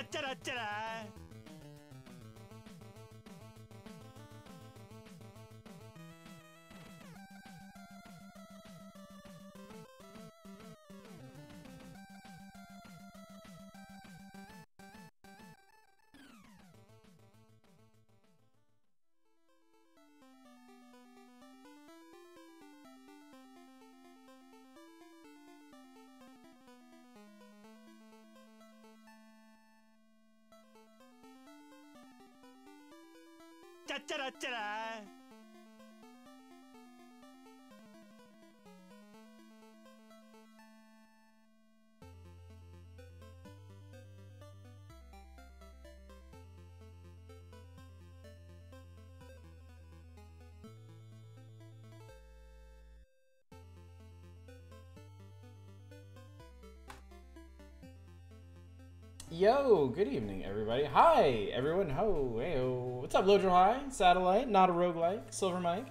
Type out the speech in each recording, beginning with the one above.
짜짜라짜라. Yo, good evening, everybody. Hi, everyone. Ho, heyo. What's up, Lodro High, Satellite, Not a Roguelike, Silver Mike.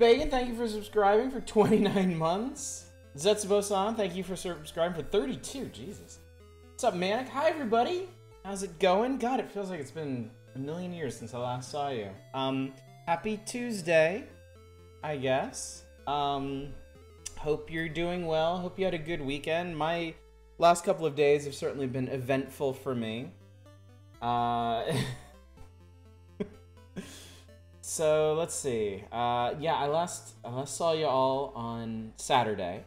Bacon, thank you for subscribing for 29 months. Zetsubo-san, thank you for subscribing for 32. Jesus. What's up, Manic? Hi, everybody. How's it going? God, it feels like it's been a million years since I last saw you. Um, happy Tuesday, I guess. Um, hope you're doing well. Hope you had a good weekend. My last couple of days have certainly been eventful for me. Uh, so let's see. Uh, yeah, I last I last saw you all on Saturday.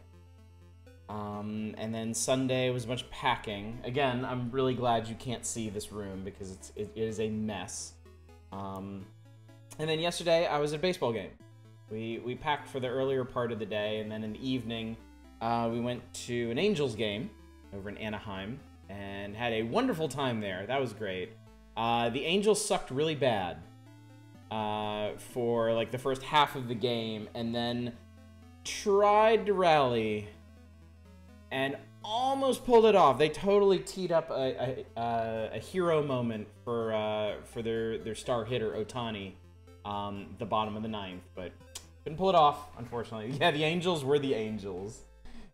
Um, and then Sunday was of packing. Again, I'm really glad you can't see this room because it's it, it is a mess. Um, and then yesterday I was at a baseball game. We we packed for the earlier part of the day, and then in the evening uh, we went to an Angels game over in Anaheim and had a wonderful time there. That was great. Uh, the Angels sucked really bad uh, for like the first half of the game, and then tried to rally and almost pulled it off. They totally teed up a, a, a, hero moment for uh, for their their star hitter Ohtani, um, the bottom of the ninth, but couldn't pull it off. Unfortunately, yeah, the Angels were the Angels.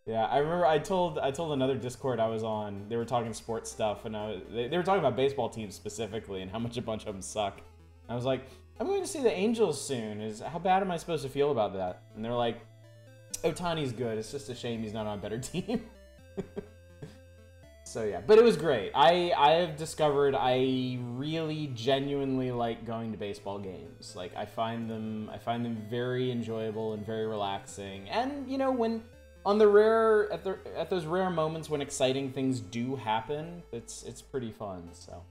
Yeah, I remember I told I told another Discord I was on. They were talking sports stuff, and I was, they, they were talking about baseball teams specifically and how much a bunch of them suck. I was like, I'm going to see the Angels soon. Is how bad am I supposed to feel about that? And they're like, Ohtani's good. It's just a shame he's not on a better team. so yeah, but it was great. I I have discovered I really genuinely like going to baseball games. Like I find them I find them very enjoyable and very relaxing. And you know when on the rare at the at those rare moments when exciting things do happen, it's it's pretty fun. So,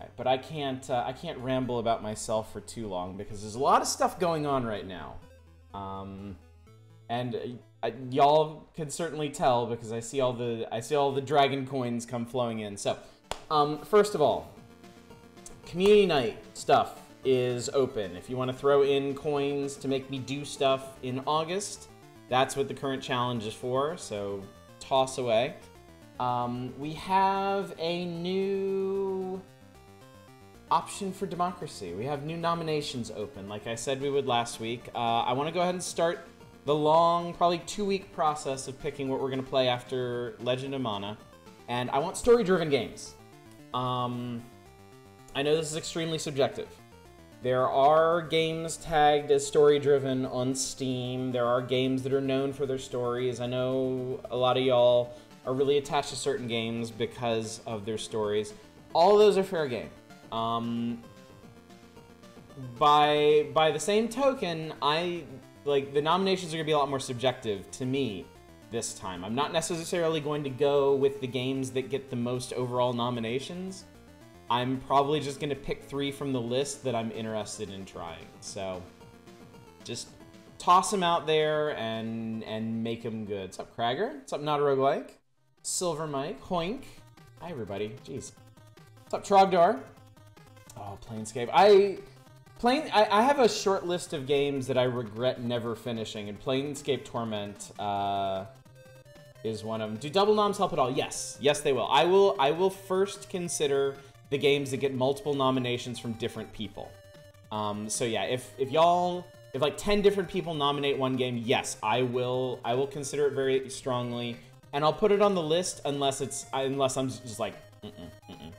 right, but I can't uh, I can't ramble about myself for too long because there's a lot of stuff going on right now, um, and uh, y'all can certainly tell because I see all the I see all the dragon coins come flowing in. So, um, first of all, community night stuff is open. If you want to throw in coins to make me do stuff in August that's what the current challenge is for, so toss away. Um, we have a new option for democracy. We have new nominations open, like I said we would last week. Uh, I want to go ahead and start the long, probably two-week process of picking what we're going to play after Legend of Mana, and I want story-driven games. Um, I know this is extremely subjective. There are games tagged as story driven on Steam. There are games that are known for their stories. I know a lot of y'all are really attached to certain games because of their stories. All of those are fair game. Um, by by the same token, I like the nominations are gonna be a lot more subjective to me this time. I'm not necessarily going to go with the games that get the most overall nominations. I'm probably just going to pick three from the list that I'm interested in trying. So just toss them out there and and make them good. What's up, Kragger? What's up, Not a Roguelike? Silver Mike, Hoink. Hi, everybody. Jeez. What's up, Trogdor? Oh, Planescape. I... Plane, I, I have a short list of games that I regret never finishing, and Planescape Torment uh, is one of them. Do double noms help at all? Yes, yes they will. I will. I will first consider the games that get multiple nominations from different people. Um, so yeah, if if y'all if like 10 different people nominate one game, yes, I will I will consider it very strongly and I'll put it on the list unless it's unless I'm just like Mm-mm, mm-mm.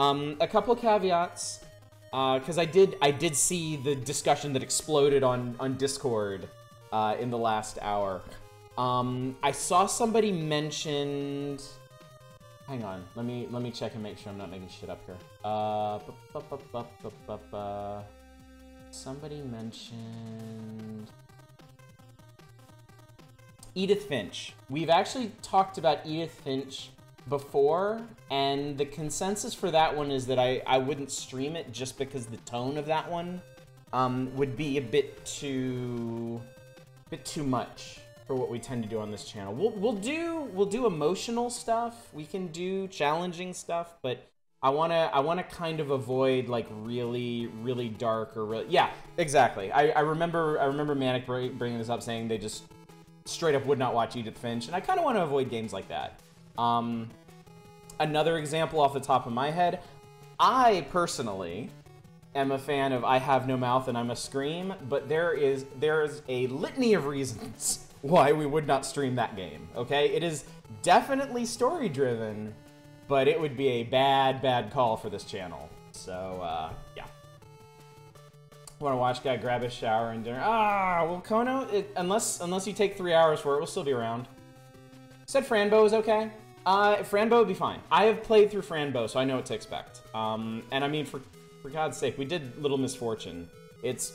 Um, a couple caveats, because I did I did see the discussion that exploded on on Discord uh, in the last hour. Um, I saw somebody mentioned. Hang on, let me let me check and make sure I'm not making shit up here. Uh, somebody mentioned Edith Finch. We've actually talked about Edith Finch before, and the consensus for that one is that I, I wouldn't stream it just because the tone of that one um, would be a bit too bit too much for what we tend to do on this channel. We'll we'll do we'll do emotional stuff. We can do challenging stuff, but I wanna I wanna kind of avoid like really really dark or really yeah exactly. I, I remember I remember Manic bringing this up saying they just straight up would not watch Edith Finch, and I kind of want to avoid games like that. Um, another example off the top of my head, I personally am a fan of I Have No Mouth and I Must Scream, but there is there is a litany of reasons why we would not stream that game. Okay, it is definitely story driven, but it would be a bad bad call for this channel. So uh, yeah. Want to watch guy grab a shower and dinner? Ah, well, Kono, it, unless unless you take three hours for it, we'll still be around. Said Fran Bow is okay. Uh, Fran Bow would be fine. I have played through Fran Bow, so I know what to expect. Um, and I mean, for for God's sake, we did Little Misfortune. It's,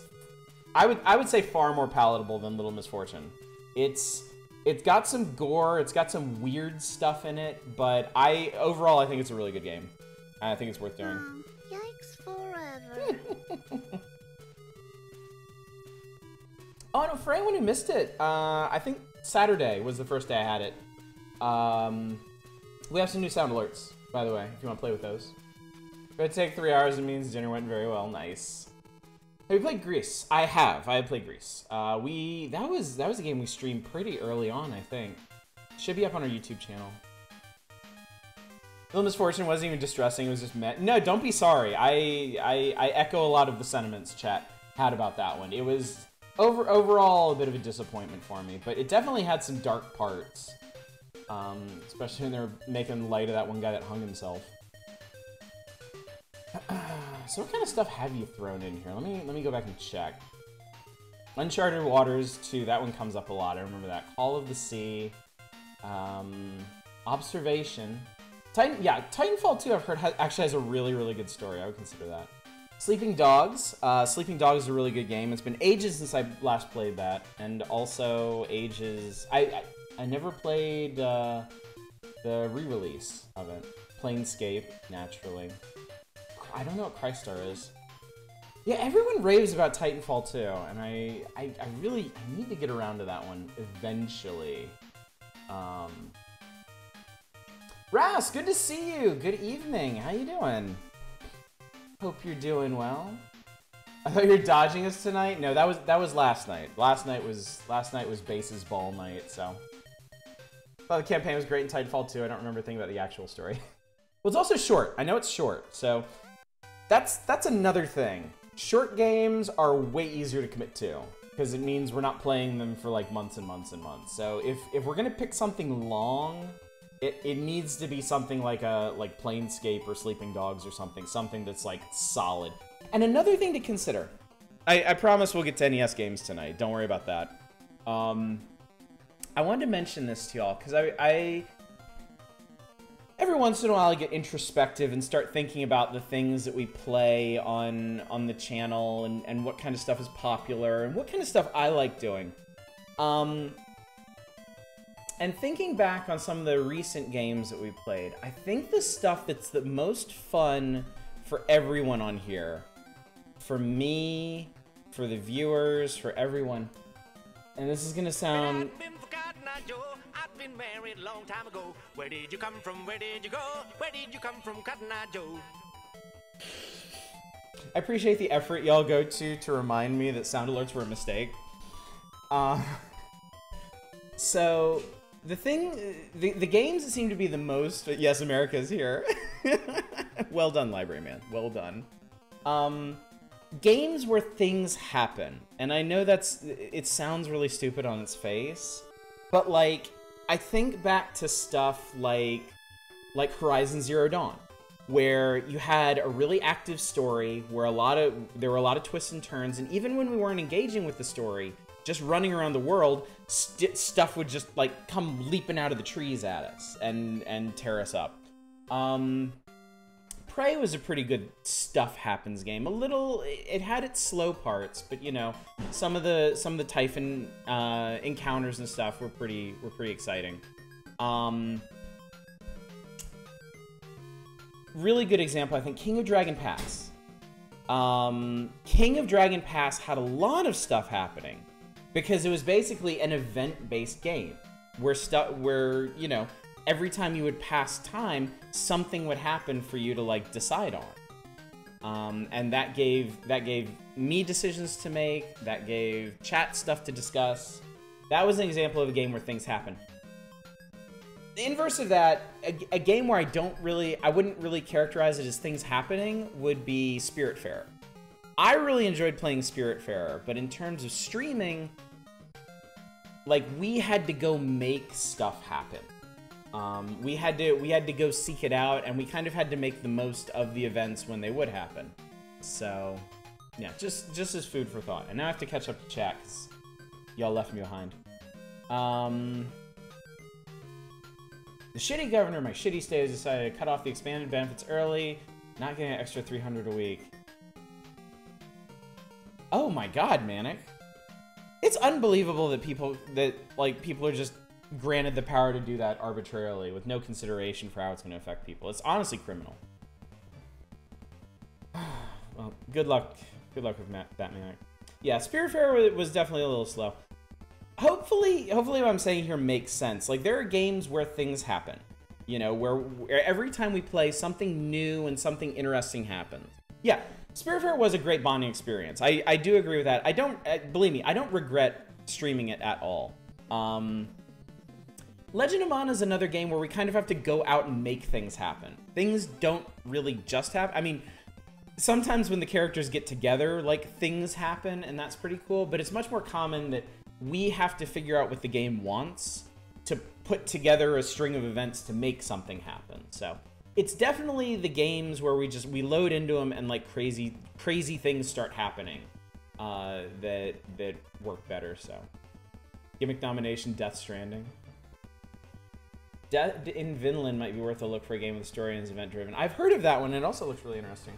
I would I would say far more palatable than Little Misfortune. It's it's got some gore, it's got some weird stuff in it, but I overall I think it's a really good game. I think it's worth doing. Um, yikes forever. Oh no, for anyone who missed it, uh, I think Saturday was the first day I had it. Um, we have some new sound alerts, by the way, if you want to play with those. It take three hours, it means dinner went very well. Nice. Have you played Gris? I have. I have played Gris. Uh, we that was that was a game we streamed pretty early on, I think. Should be up on our YouTube channel. Little Misfortune wasn't even distressing. It was just met. No, don't be sorry. I, I I echo a lot of the sentiments chat had about that one. It was over overall a bit of a disappointment for me, but it definitely had some dark parts. Um, especially when they're making light of that one guy that hung himself. so what kind of stuff have you thrown in here? Let me let me go back and check. Uncharted Waters 2, that one comes up a lot. I remember that. Call of the Sea, um, Observation, Titan. Yeah, Titanfall 2. I've heard ha- actually has a really really good story. I would consider that. Sleeping Dogs. Uh, Sleeping Dogs is a really good game. It's been ages since I last played that, and also ages. I I, I never played uh, the re-release of it. Planescape, naturally. I don't know what Crystar is. Yeah, everyone raves about Titanfall 2, and I, I, I really I need to get around to that one eventually. Um, Ras, good to see you. Good evening. How you doing? Hope you're doing well. I thought you were dodging us tonight. No, that was that was last night. Last night was last night was bases ball night. So, thought the campaign was great in Titanfall 2. I don't remember thinking about the actual story. well, it's also short. I know it's short, so that's that's another thing. Short games are way easier to commit to because it means we're not playing them for like months and months and months. So if if we're gonna pick something long, it, it needs to be something like a like Planescape or Sleeping Dogs or something, something that's like solid. And another thing to consider, I, I promise we'll get to NES games tonight. Don't worry about that. Um, I wanted to mention this to y'all because I, I every once in a while I get introspective and start thinking about the things that we play on on the channel and, and what kind of stuff is popular and what kind of stuff I like doing. Um, and thinking back on some of the recent games that we played, I think the stuff that's the most fun for everyone on here, for me, for the viewers, for everyone, and this is gonna sound Joe. I've been married long time ago. Where did you come from? Where did you go? Where did you come from, Cotton Eye Joe? I appreciate the effort y'all go to to remind me that sound alerts were a mistake. Uh, so the thing, the, the games that seem to be the most, yes, America's here. well done, library man. Well done. Um, games where things happen, and I know that's it sounds really stupid on its face, but like I think back to stuff like like Horizon Zero Dawn. where you had a really active story where a lot of there were a lot of twists and turns and even when we weren't engaging with the story just running around the world st- stuff would just like come leaping out of the trees at us and and tear us up um prey was a pretty good stuff happens game a little it had its slow parts but you know some of the some of the typhon uh encounters and stuff were pretty were pretty exciting um really good example, I think, King of Dragon Pass. Um, King of Dragon Pass had a lot of stuff happening because it was basically an event-based game where stuff where you know every time you would pass time, something would happen for you to like decide on. Um, and that gave that gave me decisions to make. That gave chat stuff to discuss. That was an example of a game where things happen the inverse of that, a, a, game where I don't really, I wouldn't really characterize it as things happening would be Spiritfarer. I really enjoyed playing Spiritfarer, but in terms of streaming, like we had to go make stuff happen. Um, we had to we had to go seek it out, and we kind of had to make the most of the events when they would happen. So, yeah, just just as food for thought. And now I have to catch up to chat because y'all left me behind. Um, the shitty governor, my shitty state, has decided to cut off the expanded benefits early, not getting an extra 300 a week. Oh my god, Manic. It's unbelievable that people, that, like, people are just granted the power to do that arbitrarily with no consideration for how it's going to affect people. It's honestly criminal. well, good luck. Good luck with Matt, that. Yeah, Spiritfarer was definitely a little slow hopefully hopefully what i'm saying here makes sense like there are games where things happen you know where, where every time we play something new and something interesting happens yeah spiritfarer was a great bonding experience i i do agree with that i don't believe me i don't regret streaming it at all um legend of mana is another game where we kind of have to go out and make things happen things don't really just happen i mean sometimes when the characters get together like things happen and that's pretty cool but it's much more common that we have to figure out what the game wants to put together a string of events to make something happen. So it's definitely the games where we just we load into them and like crazy crazy things start happening uh, that that work better. So gimmick nomination, Death Stranding. Dead in Vinland might be worth a look for a game with story and is event driven. I've heard of that one. It also looks really interesting.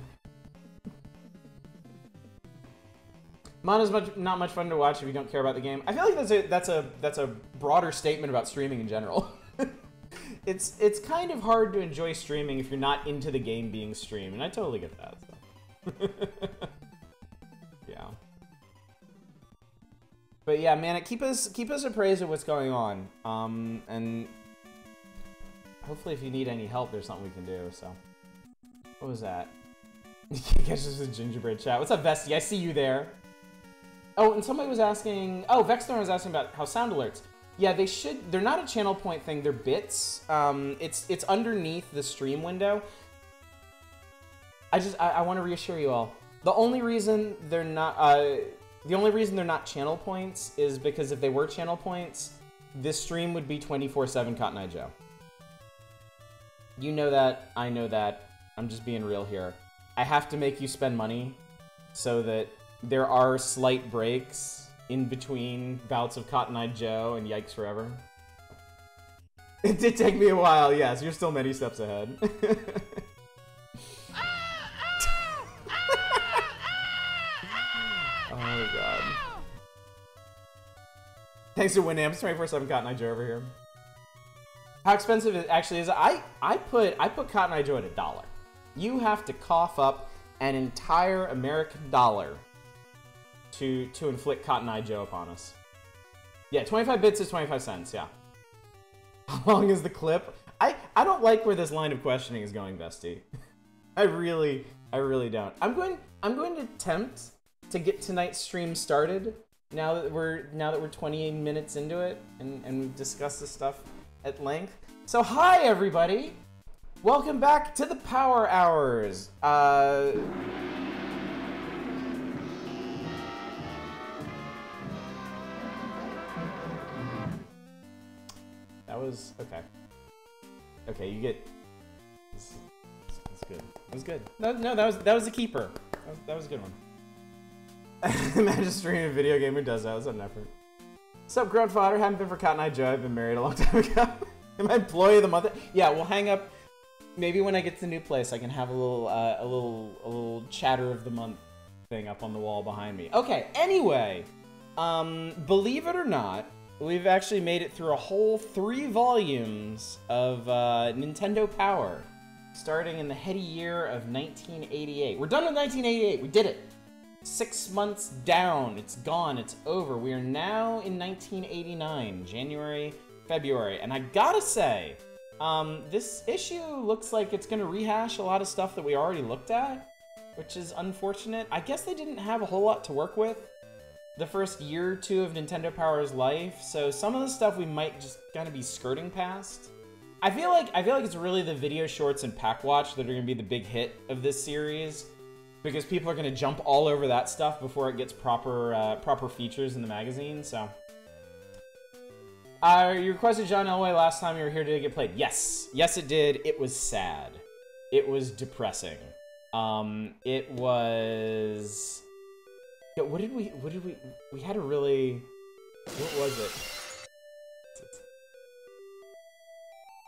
Mana's much not much fun to watch if you don't care about the game. I feel like that's a that's a that's a broader statement about streaming in general. it's it's kind of hard to enjoy streaming if you're not into the game being streamed, and I totally get that. So. yeah. But yeah, man, keep us keep us appraised of what's going on. Um, and hopefully, if you need any help, there's something we can do. So, what was that? Catch us with gingerbread chat. What's up, Vesty? I see you there. Oh, and somebody was asking. Oh, Vexthorn was asking about how sound alerts. Yeah, they should. They're not a channel point thing. They're bits. Um, it's it's underneath the stream window. I just I, I want to reassure you all. The only reason they're not uh, the only reason they're not channel points is because if they were channel points, this stream would be 24/7 Cotton Eye Joe. You know that. I know that. I'm just being real here. I have to make you spend money so that there are slight breaks in between bouts of Cotton Eye Joe and Yikes Forever. It did take me a while, yes. You're still many steps ahead. oh god. Thanks to Winamps 24-7 Cotton Eye Joe over here. How expensive it actually is. I, I put I put Cotton Eye Joe at a dollar. You have to cough up an entire American dollar to to inflict Cotton Eye Joe upon us. Yeah, 25 bits is 25 cents, yeah. How long is the clip? I, I don't like where this line of questioning is going, Bestie. I really, I really don't. I'm going I'm going to attempt to get tonight's stream started now that we're now that we're 28 minutes into it and, and we've discussed this stuff at length. So hi everybody! Welcome back to the Power Hours. Uh That was okay. Okay, you get. That's good. That was good. No, no, that was that was a keeper. That was, that was a good one. Imagine streaming a video game who does that. What's an effort? What's up, Grunt Fodder? Haven't been for Cotton Eye Joe. I've been married a long time ago. Am I employee of the month? Yeah, we'll hang up. Maybe when I get to the new place, I can have a little, uh, a little, a little chatter of the month thing up on the wall behind me. Okay. Anyway, um, believe it or not, we've actually made it through a whole three volumes of uh, Nintendo Power, starting in the heady year of 1988. We're done with 1988. We did it. Six months down. It's gone. It's over. We are now in 1989, January, February. And I gotta say, um, this issue looks like it's gonna rehash a lot of stuff that we already looked at, which is unfortunate. I guess they didn't have a whole lot to work with the first year or two of Nintendo Power's life, so some of the stuff we might just kind of be skirting past. I feel like I feel like it's really the video shorts and Pak Watch that are gonna be the big hit of this series because people are going to jump all over that stuff before it gets proper uh, proper features in the magazine. So, uh, you requested John Elway last time you were here. Did it get played? Yes, yes, it did. It was sad. It was depressing. Um, it was. What did we? What did we? We had a really. What was it?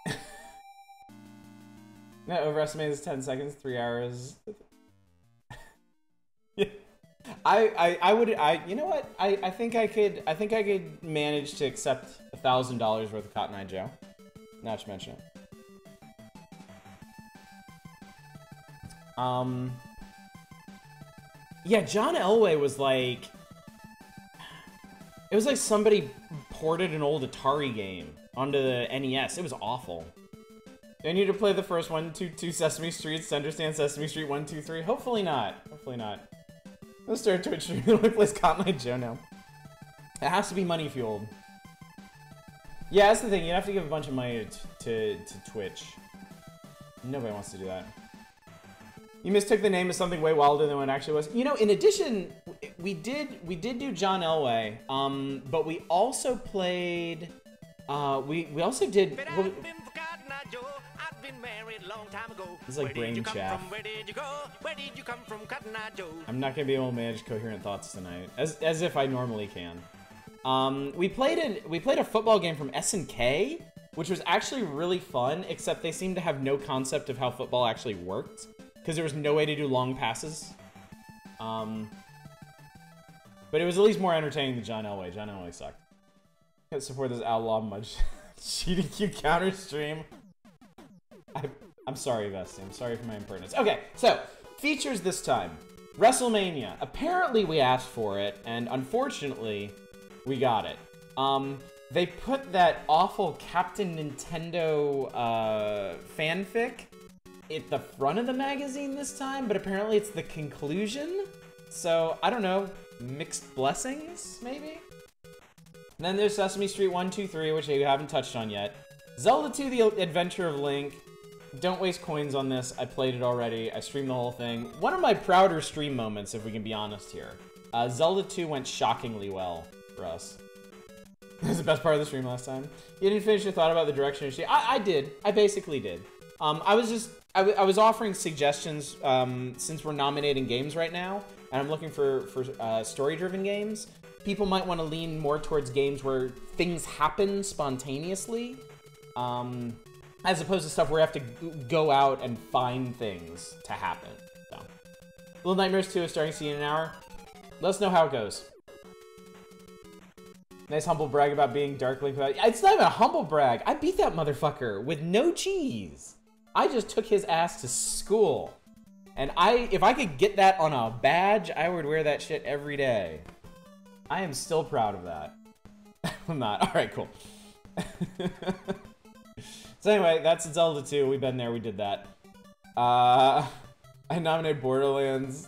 no, overestimated is 10 seconds, 3 hours. I, I, I would I you know what I, I think I could I think I could manage to accept a thousand dollars worth of Cotton Eye Joe. Not to mention it. Um. Yeah, John Elway was like. It was like somebody ported an old Atari game onto the NES. It was awful. I need to play the first one, two, two Sesame Streets understand Sesame Street one, two, three. Hopefully not. Hopefully not. Let's start Twitch stream. The only place Cotton Eye Joe now. It has to be money fueled. Yeah, that's the thing. You have to give a bunch of money to, to, to Twitch. Nobody wants to do that. You mistook the name of something way wilder than what it actually was. You know, in addition, we did we did do John Elway, um, but we also played. Uh, we we also did. I've been married long time ago. It's like Where brain did you come chaff. from? Where did you go? Where did you come from, Cotton Eye Joe? I'm not gonna be able to manage coherent thoughts tonight, as as if I normally can. Um, we played a we played a football game from SNK, which was actually really fun. Except they seemed to have no concept of how football actually worked, because there was no way to do long passes. Um, but it was at least more entertaining than John Elway. John Elway sucked. Can't support this outlaw much cheating GDQ counter stream. I, I'm sorry, Vesty. I'm sorry for my impertinence. Okay, so features this time. WrestleMania. Apparently, we asked for it, and unfortunately, we got it. Um, they put that awful Captain Nintendo uh, fanfic at the front of the magazine this time, but apparently it's the conclusion. So I don't know, mixed blessings maybe. Then there's Sesame Street 1, 2, 3, which I haven't touched on yet. Zelda 2, The Adventure of Link. Don't waste coins on this. I played it already. I streamed the whole thing. One of my prouder stream moments, if we can be honest here. Uh, Zelda 2 went shockingly well for us. That was the best part of the stream last time. You didn't finish your thought about the direction of I, I did. I basically did. Um, I was just, I was offering suggestions um, since we're nominating games right now, and I'm looking for for uh, story-driven games. People might want to lean more towards games where things happen spontaneously, um, as opposed to stuff where you have to go out and find things to happen. So, Little Nightmares 2 is starting to see in an hour. Let us know how it goes. Nice humble brag about being Dark Link. It's not even a humble brag. I beat that motherfucker with no cheese. I just took his ass to school. And I, if I could get that on a badge, I would wear that shit every day. I am still proud of that. I'm not. All right, cool. so anyway, that's Zelda 2. We've been there. We did that. Uh, I nominated Borderlands.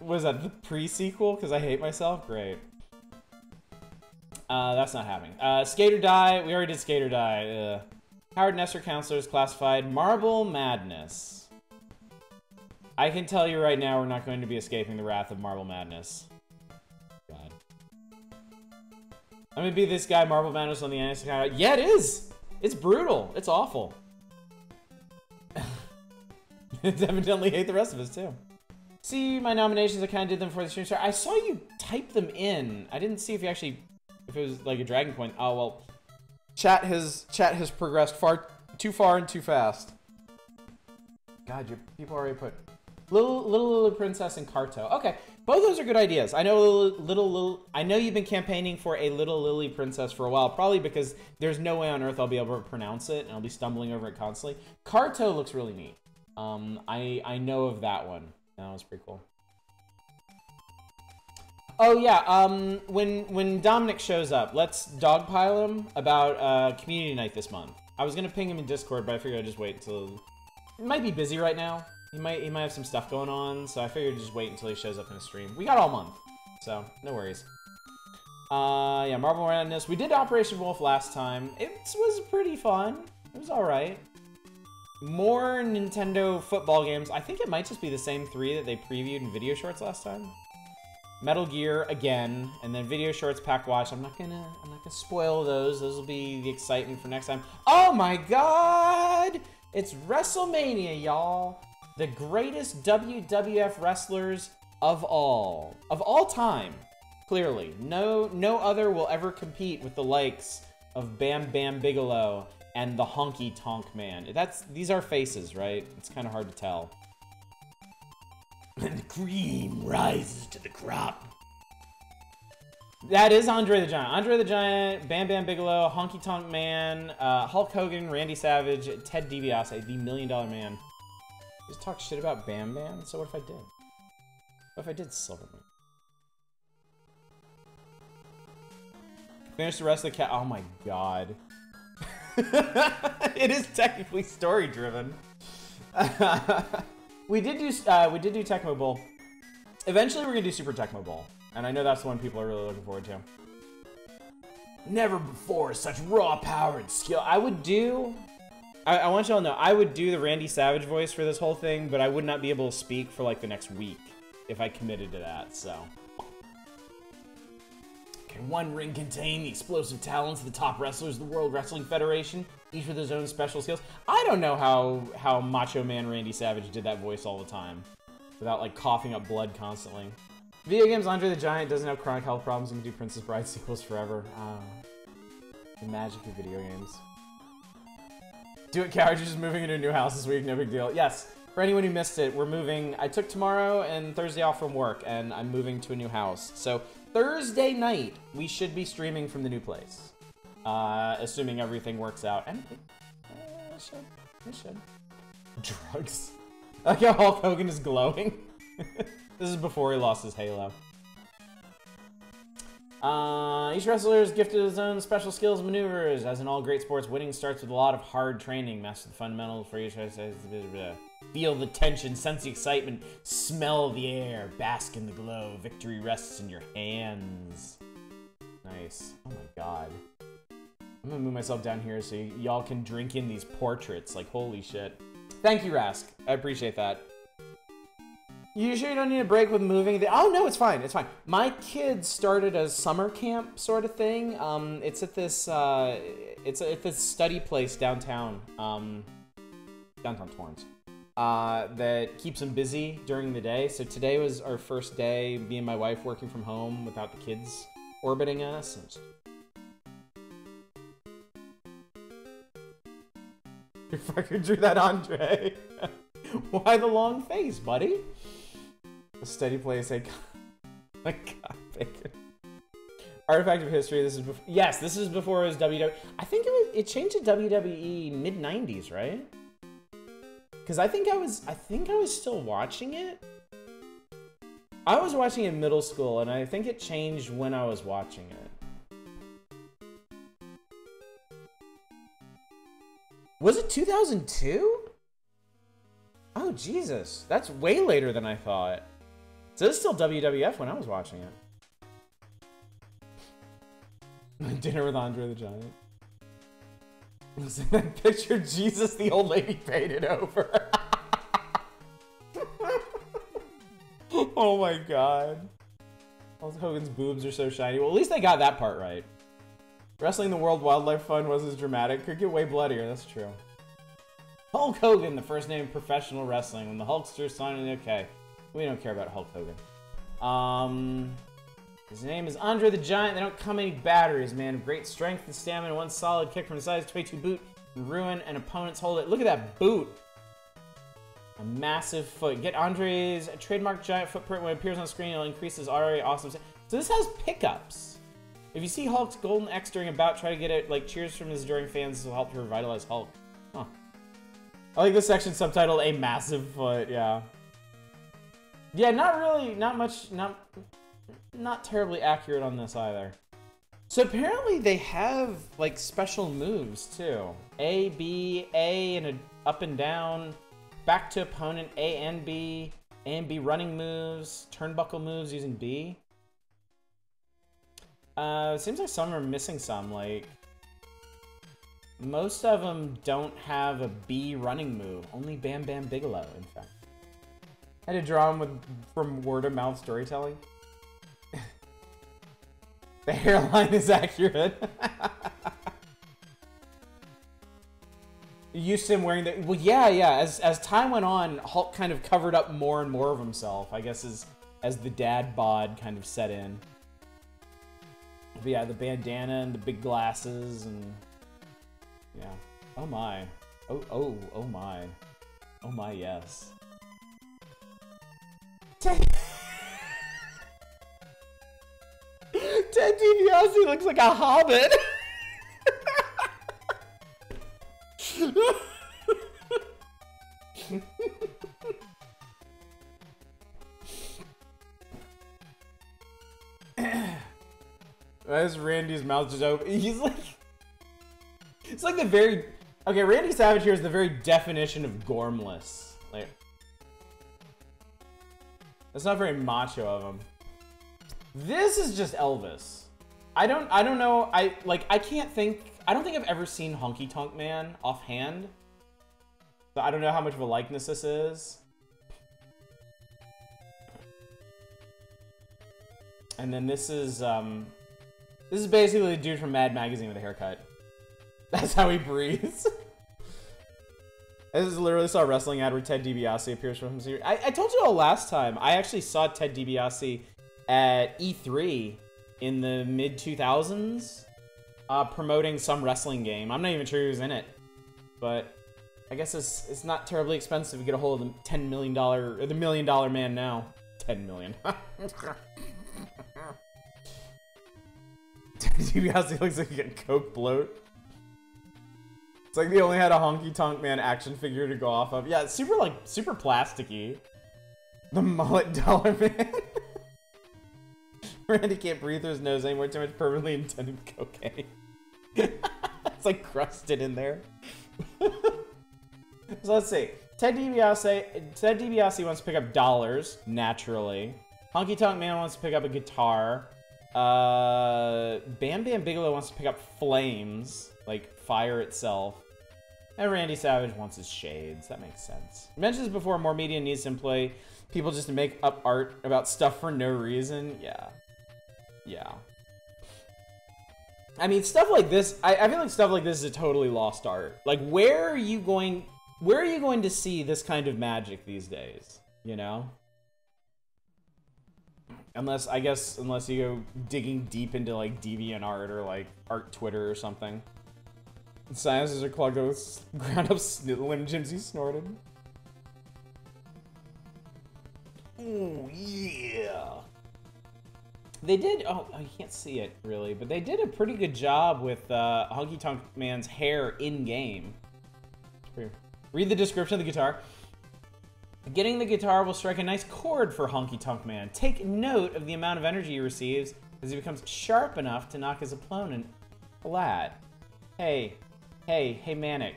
Was that the pre-sequel? Because I hate myself. Great. Uh, that's not happening. Uh, Skate or Die. We already did Skate or Die. Ugh. Howard Nester Counselors classified Marble Madness. I can tell you right now, we're not going to be escaping the wrath of Marble Madness. God. I'm gonna be this guy, Marble Madness on the account. Yeah, it is. It's brutal. It's awful. it's Evidently hate the rest of us too. See my nominations, I kind of did them for the stream start. I saw you type them in. I didn't see if you actually, if it was like a dragon point. Oh well, chat has chat has progressed far too far and too fast. God, your people already put little little little princess and Carto. Okay, both those are good ideas. I know little, little little. I know you've been campaigning for a little lily princess for a while, probably because there's no way on earth I'll be able to pronounce it, and I'll be stumbling over it constantly. Carto looks really neat. Um, I I know of that one. That was pretty cool. Oh yeah, um, when when Dominic shows up, let's dogpile him about uh, community night this month. I was gonna ping him in Discord, but I figured I'd just wait until. He might be busy right now. He might he might have some stuff going on, so I figured just wait until he shows up in a stream. We got all month, so no worries. Uh, yeah, Marble Madness. We did Operation Wolf last time. It was pretty fun. It was all right. More Nintendo football games. I think it might just be the same three that they previewed in video shorts last time. Metal Gear again, and then video shorts Pak Watch. I'm not gonna I'm not gonna spoil those. Those will be the excitement for next time. Oh my god! It's WrestleMania, y'all. The greatest WWF wrestlers of all. Of all time. Clearly. No no other will ever compete with the likes of Bam Bam Bigelow and the Honky Tonk Man. That's these are faces, right? It's kind of hard to tell. And the cream rises to the crop. That is Andre the Giant. Andre the Giant, Bam Bam Bigelow, Honky Tonk Man, uh, Hulk Hogan, Randy Savage, Ted DiBiase, the Million Dollar Man. Just talk shit about Bam Bam? So what if I did? What if I did Silverman? Finish the rest of the cat. Oh my god. it is technically story driven. we did do uh, we did do Tecmo Bowl. Eventually, we're gonna do Super Tecmo Bowl, and I know that's the one people are really looking forward to. Never before such raw power and skill. I would do. I, I want y'all to know I would do the Randy Savage voice for this whole thing, but I would not be able to speak for like the next week if I committed to that. So. Can one ring contain the explosive talents of the top wrestlers of the World Wrestling Federation, each with his own special skills? I don't know how how Macho Man Randy Savage did that voice all the time, without like coughing up blood constantly. Video games Andre the Giant doesn't have chronic health problems and can do Princess Bride sequels forever. Uh, the magic of video games. Do it. You're just moving into a new house this week. No big deal. Yes. For anyone who missed it, we're moving. I took tomorrow and Thursday off from work, and I'm moving to a new house. So Thursday night, we should be streaming from the new place. Uh, assuming everything works out. And uh, should. It should. Drugs. Like how Hulk Hogan is glowing. this is before he lost his halo. Uh, each wrestler is gifted his own special skills and maneuvers. As in all great sports, winning starts with a lot of hard training. Master the fundamentals for each wrestler. Feel the tension, sense the excitement, smell the air, bask in the glow. Victory rests in your hands. Nice. Oh my god. I'm gonna move myself down here so y'all can drink in these portraits. Like, holy shit. Thank you, Rask. I appreciate that. You sure you don't need a break with moving? The- oh no, it's fine. It's fine. My kids started a summer camp sort of thing. Um, it's at this uh, it's at this study place downtown, um, downtown Torrance. Uh, that keeps them busy during the day. So today was our first day, me and my wife working from home without the kids orbiting us. And You fucking drew that, Andre. Why the long face, buddy? A steady place. I my God, bacon. Artifact of history. This is before. Yes, this is before it was WWE. I think it was. It changed to WWE mid '90s, right? Because I think I was. I think I was still watching it. I was watching it in middle school, and I think it changed when I was watching it. Was it 2002? Oh, Jesus. That's way later than I thought. So it's still WWF when I was watching it. Dinner with Andre the Giant. In that picture Jesus, the old lady painted over. oh my god. Hulk Hogan's boobs are so shiny. Well, at least they got that part right. Wrestling the World Wildlife Fund was as dramatic. Could get way bloodier, that's true. Hulk Hogan, the first name professional wrestling. When the Hulkster signed, okay, we don't care about Hulk Hogan. Um, his name is Andre the Giant. They don't come any batteries, man. Great strength and stamina. One solid kick from the size 22 boot ruin an opponent's hold. It. Look at that boot. A massive foot. Get Andre's trademark giant footprint when it appears on screen. It'll increase his already awesome. So this has pickups. If you see Hulk's golden X during a bout, try to get it like cheers from his adoring fans. This will help to revitalize Hulk. Huh. I like this section subtitled "A Massive Foot." Yeah. Yeah, not really, not much, not not terribly accurate on this either. So apparently they have like special moves too. A, B, A, and a up and down, back to opponent, A and B, A and B running moves, turnbuckle moves using B. Uh, seems like some are missing some, like most of them don't have a B running move. Only Bam Bam Bigelow, in fact. I had to draw him with from word of mouth storytelling. The hairline is accurate. used to him wearing the well, yeah, yeah. As as time went on, Hulk kind of covered up more and more of himself. I guess as as the dad bod kind of set in. But yeah, the bandana and the big glasses and yeah. Oh my. Oh oh oh my. Oh my yes. Ted DiBiase looks like a hobbit. Is Randy's mouth just open? He's like, it's like the very okay. Randy Savage here is the very definition of gormless. That's not very macho of him. This is just Elvis. I don't I don't know. I like I can't think I don't think I've ever seen Honky Tonk Man offhand. So I don't know how much of a likeness this is. And then this is um this is basically the dude from Mad Magazine with a haircut. That's how he breathes. I just literally saw a wrestling ad where Ted DiBiase appears from him. I, I told you all last time. I actually saw Ted DiBiase at E3 in the mid 2000s uh, promoting some wrestling game. I'm not even sure he was in it, but I guess it's it's not terribly expensive to get a hold of the ten million dollar or the million dollar man now. Ten million. DiBiase looks like a coke bloat. It's like they only had a honky tonk man action figure to go off of. Yeah, super like super plasticky. The mullet dollar man. Randy can't breathe through his nose anymore. Too much permanently intended cocaine. it's like crusted in there. so let's see. Ted DiBiase, Ted DiBiase wants to pick up dollars, naturally. Honky Tonk Man wants to pick up a guitar. Uh, Bam Bam Bigelow wants to pick up flames, like fire itself. And Randy Savage wants his shades. That makes sense. I mentioned this before, more media needs to employ people just to make up art about stuff for no reason. Yeah. Yeah. I mean, stuff like this, I, I feel like stuff like this is a totally lost art. Like, where are you going, where are you going to see this kind of magic these days? You know? Unless, I guess, unless you go digging deep into, like, deviant art or, like, art Twitter or something. Sinuses are clogged with ground up Slim Jims he snorted. Oh, yeah. They did. Oh, you can't see it really, but they did a pretty good job with uh, Honky Tonk Man's hair in game. Read the description of the guitar. Getting the guitar will strike a nice chord for Honky Tonk Man. Take note of the amount of energy he receives as he becomes sharp enough to knock his opponent flat. Hey, hey, hey, Manic.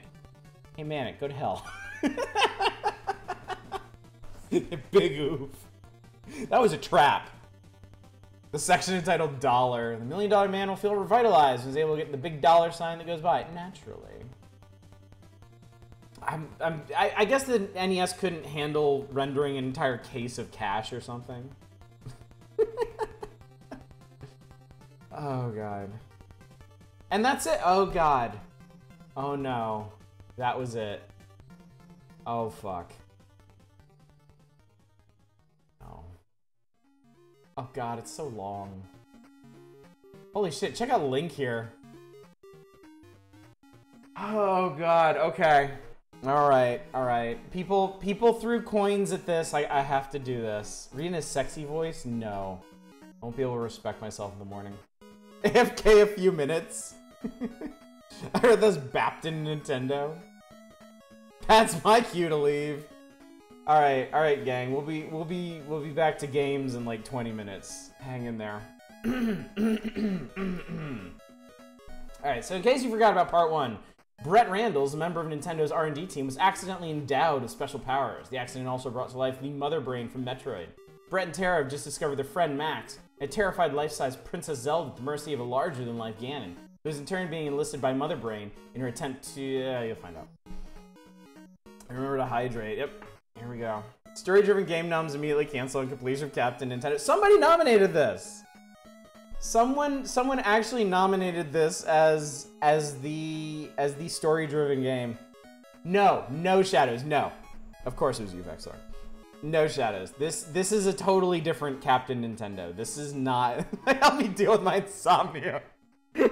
Hey, Manic, go to hell. Big oof. That was a trap. The section entitled Dollar. The Million Dollar Man will feel revitalized and is able to get the big dollar sign that goes by. Naturally. I'm, I'm, I, I guess the NES couldn't handle rendering an entire case of cash or something. oh, God. And that's it. Oh, God. Oh, no. That was it. Oh, fuck. No. Oh, God, it's so long. Holy shit, check out Link here. Oh, God, okay. Alright, alright. People people threw coins at this. I, I have to do this. Reading his sexy voice? No. I won't be able to respect myself in the morning. AFK a few minutes. I heard this Captain Nintendo. That's my cue to leave. All right, all right, gang. We'll be we'll be we'll be back to games in like 20 minutes. Hang in there. all right. So in case you forgot about part one, Brett Randalls, a member of Nintendo's R&D team, was accidentally endowed with special powers. The accident also brought to life the Mother Brain from Metroid. Brett and Terra have just discovered their friend Max, a terrified life-size Princess Zelda at the mercy of a larger-than-life Ganon, who is in turn being enlisted by Mother Brain in her attempt to... Uh, you'll find out. Remember to hydrate. Yep. Here we go. Story-driven game noms immediately cancel on completion of Captain Nintendo. Somebody nominated this. Someone, someone actually nominated this as as the as the story-driven game. No, no shadows. No, of course it was Vexor. No shadows. This this is a totally different Captain Nintendo. This is not. Help me deal with my insomnia.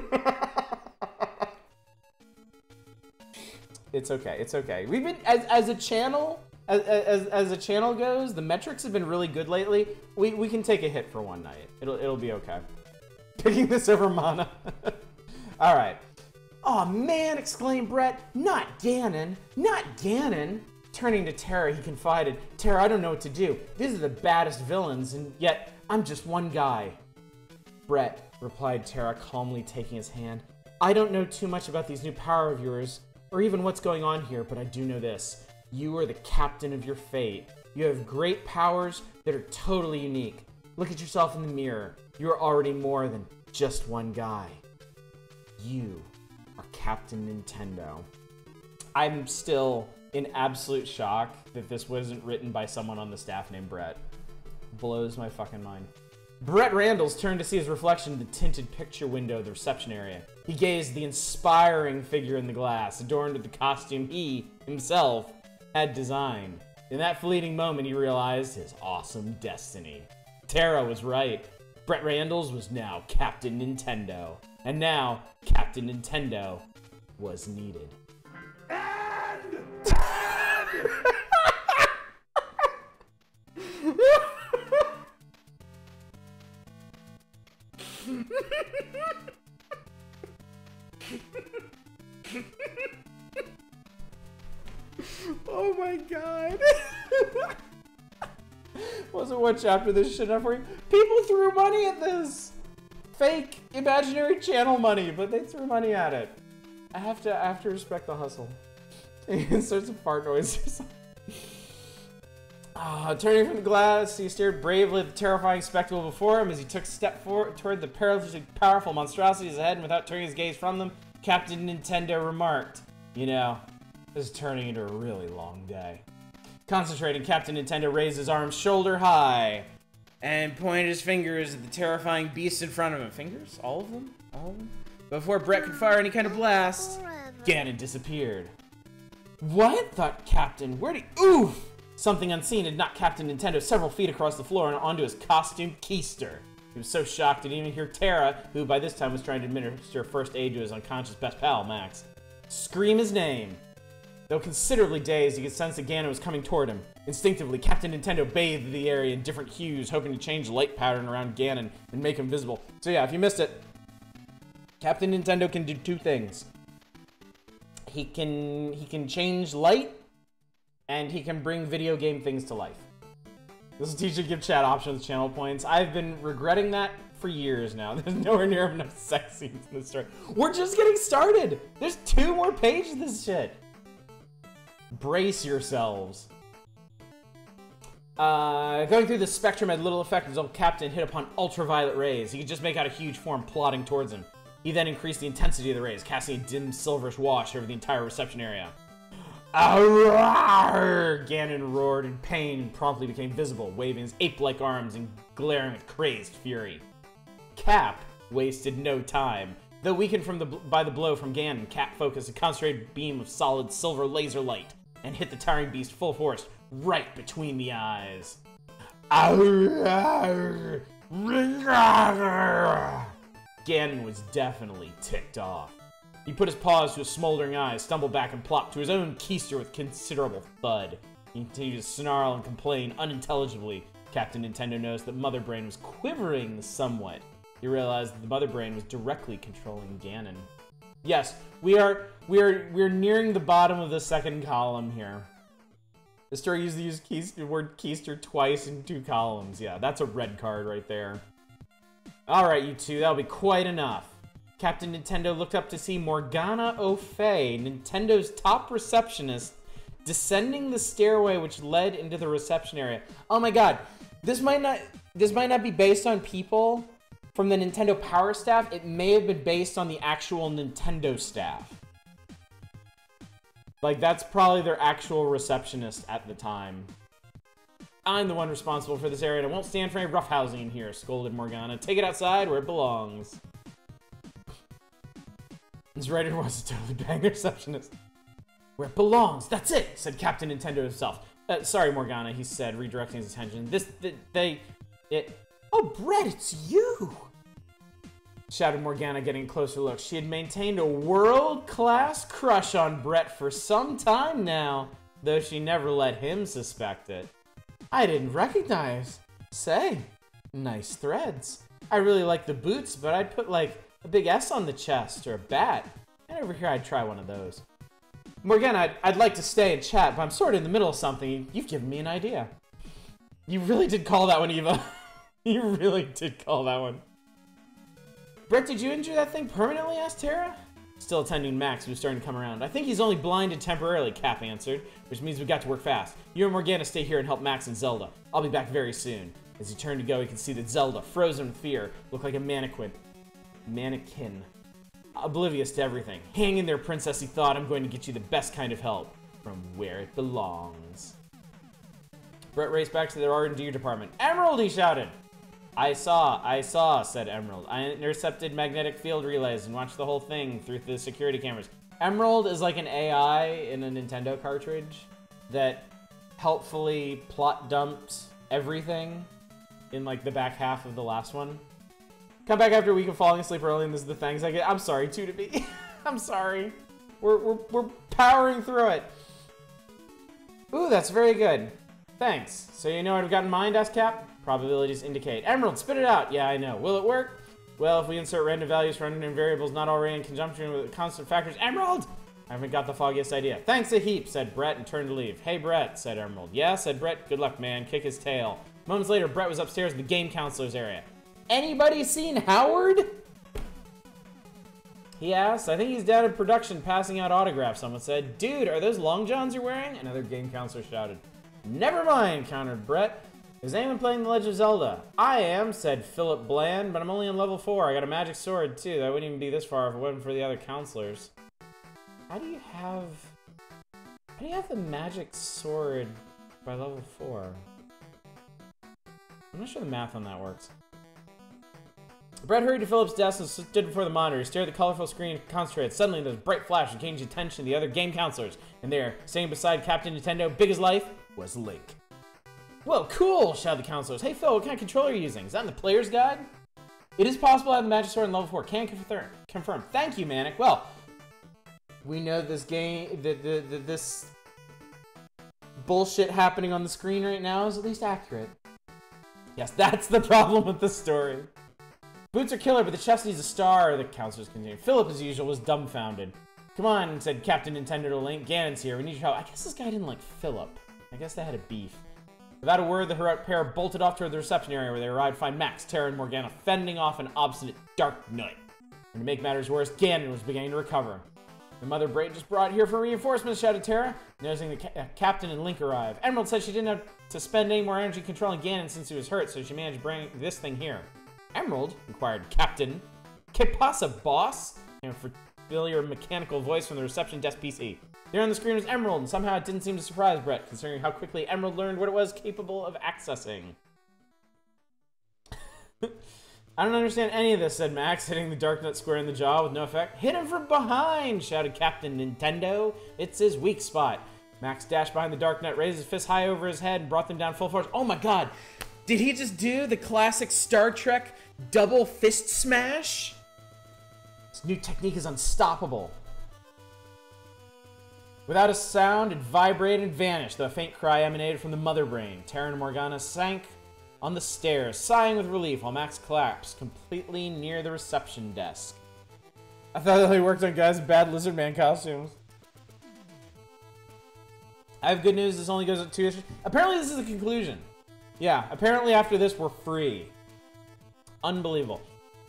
it's okay. It's okay. We've been as as a channel. As, as, as a channel goes, the metrics have been really good lately. We, we can take a hit for one night. It'll, it'll be okay. Picking this over mana. All right. Oh man, exclaimed Brett. Not Ganon. Not Ganon. Turning to Terra, he confided, Terra, I don't know what to do. These are the baddest villains, and yet I'm just one guy. Brett, replied Terra, calmly taking his hand. I don't know too much about these new power of yours, or even what's going on here, but I do know this. You are the captain of your fate. You have great powers that are totally unique. Look at yourself in the mirror. You are already more than just one guy. You are Captain Nintendo. I'm still in absolute shock that this wasn't written by someone on the staff named Brett. Blows my fucking mind. Brett Randalls turned to see his reflection in the tinted picture window of the reception area. He gazed at the inspiring figure in the glass, adorned with the costume he, himself, had designed. In that fleeting moment, he realized his awesome destiny. Tara was right. Brett Randalls was now Captain Nintendo. And now, Captain Nintendo was needed. oh my god. Wasn't one chapter this shit up? People threw money at this! Fake imaginary channel money, but they threw money at it. I have to I have to respect the hustle. Inserts some fart noises. Ah, turning from the glass, he stared bravely at the terrifying spectacle before him as he took a step forward toward the perilously powerful monstrosities ahead, and without turning his gaze from them, Captain Nintendo remarked, You know, this is turning into a really long day. Concentrating, Captain Nintendo raised his arms shoulder high and pointed his fingers at the terrifying beast in front of him. Fingers? All of them? All of them? Before Brett could fire any kind of blast. Ganon disappeared. What? thought Captain. Where'd he. Oof! Something unseen had knocked Captain Nintendo several feet across the floor and onto his costume keister. He was so shocked he didn't even hear Terra, who by this time was trying to administer first aid to his unconscious best pal, Max, scream his name. Though considerably dazed, he could sense that Ganon was coming toward him. Instinctively, Captain Nintendo bathed the area in different hues, hoping to change the light pattern around Ganon and make him visible. So yeah, if you missed it, Captain Nintendo can do two things. He can he can change light, and he can bring video game things to life. This will teach you to give chat options channel points. I've been regretting that for years now. There's nowhere near enough sex scenes in this story. We're just getting started. There's two more pages of this shit. Brace yourselves. Uh, going through the spectrum had little effect until Captain hit upon ultraviolet rays. He could just make out a huge form plodding towards him. He then increased the intensity of the rays, casting a dim silverish wash over the entire reception area. Arrgh! Ganon roared in pain and promptly became visible, waving his ape-like arms and glaring with crazed fury. Cap wasted no time. Though weakened from the, by the blow from Ganon, Cap focused a concentrated beam of solid silver laser light and hit the towering beast full force right between the eyes. Ganon was definitely ticked off. He put his paws to his smoldering eyes, stumbled back, and plopped to his own keister with considerable thud. He continued to snarl and complain unintelligibly. Captain Nintendo noticed that Mother Brain was quivering somewhat. He realized that the Mother Brain was directly controlling Ganon. Yes, we are we are we are nearing the bottom of the second column here. The story used the use the word keister twice in two columns. Yeah, that's a red card right there. All right, you two, that'll be quite enough. Captain Nintendo looked up to see Morgana O'Fay, Nintendo's top receptionist, descending the stairway which led into the reception area. Oh my god, this might not this might not be based on people from the Nintendo Power staff. It may have been based on the actual Nintendo staff. Like that's probably their actual receptionist at the time. I'm the one responsible for this area and I won't stand for any roughhousing here, scolded Morgana. Take it outside where it belongs. This writer wants to totally bang the receptionist. Where it belongs, that's it, said Captain Nintendo himself. Uh, sorry, Morgana, he said, redirecting his attention. This, th they, it, oh, Brett, it's you! Shouted Morgana, getting a closer look. She had maintained a world-class crush on Brett for some time now, though she never let him suspect it. I didn't recognize. Say, nice threads. I really like the boots, but I'd put like a big S on the chest or a bat. And over here, I'd try one of those. Morgana, I'd, I'd like to stay and chat, but I'm sort of in the middle of something. You've given me an idea. You really did call that one, Eva. you really did call that one. Brett, did you injure that thing permanently? asked Tara. Still attending Max, who was starting to come around. I think he's only blinded temporarily, Cap answered, which means we've got to work fast. You and Morgana stay here and help Max and Zelda. I'll be back very soon. As he turned to go, he could see that Zelda, frozen with fear, looked like a mannequin. Mannequin. Oblivious to everything. Hang in there, princess, he thought. I'm going to get you the best kind of help. From where it belongs. Brett raced back to the R&D department. Emerald, he shouted! I saw, I saw, said Emerald. I intercepted magnetic field relays and watched the whole thing through the security cameras. Emerald is like an AI in a Nintendo cartridge that helpfully plot dumps everything in like the back half of the last one. Come back after a week of falling asleep early and this is the thanks I get. I'm sorry, 2 to be. I'm sorry. We're, we're, we're powering through it. Ooh, that's very good. Thanks. So you know what I've got in mind, asked Cap? Probabilities indicate. Emerald, spit it out! Yeah, I know. Will it work? Well, if we insert random values for unknown variables not already in conjunction with constant factors. Emerald! I haven't got the foggiest idea. Thanks a heap, said Brett and turned to leave. Hey, Brett, said Emerald. Yeah, said Brett. Good luck, man. Kick his tail. Moments later, Brett was upstairs in the game counselor's area. Anybody seen Howard? He asked. I think he's down in production passing out autographs, someone said. Dude, are those long johns you're wearing? Another game counselor shouted. Never mind, countered Brett. Is anyone playing The Legend of Zelda? I am, said Philip Bland, but I'm only on level 4. I got a magic sword, too. That wouldn't even be this far if it wasn't for the other counselors. How do you have... How do you have the magic sword by level 4? I'm not sure the math on that works. Brett hurried to Philip's desk and stood before the monitor. He stared at the colorful screen and concentrated. Suddenly, there was a bright flash and changed attention to the other game counselors. And there, standing beside Captain Nintendo, big as life, was Link. Well, cool, shouted the counselors. Hey, Phil, what kind of controller are you using? Is that in the player's guide? It is possible I have the magic sword in level 4. Can confirm. confirm. Thank you, Manic. Well, we know this game, that the, the, this bullshit happening on the screen right now is at least accurate. Yes, that's the problem with the story. Boots are killer, but the chest needs a star, the counselors continued. Philip, as usual, was dumbfounded. Come on, said Captain Nintendo to Link. Ganon's here. We need your help. I guess this guy didn't like Philip. I guess they had a beef. Without a word, the heroic pair bolted off toward the reception area where they arrived to find Max, Terra, and Morgana fending off an obstinate Darknut. And to make matters worse, Ganon was beginning to recover. The Mother Brain just brought here for reinforcements, shouted Terra, noticing the ca uh, captain and Link arrive. Emerald said she didn't have to spend any more energy controlling Ganon since he was hurt, so she managed to bring this thing here. Emerald? inquired Captain. Que pasa, boss? And a familiar mechanical voice from the reception desk PC. There on the screen was Emerald, and somehow it didn't seem to surprise Brett, considering how quickly Emerald learned what it was capable of accessing. I don't understand any of this, said Max, hitting the Darknut square in the jaw with no effect. Hit him from behind, shouted Captain Nintendo. It's his weak spot. Max dashed behind the Darknut, raised his fist high over his head, and brought them down full force. Oh my god! Did he just do the classic Star Trek double fist smash? This new technique is unstoppable. Without a sound, it vibrated and vanished, though a faint cry emanated from the mother brain. Terran Morgana sank on the stairs, sighing with relief, while Max collapsed, completely near the reception desk. I thought that they worked on guys in bad lizard man costumes. I have good news, this only goes up two issues. Apparently this is the conclusion. Yeah, apparently after this we're free. Unbelievable.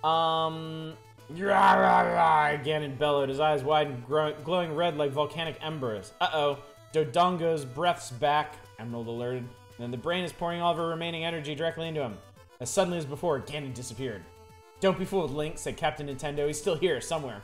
Um, rah, rah, rah, Ganon bellowed, his eyes wide and glowing red like volcanic embers. Uh-oh, Dodongo's breath's back, Emerald alerted. Then the brain is pouring all of her remaining energy directly into him. As suddenly as before, Ganon disappeared. Don't be fooled, Link, said Captain Nintendo. He's still here, somewhere.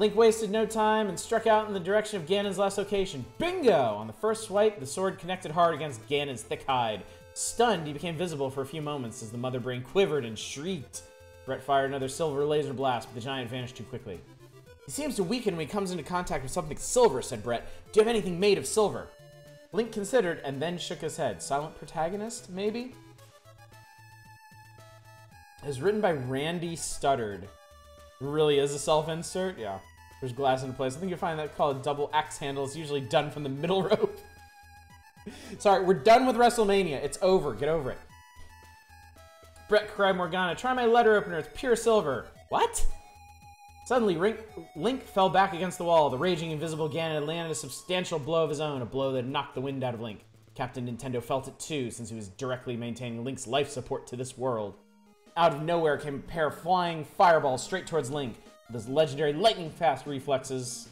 Link wasted no time and struck out in the direction of Ganon's last location. Bingo! On the first swipe, the sword connected hard against Ganon's thick hide. Stunned, he became visible for a few moments as the Mother Brain quivered and shrieked. Brett fired another silver laser blast, but the giant vanished too quickly. He seems to weaken when he comes into contact with something silver, said Brett. Do you have anything made of silver? Link considered and then shook his head. Silent protagonist, maybe? It was written by Randy Studdard. Really is a self-insert? Yeah. There's glass in place. I think you'll find that called a double axe handle. It's usually done from the middle rope. Sorry, we're done with WrestleMania. It's over. Get over it. Brett cried Morgana, try my letter opener. It's pure silver. What? Suddenly, Link, Link fell back against the wall. The raging invisible Ganon landed a substantial blow of his own, a blow that knocked the wind out of Link. Captain Nintendo felt it too, since he was directly maintaining Link's life support to this world. Out of nowhere came a pair of flying fireballs straight towards Link. With his legendary lightning-fast reflexes,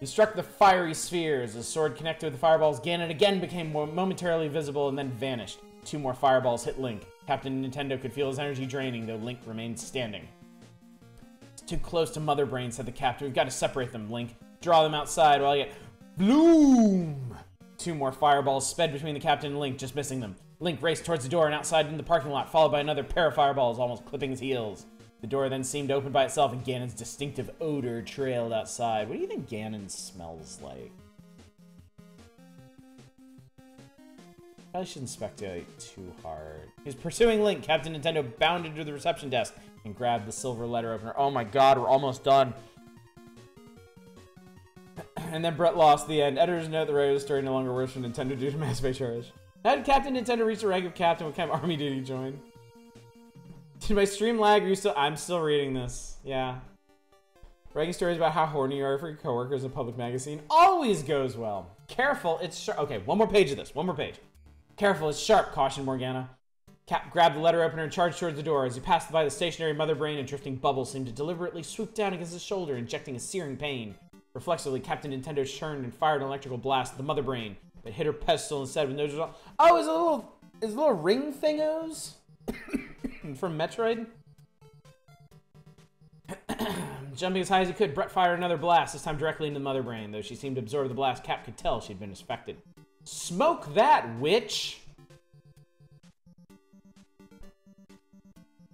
he struck the fiery spheres. His sword connected with the fireballs. Ganon again became momentarily visible and then vanished. Two more fireballs hit Link. Captain Nintendo could feel his energy draining, though Link remained standing. It's too close to Mother Brain, said the captain. We've got to separate them, Link. Draw them outside while I get... Bloom! Two more fireballs sped between the captain and Link, just missing them. Link raced towards the door and outside into the parking lot, followed by another pair of fireballs, almost clipping his heels. The door then seemed open by itself, and Ganon's distinctive odor trailed outside. What do you think Ganon smells like? Probably shouldn't speculate too hard. He's pursuing Link. Captain Nintendo bounded to the reception desk and grabbed the silver letter opener. Oh my god, we're almost done. and then Brett lost the end. Editors note the radio story no longer works for Nintendo due to mass bay charge. Did Captain Nintendo reach the rank of captain? What kind of army did he join? Did my stream lag? Are you still? I'm still reading this. Yeah. Writing stories about how horny you are for your coworkers in a public magazine always goes well. Careful, it's sharp. Okay, one more page of this. One more page. Careful, it's sharp, cautioned Morgana. Cap grabbed the letter opener and charged towards the door. As he passed by the stationary mother brain, a drifting bubble seemed to deliberately swoop down against his shoulder, injecting a searing pain. Reflexively, Captain Nintendo turned and fired an electrical blast at the mother brain, but hit her pedestal instead with no result. Oh, is a little, is a little ring thingos from Metroid. Jumping as high as he could, Brett fired another blast, this time directly into the mother brain. Though she seemed to absorb the blast, Cap could tell she'd been affected. Smoke that, witch!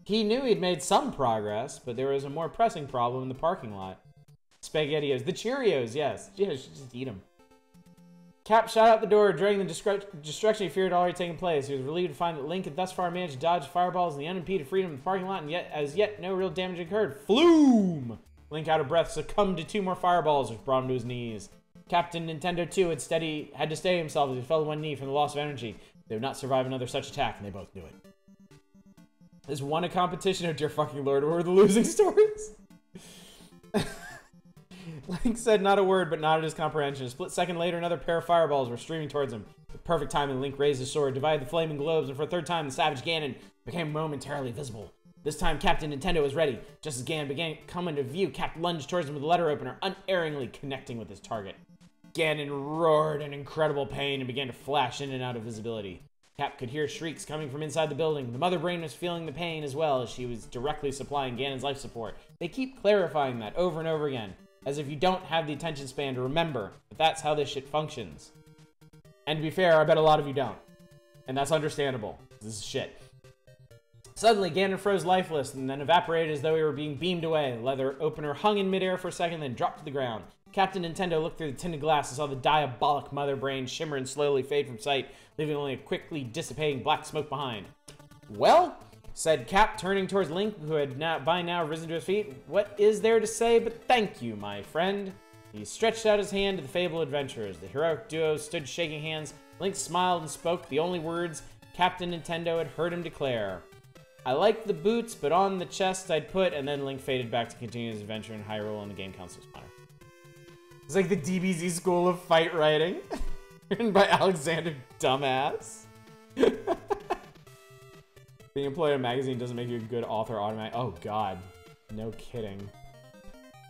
He knew he'd made some progress, but there was a more pressing problem in the parking lot. SpaghettiOs. The Cheerios, yes. Yeah, just eat them. Cap shot out the door, dragging the destruction he feared already taken place. He was relieved to find that Link had thus far managed to dodge fireballs in the unimpeded freedom of the parking lot, and yet, as yet, no real damage occurred. Flume! Link, out of breath, succumbed to two more fireballs, which brought him to his knees. Captain Nintendo 2 had, steady, had to steady himself as he fell to one knee from the loss of energy. They would not survive another such attack, and they both knew it. This won a competition, oh dear fucking lord, what were the losing stories? Link said not a word, but nodded his comprehension. A split second later, another pair of fireballs were streaming towards him. The perfect timing, Link raised his sword, divided the flaming globes, and for a third time, the savage Ganon became momentarily visible. This time, Captain Nintendo was ready. Just as Ganon began coming to view, Cap lunged towards him with the letter opener, unerringly connecting with his target. Ganon roared in incredible pain and began to flash in and out of visibility. Cap could hear shrieks coming from inside the building. The Mother Brain was feeling the pain as well as she was directly supplying Ganon's life support. They keep clarifying that over and over again as if you don't have the attention span to remember that that's how this shit functions. And to be fair, I bet a lot of you don't. And that's understandable. This is shit. Suddenly, Ganon froze lifeless and then evaporated as though he were being beamed away. The Leather opener hung in midair for a second, then dropped to the ground. Captain Nintendo looked through the tinted glass and saw the diabolic mother brain shimmer and slowly fade from sight, leaving only a quickly dissipating black smoke behind. Well, said Cap, turning towards Link, who had now, by now risen to his feet, what is there to say but thank you, my friend? He stretched out his hand to the fabled adventurers. The heroic duo stood shaking hands. Link smiled and spoke the only words Captain Nintendo had heard him declare. I like the boots, but on the chest I'd put, and then Link faded back to continue his adventure in Hyrule on the game console's monitor. It's like the DBZ School of Fight Writing, written by Alexander Dumbass. Being employed in a magazine doesn't make you a good author automatic. Oh god, no kidding.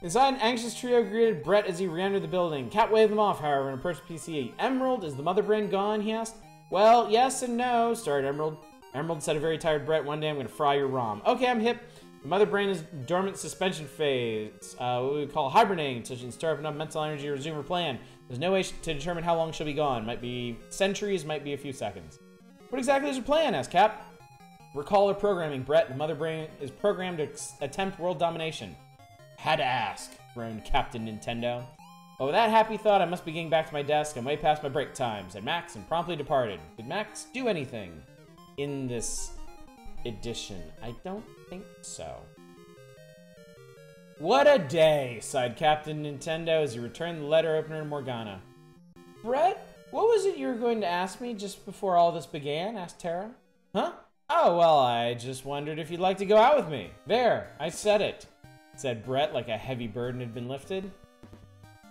Inside, an anxious trio greeted Brett as he re-entered the building. Cat waved them off, however, and approached PC. Emerald, is the mother brain gone? He asked. Well, yes and no, started Emerald. Emerald said a very tired Brett, one day I'm gonna fry your ROM. Okay, I'm hip. The mother brain is dormant suspension phase, uh, what we call hibernating, so she can store up enough mental energy to resume her plan. There's no way to determine how long she'll be gone. Might be centuries, might be a few seconds. What exactly is your plan? asked Cap. Recall her programming, Brett. The mother brain is programmed to attempt world domination. Had to ask, groaned Captain Nintendo. But with that happy thought, I must be getting back to my desk. I'm way past my break time, said Max, and promptly departed. Did Max do anything in this edition? I don't think so. What a day, sighed Captain Nintendo as he returned the letter opener to Morgana. Brett, what was it you were going to ask me just before all this began? asked Terra. Huh? Oh, well, I just wondered if you'd like to go out with me. There, I said it, said Brett like a heavy burden had been lifted.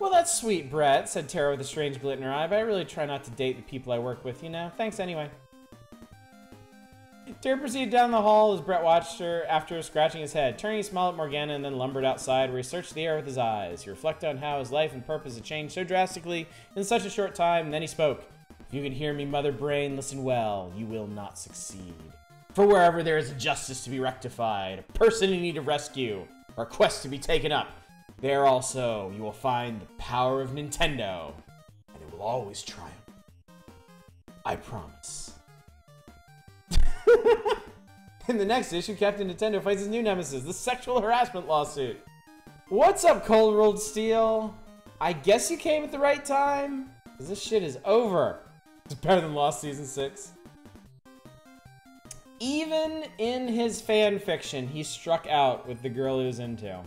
Well, that's sweet, Brett, said Tara with a strange glint in her eye, but I really try not to date the people I work with, you know? Thanks anyway. Tara proceeded down the hall as Brett watched her after scratching his head. Turning, he smiled at Morgana and then lumbered outside, where he searched the air with his eyes. He reflected on how his life and purpose had changed so drastically in such a short time, and then he spoke. If you can hear me, Mother Brain, listen well. You will not succeed. For wherever there is justice to be rectified, a person in need of rescue, or a quest to be taken up, there also you will find the power of Nintendo, and it will always triumph. I promise. In the next issue, Captain Nintendo fights his new nemesis, the sexual harassment lawsuit. What's up, Cold World Steel? I guess you came at the right time? This shit is over. It's better than Lost Season 6. Even in his fan fiction, he struck out with the girl he was into.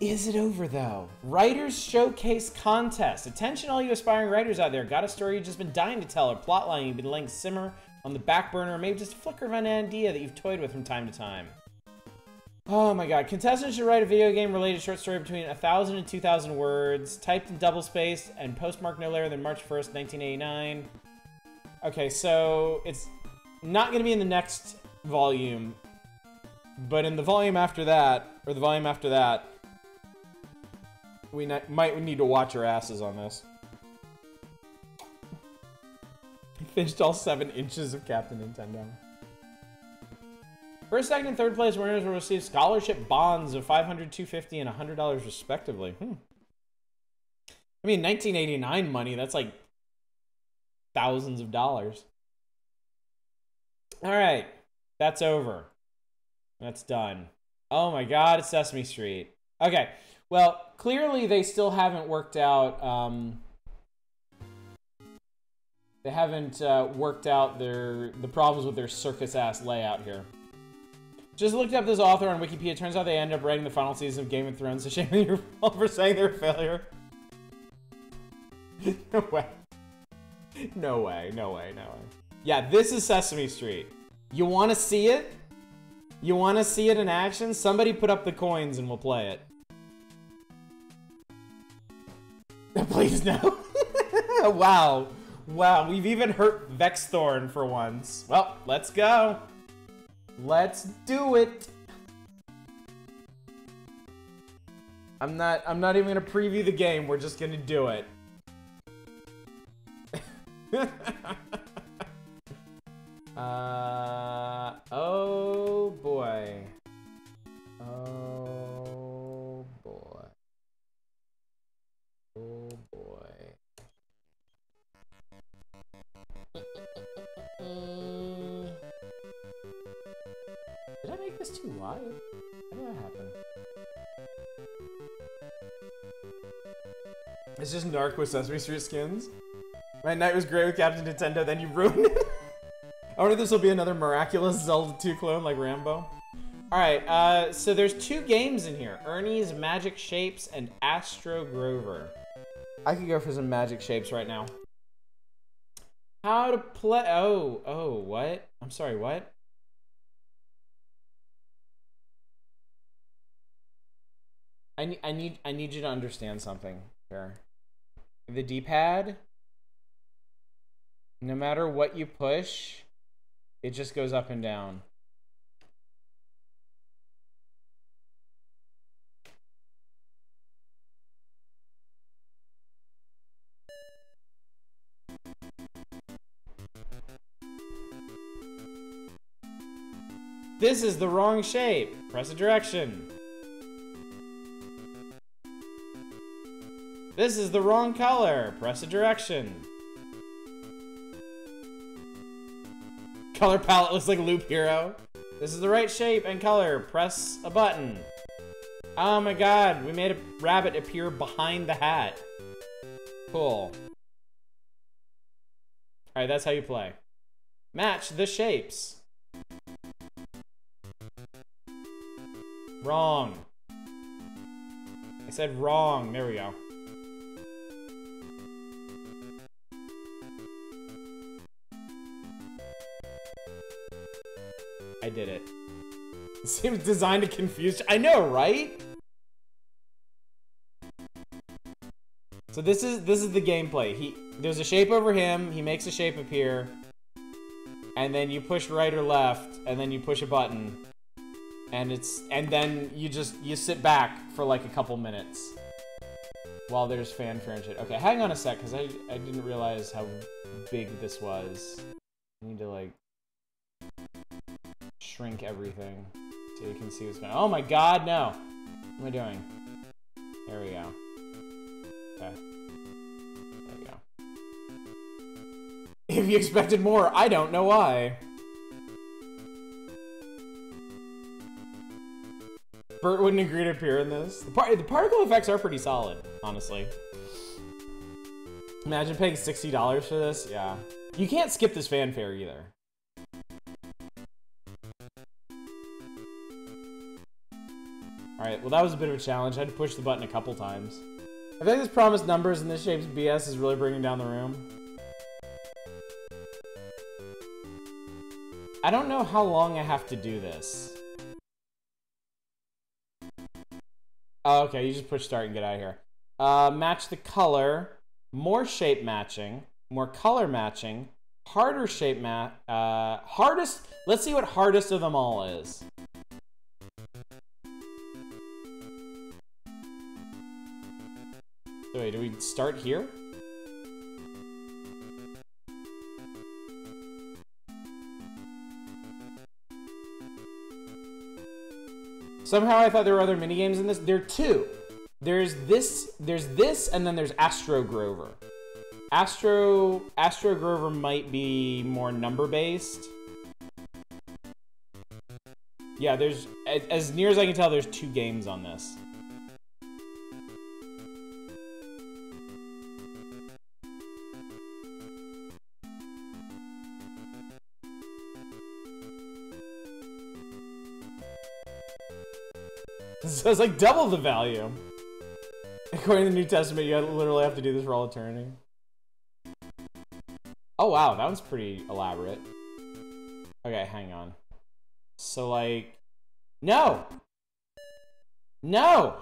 Is it over though? Writers Showcase Contest. Attention, all you aspiring writers out there. Got a story you've just been dying to tell, or plotline you've been letting simmer on the back burner, or maybe just a flicker of an idea that you've toyed with from time to time. Oh my god. Contestants should write a video game related short story between 1,000 and 2,000 words, typed in double space, and postmarked no later than March 1st, 1989. Okay, so it's not going to be in the next volume, but in the volume after that, or the volume after that, we might need to watch our asses on this. Finished all seven inches of Captain Nintendo. First, second, and third place winners will receive scholarship bonds of 500 250 and $100 respectively. Hmm. I mean, 1989 money, that's like thousands of dollars. All right, that's over. That's done. Oh my god, it's Sesame Street. Okay, well, clearly they still haven't worked out. Um, they haven't uh, worked out their the problems with their circus ass layout here. Just looked up this author on Wikipedia. Turns out they ended up writing the final season of Game of Thrones. So shame your fault for saying they're a failure. no way. No way. No way. No way. Yeah, this is Sesame Street. You want to see it? You want to see it in action? Somebody put up the coins and we'll play it. Please no. wow. Wow, we've even hurt Vexthorn for once. Well, let's go. Let's do it. I'm not I'm not even gonna preview the game, we're just gonna do it. uh oh boy. Oh boy. Oh boy. Did I make this too wide? How did that happen? It's just Narc with Sesame Street skins. My night was great with Captain Nintendo, then you ruined it. I wonder if this will be another miraculous Zelda 2 clone like Rambo. Alright, uh, so there's two games in here. Ernie's Magic Shapes and Astro Grover. I could go for some Magic Shapes right now. How to play... Oh, oh, what? I'm sorry, what? I need, I need, I need you to understand something here. The D-pad, no matter what you push, it just goes up and down. This is the wrong shape. Press a direction. This is the wrong color. Press a direction. Color palette looks like Loop Hero. This is the right shape and color. Press a button. Oh my god, we made a rabbit appear behind the hat. Cool. Alright, that's how you play. Match the shapes. Wrong. I said wrong. There we go. I did it. It seems designed to confuse. I know, right? So this is this is the gameplay. He there's a shape over him. He makes a shape appear, and then you push right or left, and then you push a button, and it's and then you just you sit back for like a couple minutes while there's fanfare and shit. Okay, hang on a sec, because I I didn't realize how big this was. I need to like shrink everything so you can see what's going on. Oh my god, no! What am I doing? There we go. Okay. There we go. If you expected more, I don't know why. Bert wouldn't agree to appear in this. The, par the particle effects are pretty solid, honestly. Imagine paying $60 for this? Yeah. You can't skip this fanfare either. Alright, well that was a bit of a challenge. I had to push the button a couple times. I think this promised numbers in this shape's BS is really bringing down the room. I don't know how long I have to do this. Oh, okay, you just push start and get out of here. Uh, match the color, more shape matching, more color matching, harder shape mat, uh, hardest, let's see what hardest of them all is. So wait, do we start here? Somehow I thought there were other mini games in this. There are two. There's this, there's this, and then there's Astro Grover. Astro Astro Grover might be more number based. Yeah, there's as near as I can tell, there's two games on this. So it's like double the value. According to the New Testament, you literally have to do this for all eternity. Oh wow, that was pretty elaborate. Okay, hang on. So like, no! No!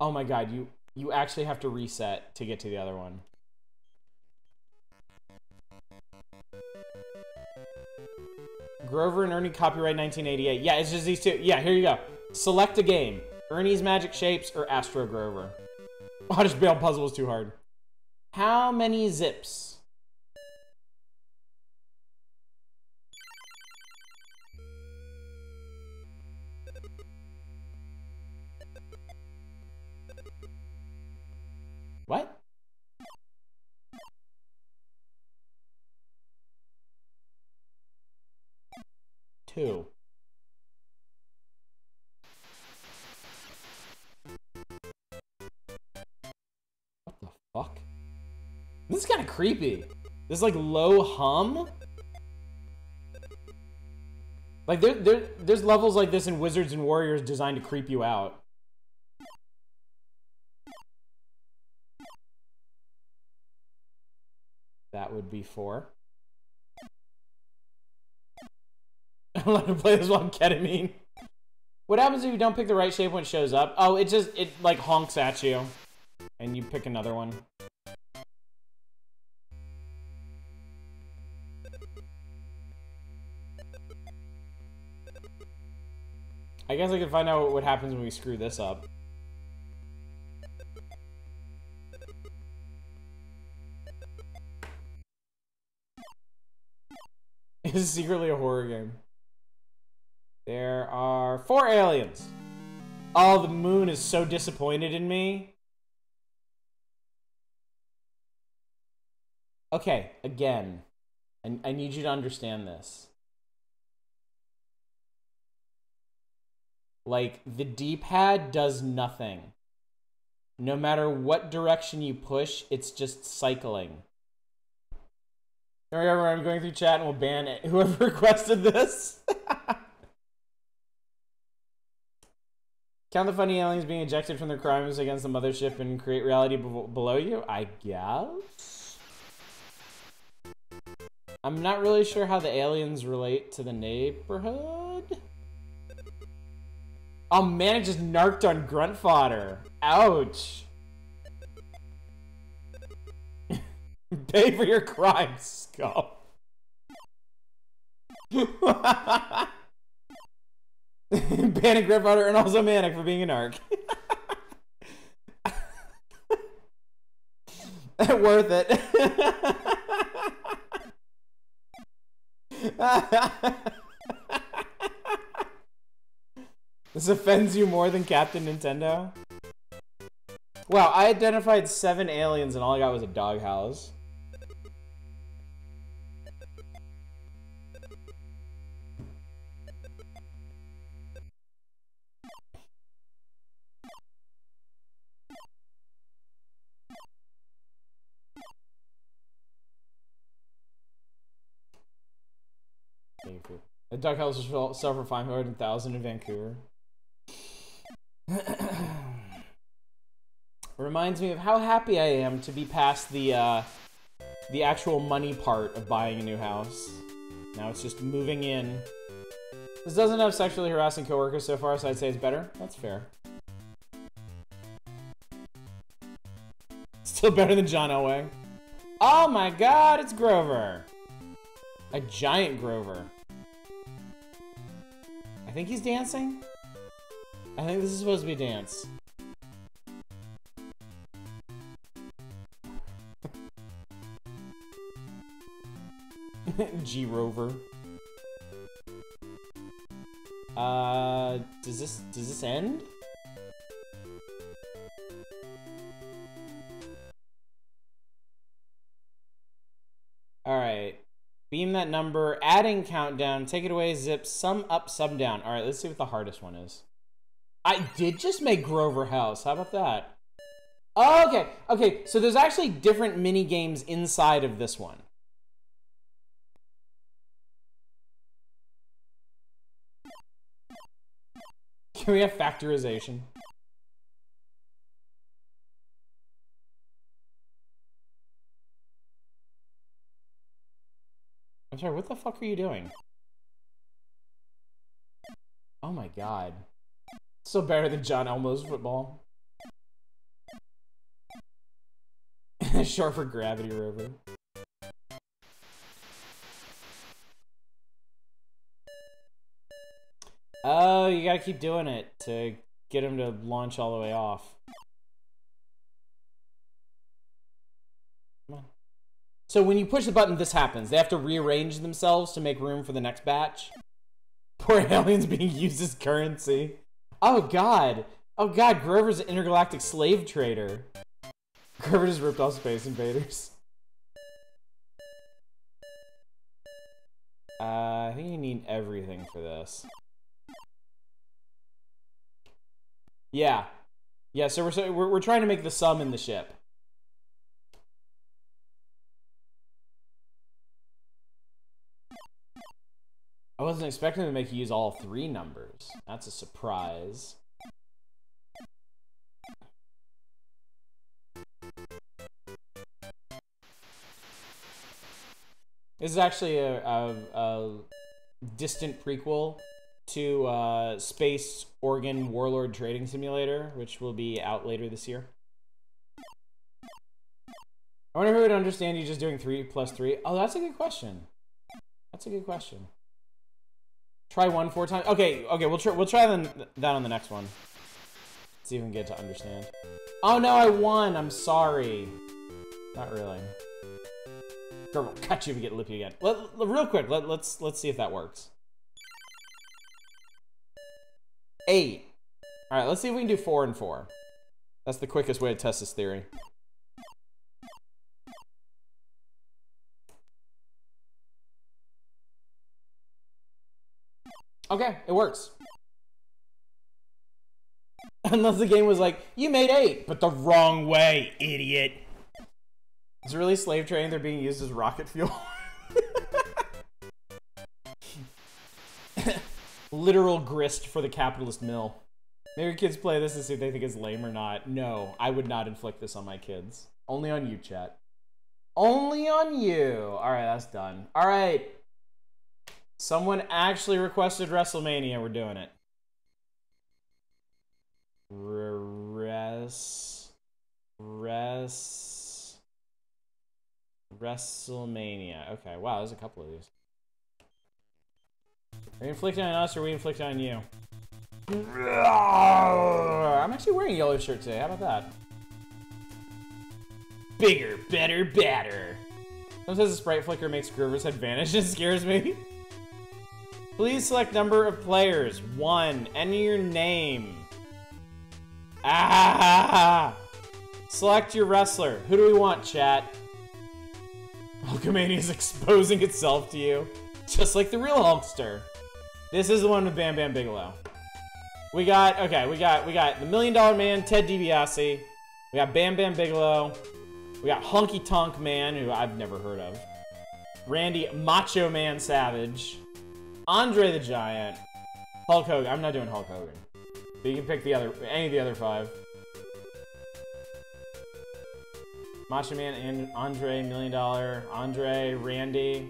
Oh my god, you, you actually have to reset to get to the other one. Grover and Ernie copyright 1988. Yeah, it's just these two. Yeah, here you go. Select a game. Ernie's Magic Shapes or Astro Grover. Honest Bail Puzzle was too hard. How many zips? Creepy. This like low hum. Like there, there, there's levels like this in Wizards and Warriors designed to creep you out. That would be four. I'm gonna play this one ketamine. What happens if you don't pick the right shape when it shows up? Oh, it just, it like honks at you. And you pick another one. I guess I can find out what happens when we screw this up. It's secretly a horror game. There are four aliens. Oh, the moon is so disappointed in me. Okay, again, I, I need you to understand this. Like, the D-pad does nothing. No matter what direction you push, it's just cycling. Remember, I'm going through chat and we'll ban it. Whoever requested this. Count the funny aliens being ejected from their crimes against the mothership and create reality below you? I guess? I'm not really sure how the aliens relate to the neighborhood. Oh man, it just narked on grunt fodder. Ouch. Pay for your crimes, skull. Panic grunt and also Manic for being an arc. Worth it. This offends you more than Captain Nintendo? Wow, I identified seven aliens and all I got was a doghouse. The doghouse was sell for 500,000 in Vancouver. Reminds me of how happy I am to be past the uh, the actual money part of buying a new house. Now it's just moving in. This doesn't have sexually harassing coworkers so far, so I'd say it's better. That's fair. Still better than John Elway. Oh my god, it's Grover! A giant Grover. I think he's dancing? I think this is supposed to be dance. G Rover. Uh, does this does this end? All right. Beam that number, adding countdown, take it away, zip, sum up, sum down. All right, let's see what the hardest one is. I did just make Grover House. How about that? Oh, okay, okay. So there's actually different mini games inside of this one. Can we have factorization? I'm sorry, what the fuck are you doing? Oh my god. Still better than John Elmo's football. Short for Gravity Rover. Oh, you gotta keep doing it to get him to launch all the way off. So when you push the button, this happens. They have to rearrange themselves to make room for the next batch. Poor aliens being used as currency. Oh god. Oh god, Grover's an intergalactic slave trader. Grover just ripped off Space Invaders. Uh, I think you need everything for this. Yeah. Yeah, so we're, we're, we're trying to make the sum in the ship. Wasn't expecting to make you use all three numbers. That's a surprise. This is actually a, a, a distant prequel to uh, Space Organ Warlord Trading Simulator, which will be out later this year. I wonder who would understand you just doing three plus three. Oh, that's a good question. That's a good question. Try one four times. Okay, okay, we'll try we'll try then that on the next one. See if we can get to understand. Oh no, I won. I'm sorry. Not really. Girl, will cut you if you get lippy again. Let, real quick, let, let's let's see if that works. Eight. All right, let's see if we can do four and four. That's the quickest way to test this theory. Okay, it works. Unless the game was like, you made eight, but the wrong way, idiot. It's really slave train, they're being used as rocket fuel. Literal grist for the capitalist mill. Maybe kids play this and see if they think it's lame or not. No, I would not inflict this on my kids. Only on you, chat. Only on you. Alright, that's done. Alright. Someone actually requested WrestleMania. We're doing it. Res. Res. WrestleMania. Okay, wow, there's a couple of these. Are you inflicting on us or we inflicting on you? I'm actually wearing a yellow shirt today. How about that? Bigger, better, better. Sometimes the sprite flicker makes Grover's head vanish and scares me. Please select number of players. One. Enter your name. Ah! Select your wrestler. Who do we want, chat? Hulkamania is exposing itself to you. Just like the real Hulkster. This is the one with Bam Bam Bigelow. We got, okay, we got, we got the Million Dollar Man, Ted DiBiase. We got Bam Bam Bigelow. We got Honky Tonk Man, who I've never heard of. Randy Macho Man Savage. Andre the Giant, Hulk Hogan. I'm not doing Hulk Hogan. But you can pick the other, any of the other five. Macho Man and Andre, Million Dollar, Andre, Randy.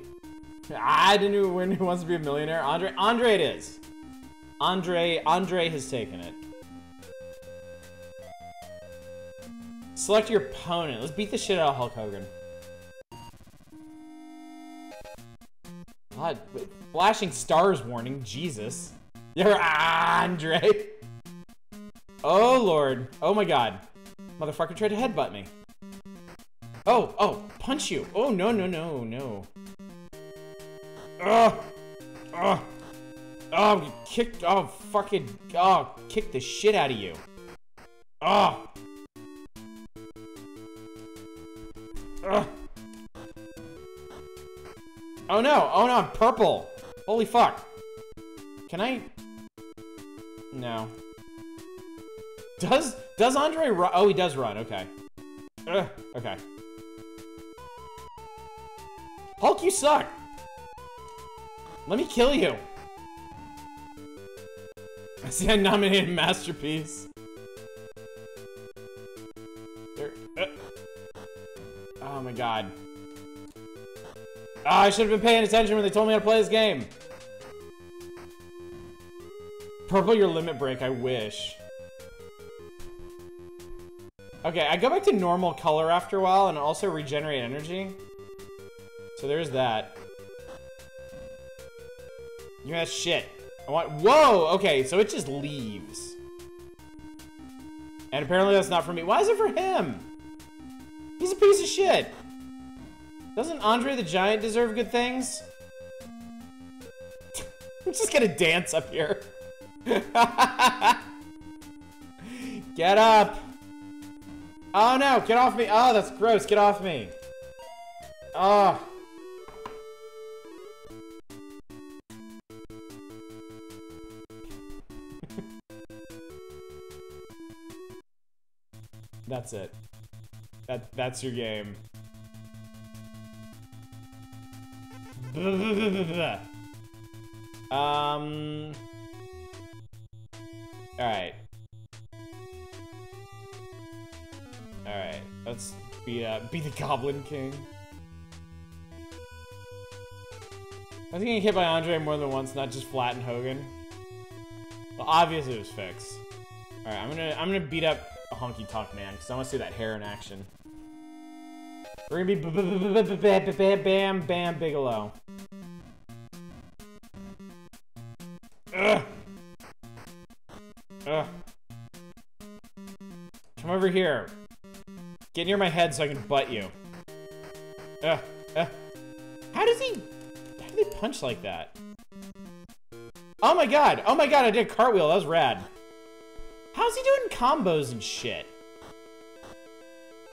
I didn't know when Who Wants to Be a Millionaire. Andre, Andre it is. Andre, Andre has taken it. Select your opponent. Let's beat the shit out of Hulk Hogan. God, flashing stars warning, Jesus. You're Andre. Oh, Lord. Oh, my God. Motherfucker tried to headbutt me. Oh, oh, punch you. Oh, no, no, no, no. Ugh. Ugh. Oh, kicked. Oh, fucking. Oh, kick the shit out of you. Oh. Ugh. Oh no! Oh no, I'm purple! Holy fuck. Can I... No. Does does Andre run? Oh, he does run. Okay. Ugh, okay. Hulk, you suck! Let me kill you! I see I nominated Masterpiece. There, uh, oh my god. Oh, I should have been paying attention when they told me how to play this game. Purple your limit break, I wish. Okay, I go back to normal color after a while and also regenerate energy. So there's that. You that shit. I want- Whoa! Okay, so it just leaves. And apparently that's not for me. Why is it for him? He's a piece of shit. Doesn't Andre the Giant deserve good things? I'm just gonna dance up here. get up! Oh no, get off me! Oh, that's gross, get off me! Oh. that's it. That that's your game. Um. Alright. Alright, let's be, uh, be the Goblin King. I was getting hit by Andre more than once, not just flatten Hogan. Well, obviously it was fixed. Alright, I'm gonna, I'm gonna beat up a Honky Tonk Man, because I want to see that hair in action. We're gonna be bam, bam, bam, Bigelow. Ugh. Ugh. Come over here. Get near my head so I can butt you. Ugh. Ugh. How does he... How do they punch like that? Oh my god! Oh my god, I did cartwheel. That was rad. How's he doing combos and shit?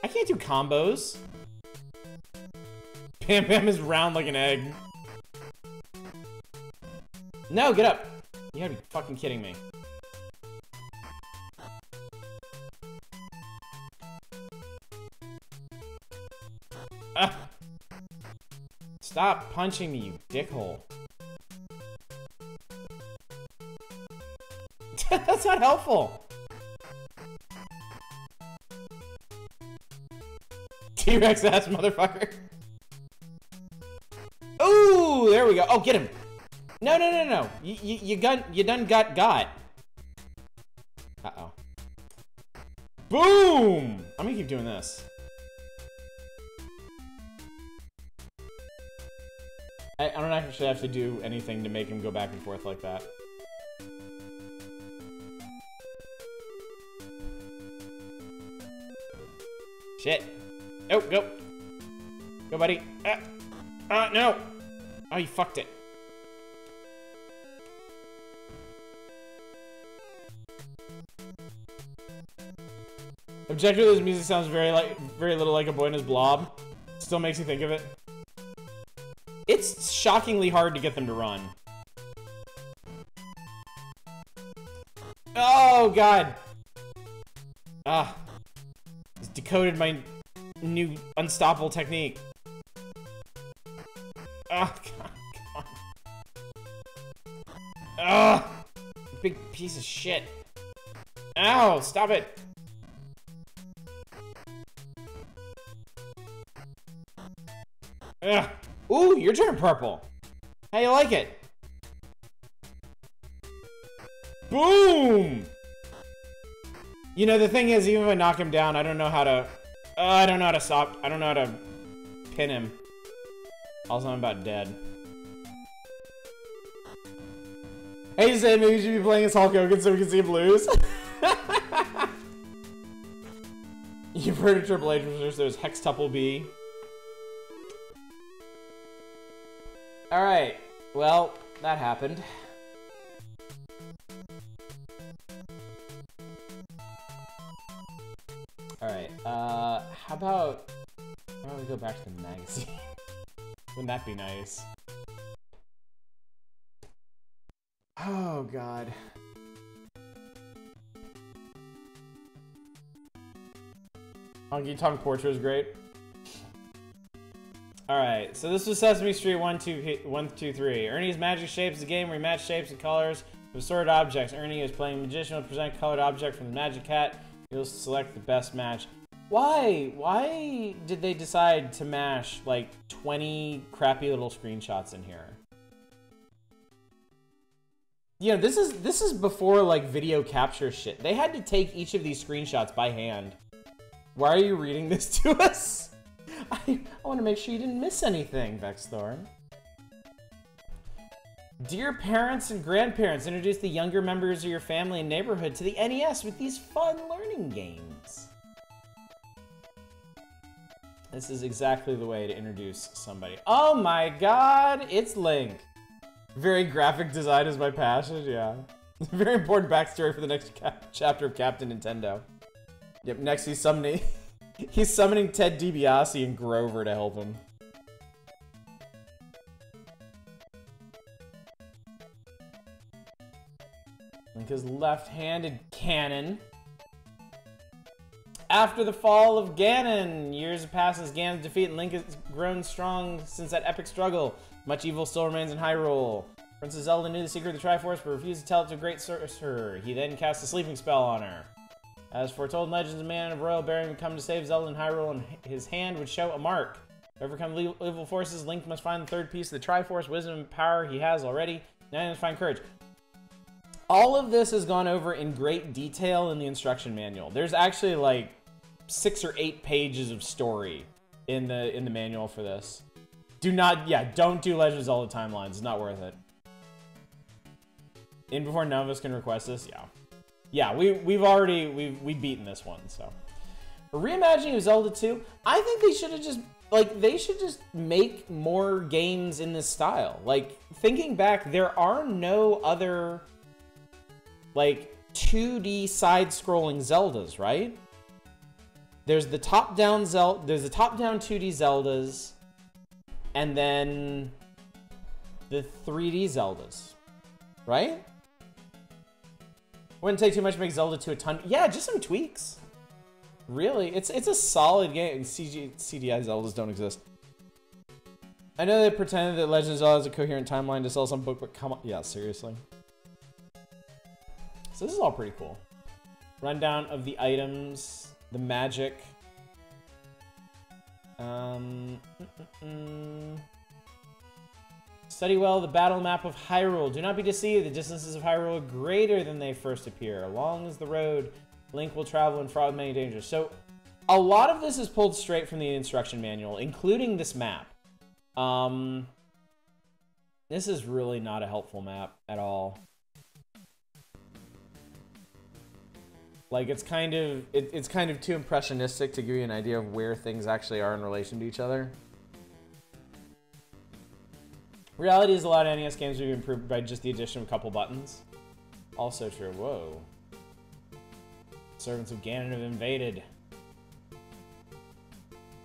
I can't do combos. Bam Bam is round like an egg. No, get up. You gotta be fucking kidding me. Ah. Stop punching me, you dickhole. That's not helpful. T-Rex ass motherfucker. There we go. Oh, get him. No, no, no, no. You, you, you got, you done got got. Uh-oh. Boom! I'm gonna keep doing this. I, I don't actually have to do anything to make him go back and forth like that. Shit. Oh, go. Go, buddy. Ah. Ah, no. Oh, you fucked it. Objectively, this music sounds very like very little like a Boy and His Blob. Still makes you think of it. It's shockingly hard to get them to run. Oh god. Ah. Decoded my new unstoppable technique. Oh Big piece of shit. Ow, stop it. Ugh. Ooh, you're turning purple. How you like it? Boom! You know, the thing is, even if I knock him down, I don't know how to... Uh, I don't know how to stop... I don't know how to pin him. Also, I'm about dead. Hey, Sam, maybe you should be playing as Hulk Hogan so we can see him lose. You've heard of Triple H, there's Hextuple B. Alright, well, that happened. Alright, uh, how about, how about we go back to the magazine? Wouldn't that be nice? Oh, God. Honky Tonk Portrait is great. Alright, so this was Sesame Street 1, 2, 1, 2, 3. Ernie's Magic Shapes is a game where you match shapes and colors with assorted objects. Ernie is playing Magician will present colored object from the Magic Hat. You'll select the best match. Why? Why did they decide to mash like 20 crappy little screenshots in here? You know, this is this is before like video capture shit. They had to take each of these screenshots by hand. Why are you reading this to us? I, I want to make sure you didn't miss anything, Vexthorn. Dear parents and grandparents, introduce the younger members of your family and neighborhood to the NES with these fun learning games. This is exactly the way to introduce somebody. Oh my god, it's Link. Very graphic design is my passion, yeah. Very important backstory for the next chapter of Captain Nintendo. Yep, next he's summoning... He's summoning Ted DiBiase and Grover to help him. Like his left-handed cannon. After the fall of Ganon, years have passed since Ganon's defeat, and Link has grown strong since that epic struggle. Much evil still remains in Hyrule. Princess Zelda knew the secret of the Triforce, but refused to tell it to great sorcerer. He then cast a sleeping spell on her. As foretold in legends, a man of royal bearing would come to save Zelda in Hyrule, and his hand would show a mark. To overcome evil forces, Link must find the third piece of the Triforce, wisdom and power he has already. Now he must find courage. All of this has gone over in great detail in the instruction manual. There's actually like six or eight pages of story in the in the manual for this. Do not, yeah, don't do Legend of Zelda timelines. It's not worth it. In before none of us can request this, yeah, yeah. We we've already we've we've beaten this one. So, reimagining of Zelda 2. I think they should have just like they should just make more games in this style. Like thinking back, there are no other like 2D side-scrolling Zeldas, right? There's the top-down Zelda. There's the top-down 2D Zeldas, and then the 3D Zeldas, right? Wouldn't take too much to make Zelda 2 a ton. Yeah, just some tweaks. Really, it's it's a solid game. CG, CDI Zeldas don't exist. I know they pretended that Legend of Zelda has a coherent timeline to sell some book, but come on, yeah, seriously. So this is all pretty cool. Rundown of the items, the magic. Um, mm, mm. Study well the battle map of Hyrule. Do not be deceived. The distances of Hyrule are greater than they first appear. Along is the road, Link will travel and with many dangers. So, a lot of this is pulled straight from the instruction manual, including this map. Um, this is really not a helpful map at all. Like it's kind of it, it's kind of too impressionistic to give you an idea of where things actually are in relation to each other. Reality is a lot of NES games will be improved by just the addition of a couple buttons. Also true. Whoa. Servants of Ganon have invaded.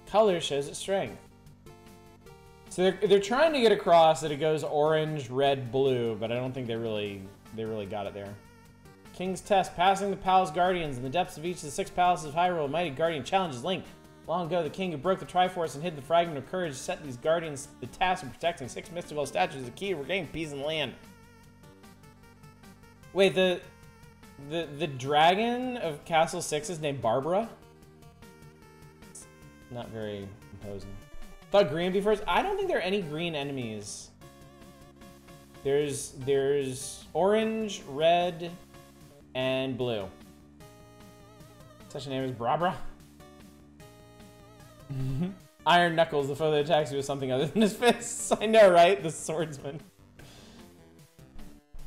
Color shows its strength. So they're, they're trying to get across that it goes orange, red, blue, but I don't think they really they really got it there. King's Test, passing the Palace Guardians in the depths of each of the six palaces of Hyrule. Mighty Guardian challenges Link. Long ago, the king who broke the Triforce and hid the Fragment of Courage set these Guardians the task of protecting six mystical statues, the key to regaining peace the land. Wait, the the the dragon of Castle Six is named Barbara. It's not very imposing. Thought green would be first. I don't think there are any green enemies. There's there's orange, red, and blue. Such a name as Barbara. Iron Knuckles, the foe that attacks you with something other than his fists. I know, right? The swordsman.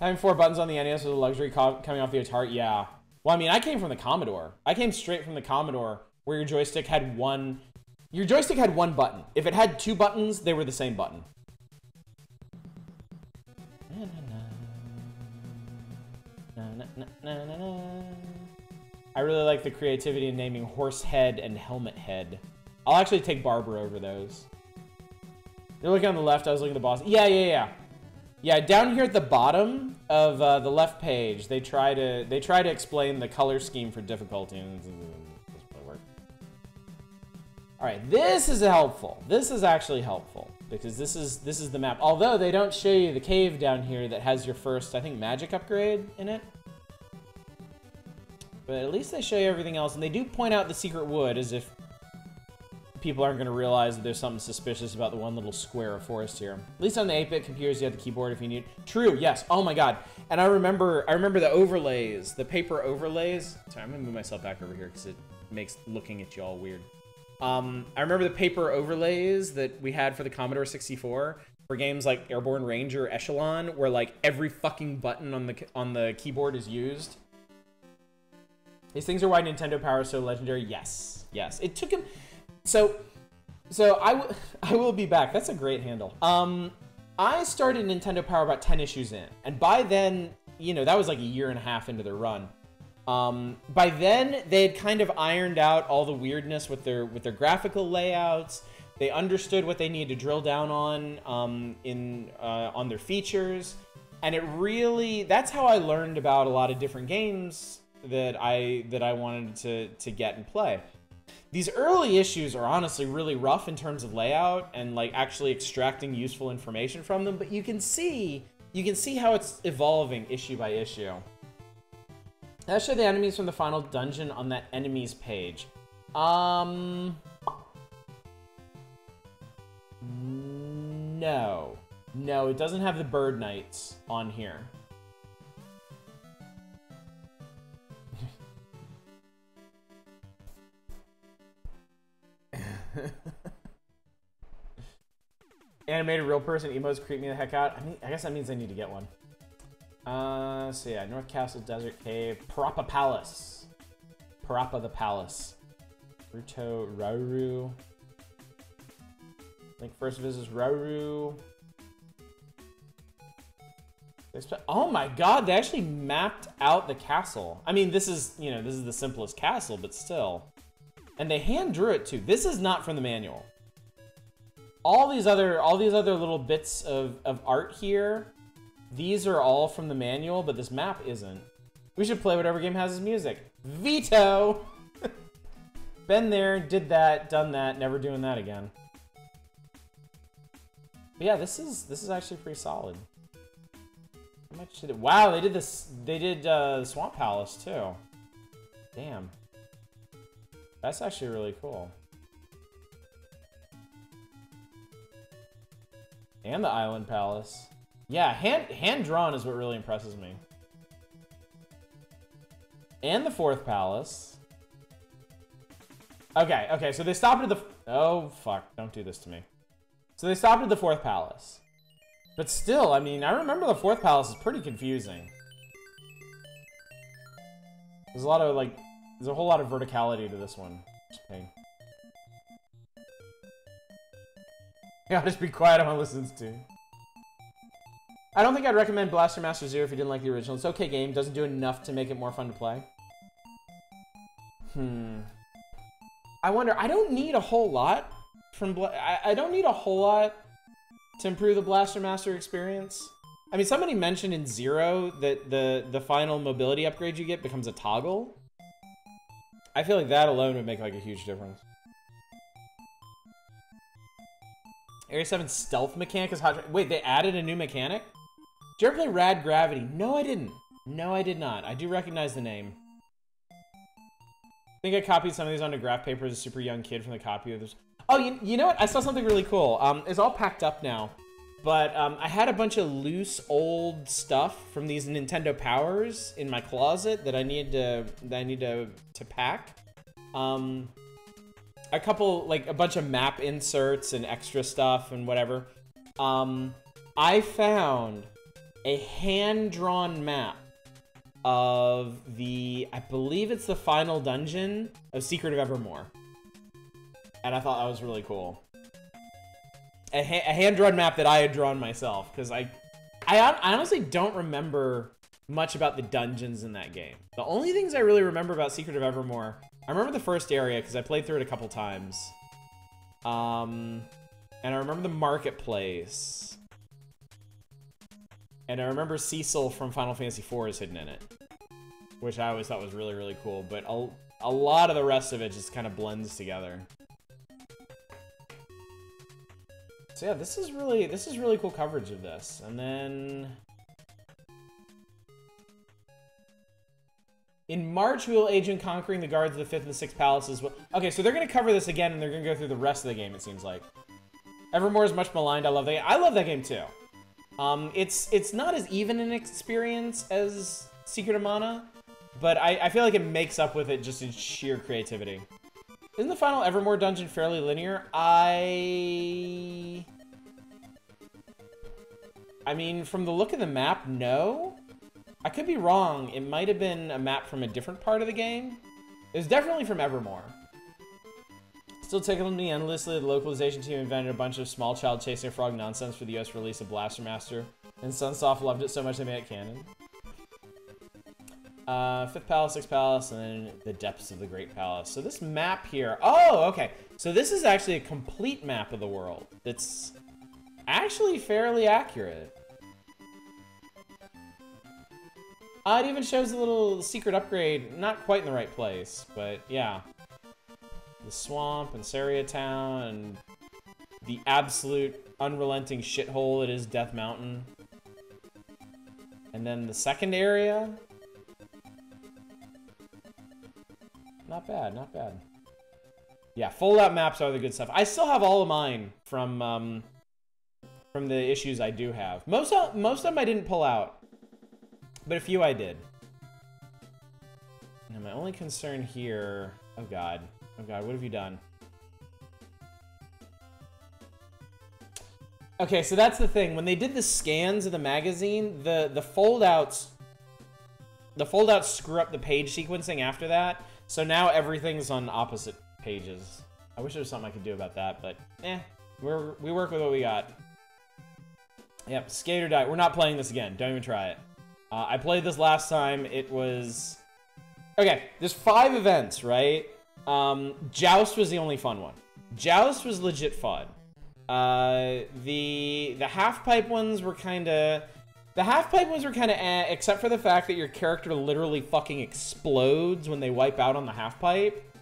Having four buttons on the NES was a luxury co- coming off the Atari. Yeah. Well, I mean, I came from the Commodore. I came straight from the Commodore, where your joystick had one. Your joystick had one button. If it had two buttons, they were the same button. I really like the creativity in naming horse head and helmet head. I'll actually take Barbara over those. You're looking on the left, I was looking at the boss. Yeah, yeah, yeah. Yeah, down here at the bottom of uh, the left page, they try to they try to explain the color scheme for difficulty. All right, this is helpful. This is actually helpful because this is this is the map. Although they don't show you the cave down here that has your first, I think, magic upgrade in it. But at least they show you everything else, and they do point out the secret wood as if people aren't going to realize that there's something suspicious about the one little square of forest here. At least on the 8-bit computers, you have the keyboard if you need. True, yes. Oh my god. And I remember, I remember the overlays, the paper overlays. Sorry, I'm gonna move myself back over here because it makes looking at you all weird. Um, I remember the paper overlays that we had for the Commodore 64 for games like Airborne Ranger, Echelon, where like every fucking button on the on the keyboard is used. These things are why Nintendo Power is so legendary. Yes, yes. It took him. So, so I, I will be back. That's a great handle. Um, I started Nintendo Power about 10 issues in, and by then, you know, that was like a year and a half into their run. Um, by then, they had kind of ironed out all the weirdness with their with their graphical layouts. They understood what they needed to drill down on um, in uh, on their features, and it really that's how I learned about a lot of different games that I that I wanted to to get and play. These early issues are honestly really rough in terms of layout and like actually extracting useful information from them, but you can see you can see how it's evolving issue by issue. Let's show the enemies from the final dungeon on that enemies page. Um... No. No, it doesn't have the bird knights on here. Animated real person emotes creep me the heck out. I mean, I guess that means I need to get one. Uh, so yeah, North Castle, Desert Cave, Parapa Palace. Parappa the Palace. Ruto, Rauru. think first visits Rauru. Oh my god, they actually mapped out the castle. I mean, this is, you know, this is the simplest castle, but still. And they hand drew it too. This is not from the manual. All these other all these other little bits of, of art here, these are all from the manual, but this map isn't. We should play whatever game has his music. Veto! Been there, did that, done that, never doing that again. But yeah, this is this is actually pretty solid. How much did it? Wow, they did this. They did uh, the Swamp Palace too. Damn. That's actually really cool. And the Island Palace. Yeah, hand hand drawn is what really impresses me. And the fourth palace. Okay, okay, so they stopped at the... Oh, fuck. Don't do this to me. So they stopped at the fourth palace. But still, I mean, I remember the fourth palace is pretty confusing. There's a lot of, like, there's a whole lot of verticality to this one. Pain. Yeah, just be quiet, I want to listen to. I don't think I'd recommend Blaster Master Zero if you didn't like the original. It's okay game, doesn't do enough to make it more fun to play. Hmm. I wonder, I don't need a whole lot from Bla I, I don't need a whole lot to improve the Blaster Master experience. I mean, somebody mentioned in Zero that the, the final mobility upgrade you get becomes a toggle. I feel like that alone would make like a huge difference. Area 7 stealth mechanic is hot. Wait, they added a new mechanic? Did you ever play Rad Gravity? No, I didn't. No, I did not. I do recognize the name. I think I copied some of these onto graph paper as a super young kid from the copy of this. Oh, you, you know what? I saw something really cool. Um, it's all packed up now. But um, I had a bunch of loose old stuff from these Nintendo Powers in my closet that I needed to that I need to to pack. Um, a couple like a bunch of map inserts and extra stuff and whatever. Um, I found a hand-drawn map of the I believe it's the final dungeon of Secret of Evermore. And I thought that was really cool a, ha a hand-drawn map that I had drawn myself because I, I, I honestly don't remember much about the dungeons in that game. The only things I really remember about Secret of Evermore, I remember the first area because I played through it a couple times. Um, and I remember the marketplace. And I remember Cecil from Final Fantasy IV is hidden in it. Which I always thought was really, really cool. But a, a lot of the rest of it just kind of blends together. So yeah, this is really this is really cool coverage of this. And then in March, we will age in conquering the guards of the fifth and sixth palaces. Okay, so they're gonna cover this again, and they're gonna go through the rest of the game. It seems like Evermore is much maligned. I love that. I love that game too. Um, it's it's not as even an experience as Secret of Mana, but I, I feel like it makes up with it just in sheer creativity. Isn't the final Evermore dungeon fairly linear? I... I mean, from the look of the map, no. I could be wrong. It might have been a map from a different part of the game. It was definitely from Evermore. Still tickling me endlessly, the localization team invented a bunch of small child chasing frog nonsense for the US release of Blaster Master, and Sunsoft loved it so much they made it canon. Uh, fifth palace, sixth palace, and then the depths of the great palace. So this map here, oh, okay. So this is actually a complete map of the world. That's actually fairly accurate. Uh, it even shows a little secret upgrade, not quite in the right place, but yeah. The swamp and Saria Town and the absolute unrelenting shithole that is Death Mountain. And then the second area. Not bad, not bad. Yeah, fold-out maps are the good stuff. I still have all of mine from um, from the issues I do have. Most of, most of them I didn't pull out, but a few I did. Now my only concern here... Oh god. Oh god, what have you done? Okay, so that's the thing. When they did the scans of the magazine, the the foldouts the foldouts screw up the page sequencing after that. So now everything's on opposite pages. I wish there was something I could do about that, but eh, we're we work with what we got. Yep, Skate or Die. We're not playing this again. Don't even try it. Uh, I played this last time. It was okay. There's five events, right? Um, Joust was the only fun one. Joust was legit fun. Uh, the the half pipe ones were kind of the half pipe ones were kind of eh, except for the fact that your character literally fucking explodes when they wipe out on the half pipe.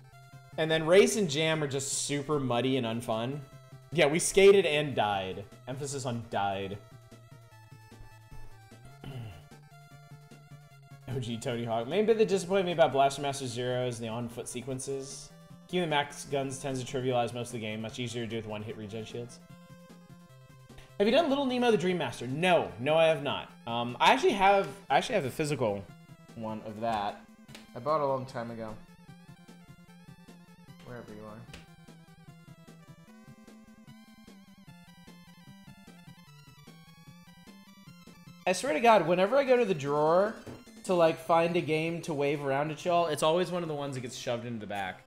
And then race and jam are just super muddy and unfun. Yeah, we skated and died. Emphasis on died. OG Tony Hawk. Bit that disappointed me about Blaster Master Zero is the on-foot sequences. Keeping the max guns tends to trivialize most of the game. Much easier to do with one-hit regen shields. Have you done Little Nemo the Dream Master? No, no, I have not. Um, I actually have, I actually have a physical one of that. I bought a long time ago. Wherever you are. I swear to God, whenever I go to the drawer to like find a game to wave around at y'all, it's always one of the ones that gets shoved into the back.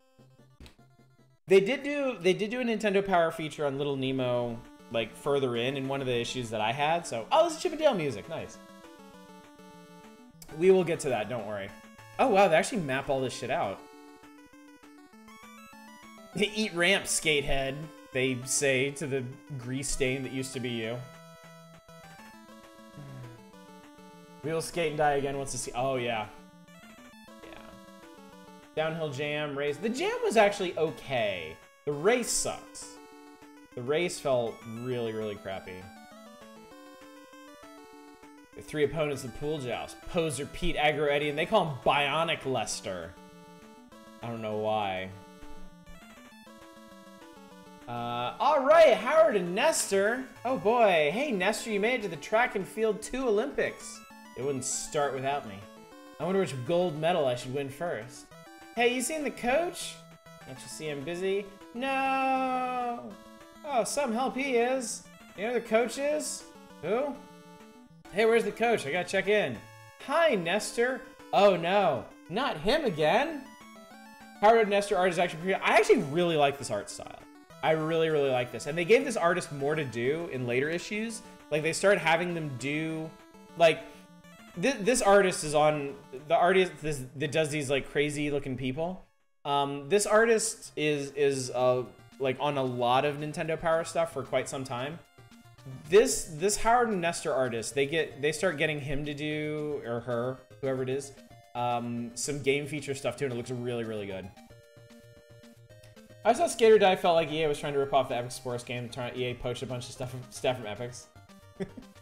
They did do they did do a Nintendo Power feature on Little Nemo like further in in one of the issues that I had. So oh, this is Chip and Dale music, nice. We will get to that. Don't worry. Oh wow, they actually map all this shit out. Eat ramp, skatehead. They say to the grease stain that used to be you. We'll skate and die again once to see. Oh yeah, yeah. Downhill jam race. The jam was actually okay. The race sucks. The race felt really, really crappy. The three opponents in the pool joust. Poser, Pete, Aggro, Eddie, and they call him Bionic Lester. I don't know why. Uh, all right, Howard and Nester. Oh boy, hey Nester, you made it to the track and field two Olympics. It wouldn't start without me. I wonder which gold medal I should win first. Hey, you seen the coach? Can't you see him busy? No! Oh, some help he is. You know the coach is? Who? Hey, where's the coach? I gotta check in. Hi, Nester. Oh no, not him again. Howard Nester art is actually pretty. I actually really like this art style. I really, really like this. And they gave this artist more to do in later issues. Like, they started having them do, like, th this artist is on, the artist this, that does these, like, crazy looking people. Um, this artist is, is, uh, like, on a lot of Nintendo Power stuff for quite some time. This, this Howard and Nester artist, they get, they start getting him to do, or her, whoever it is, um, some game feature stuff too, and it looks really, really good. I saw Skate or Die felt like EA was trying to rip off the Epyx Sports game. EA poached a bunch of stuff stuff from Epyx.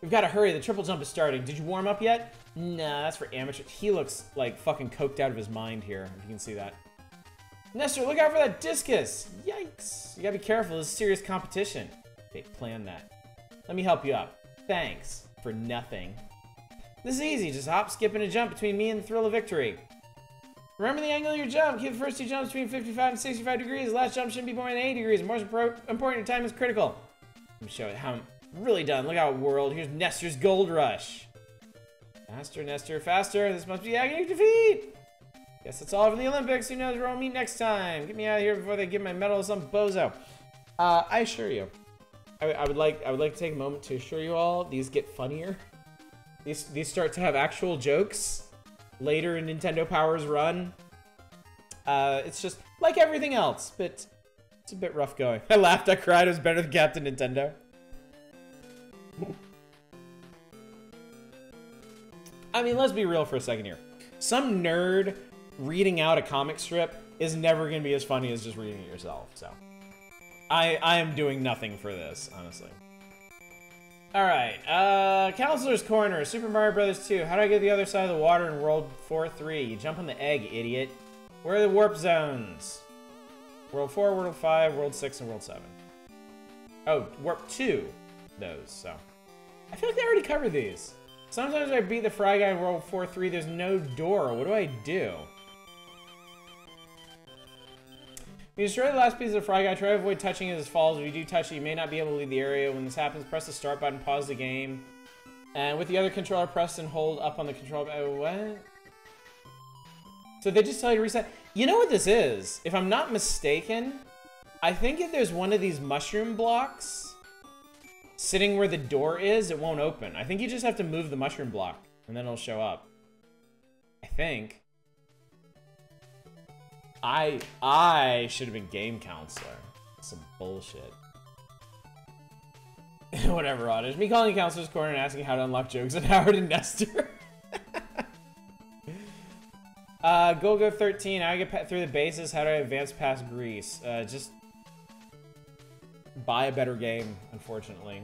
We've got to hurry. The triple jump is starting. Did you warm up yet? Nah, that's for amateurs. He looks like fucking coked out of his mind here, if you can see that. Nester, look out for that discus! Yikes! You gotta be careful. This is serious competition. Okay, plan that. Let me help you out. Thanks. For nothing. This is easy. Just hop, skip, and a jump between me and the thrill of victory. Remember the angle of your jump. Keep the first two jumps between 55 and 65 degrees. The last jump shouldn't be more than 80 degrees. More important, your time is critical. Let me show you how really done. Look out, world. Here's Nester's Gold Rush. Faster, Nester, faster. This must be agony defeat. Guess that's all for the Olympics. Who knows where I'll meet next time. Get me out of here before they give my medal to some bozo. Uh, I assure you, I, I would like I would like to take a moment to assure you all these get funnier. These these start to have actual jokes later in Nintendo Power's run. Uh, it's just like everything else, but it's a bit rough going. I laughed, I cried, it was better than Captain Nintendo. I mean, let's be real for a second here. Some nerd reading out a comic strip is never going to be as funny as just reading it yourself, so. I, I am doing nothing for this, honestly. Alright, uh, Counselor's Corner, Super Mario Brothers 2. How do I get the other side of the water in World 4-3? You jump on the egg, idiot. Where are the warp zones? World 4, World 5, World 6, and World 7. Oh, Warp 2, those, so. I feel like they already covered these. Sometimes I beat the Fry Guy in World 4-3, there's no door. What do I do? You destroy the last piece of the Fry Guy, try to avoid touching it as it falls. If you do touch it, you may not be able to leave the area. When this happens, press the start button, pause the game. And with the other controller, press and hold up on the controller. Oh, what? So they just tell you to reset. You know what this is? If I'm not mistaken, I think if there's one of these mushroom blocks sitting where the door is, it won't open. I think you just have to move the mushroom block, and then it'll show up. I think. I I should have been game counselor. Some bullshit. Whatever, Oddish. Me calling counselor's corner and asking how to unlock jokes at Howard and Nester. uh, Golgo 13. How do I get through the bases? How do I advance past Greece? Uh, just buy a better game, unfortunately.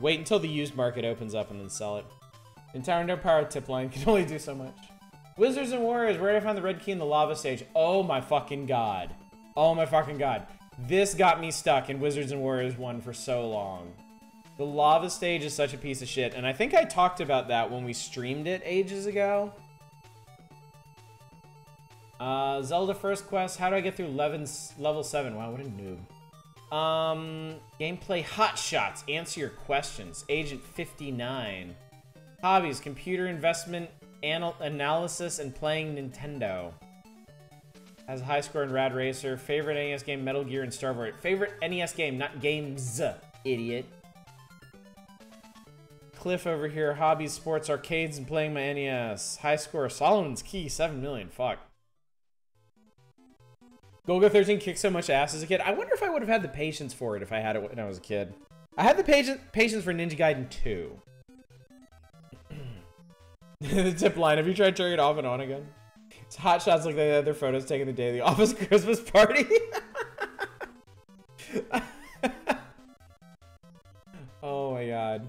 Wait until the used market opens up and then sell it. Entire no power tip line can only do so much. Wizards and Warriors, where did I find the red key in the lava stage? Oh my fucking god. Oh my fucking god. This got me stuck in Wizards and Warriors 1 for so long. The lava stage is such a piece of shit, and I think I talked about that when we streamed it ages ago. Uh, Zelda First Quest, how do I get through level 7? Wow, what a noob. Um, gameplay hot shots. Answer your questions. Agent 59. Hobbies, computer investment, anal analysis, and playing Nintendo. Has a high score in Rad Racer. Favorite NES game, Metal Gear and Star Wars. Favorite NES game, not games, idiot. Cliff over here, hobbies, sports, arcades, and playing my NES. High score, Solomon's Key, 7 million, fuck. Golgo 13 kicked so much ass as a kid. I wonder if I would have had the patience for it if I had it when I was a kid. I had the patience for Ninja Gaiden 2. the tip line, have you tried turning it off and on again? It's hot shots like they had their photos taken the day of the office Christmas party. oh my god.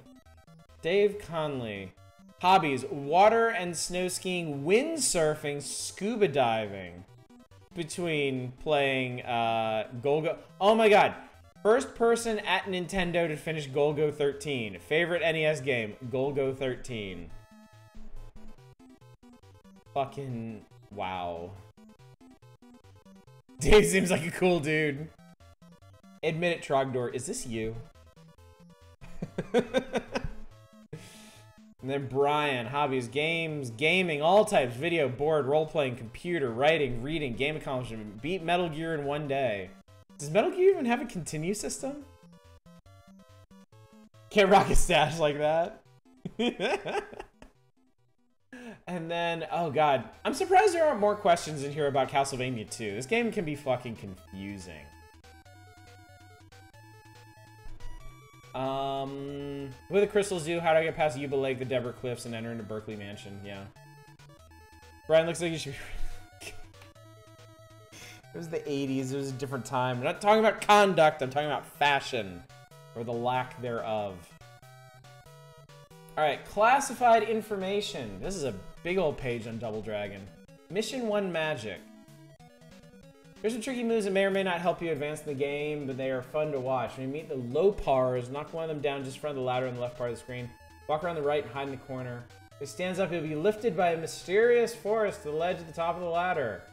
Dave Conley. Hobbies, water and snow skiing, windsurfing, scuba diving between playing uh, Golgo. Oh my god. First person at Nintendo to finish Golgo 13. Favorite NES game, Golgo 13. Fucking wow. Dave seems like a cool dude. Admit it, Trogdor. Is this you? And then Brian, hobbies, games, gaming, all types, video, board, role-playing, computer, writing, reading, game accomplishment, beat Metal Gear in one day. Does Metal Gear even have a continue system? Can't rock a stash like that. and then, oh god, I'm surprised there aren't more questions in here about Castlevania 2. This game can be fucking confusing. Um, do the crystals do? How do I get past Yuba Lake, the Deborah Cliffs, and enter into Berkeley Mansion? Yeah. Brian looks like you should it was the 80s. It was a different time. I'm not talking about conduct. I'm talking about fashion. Or the lack thereof. Alright, classified information. This is a big old page on Double Dragon. Mission 1 Magic. There's some tricky moves that may or may not help you advance in the game, but they are fun to watch. When you meet the Ropers, knock one of them down just in front of the ladder on the left part of the screen. Walk around the right and hide in the corner. If it stands up, you'll be lifted by a mysterious force to the ledge at the top of the ladder.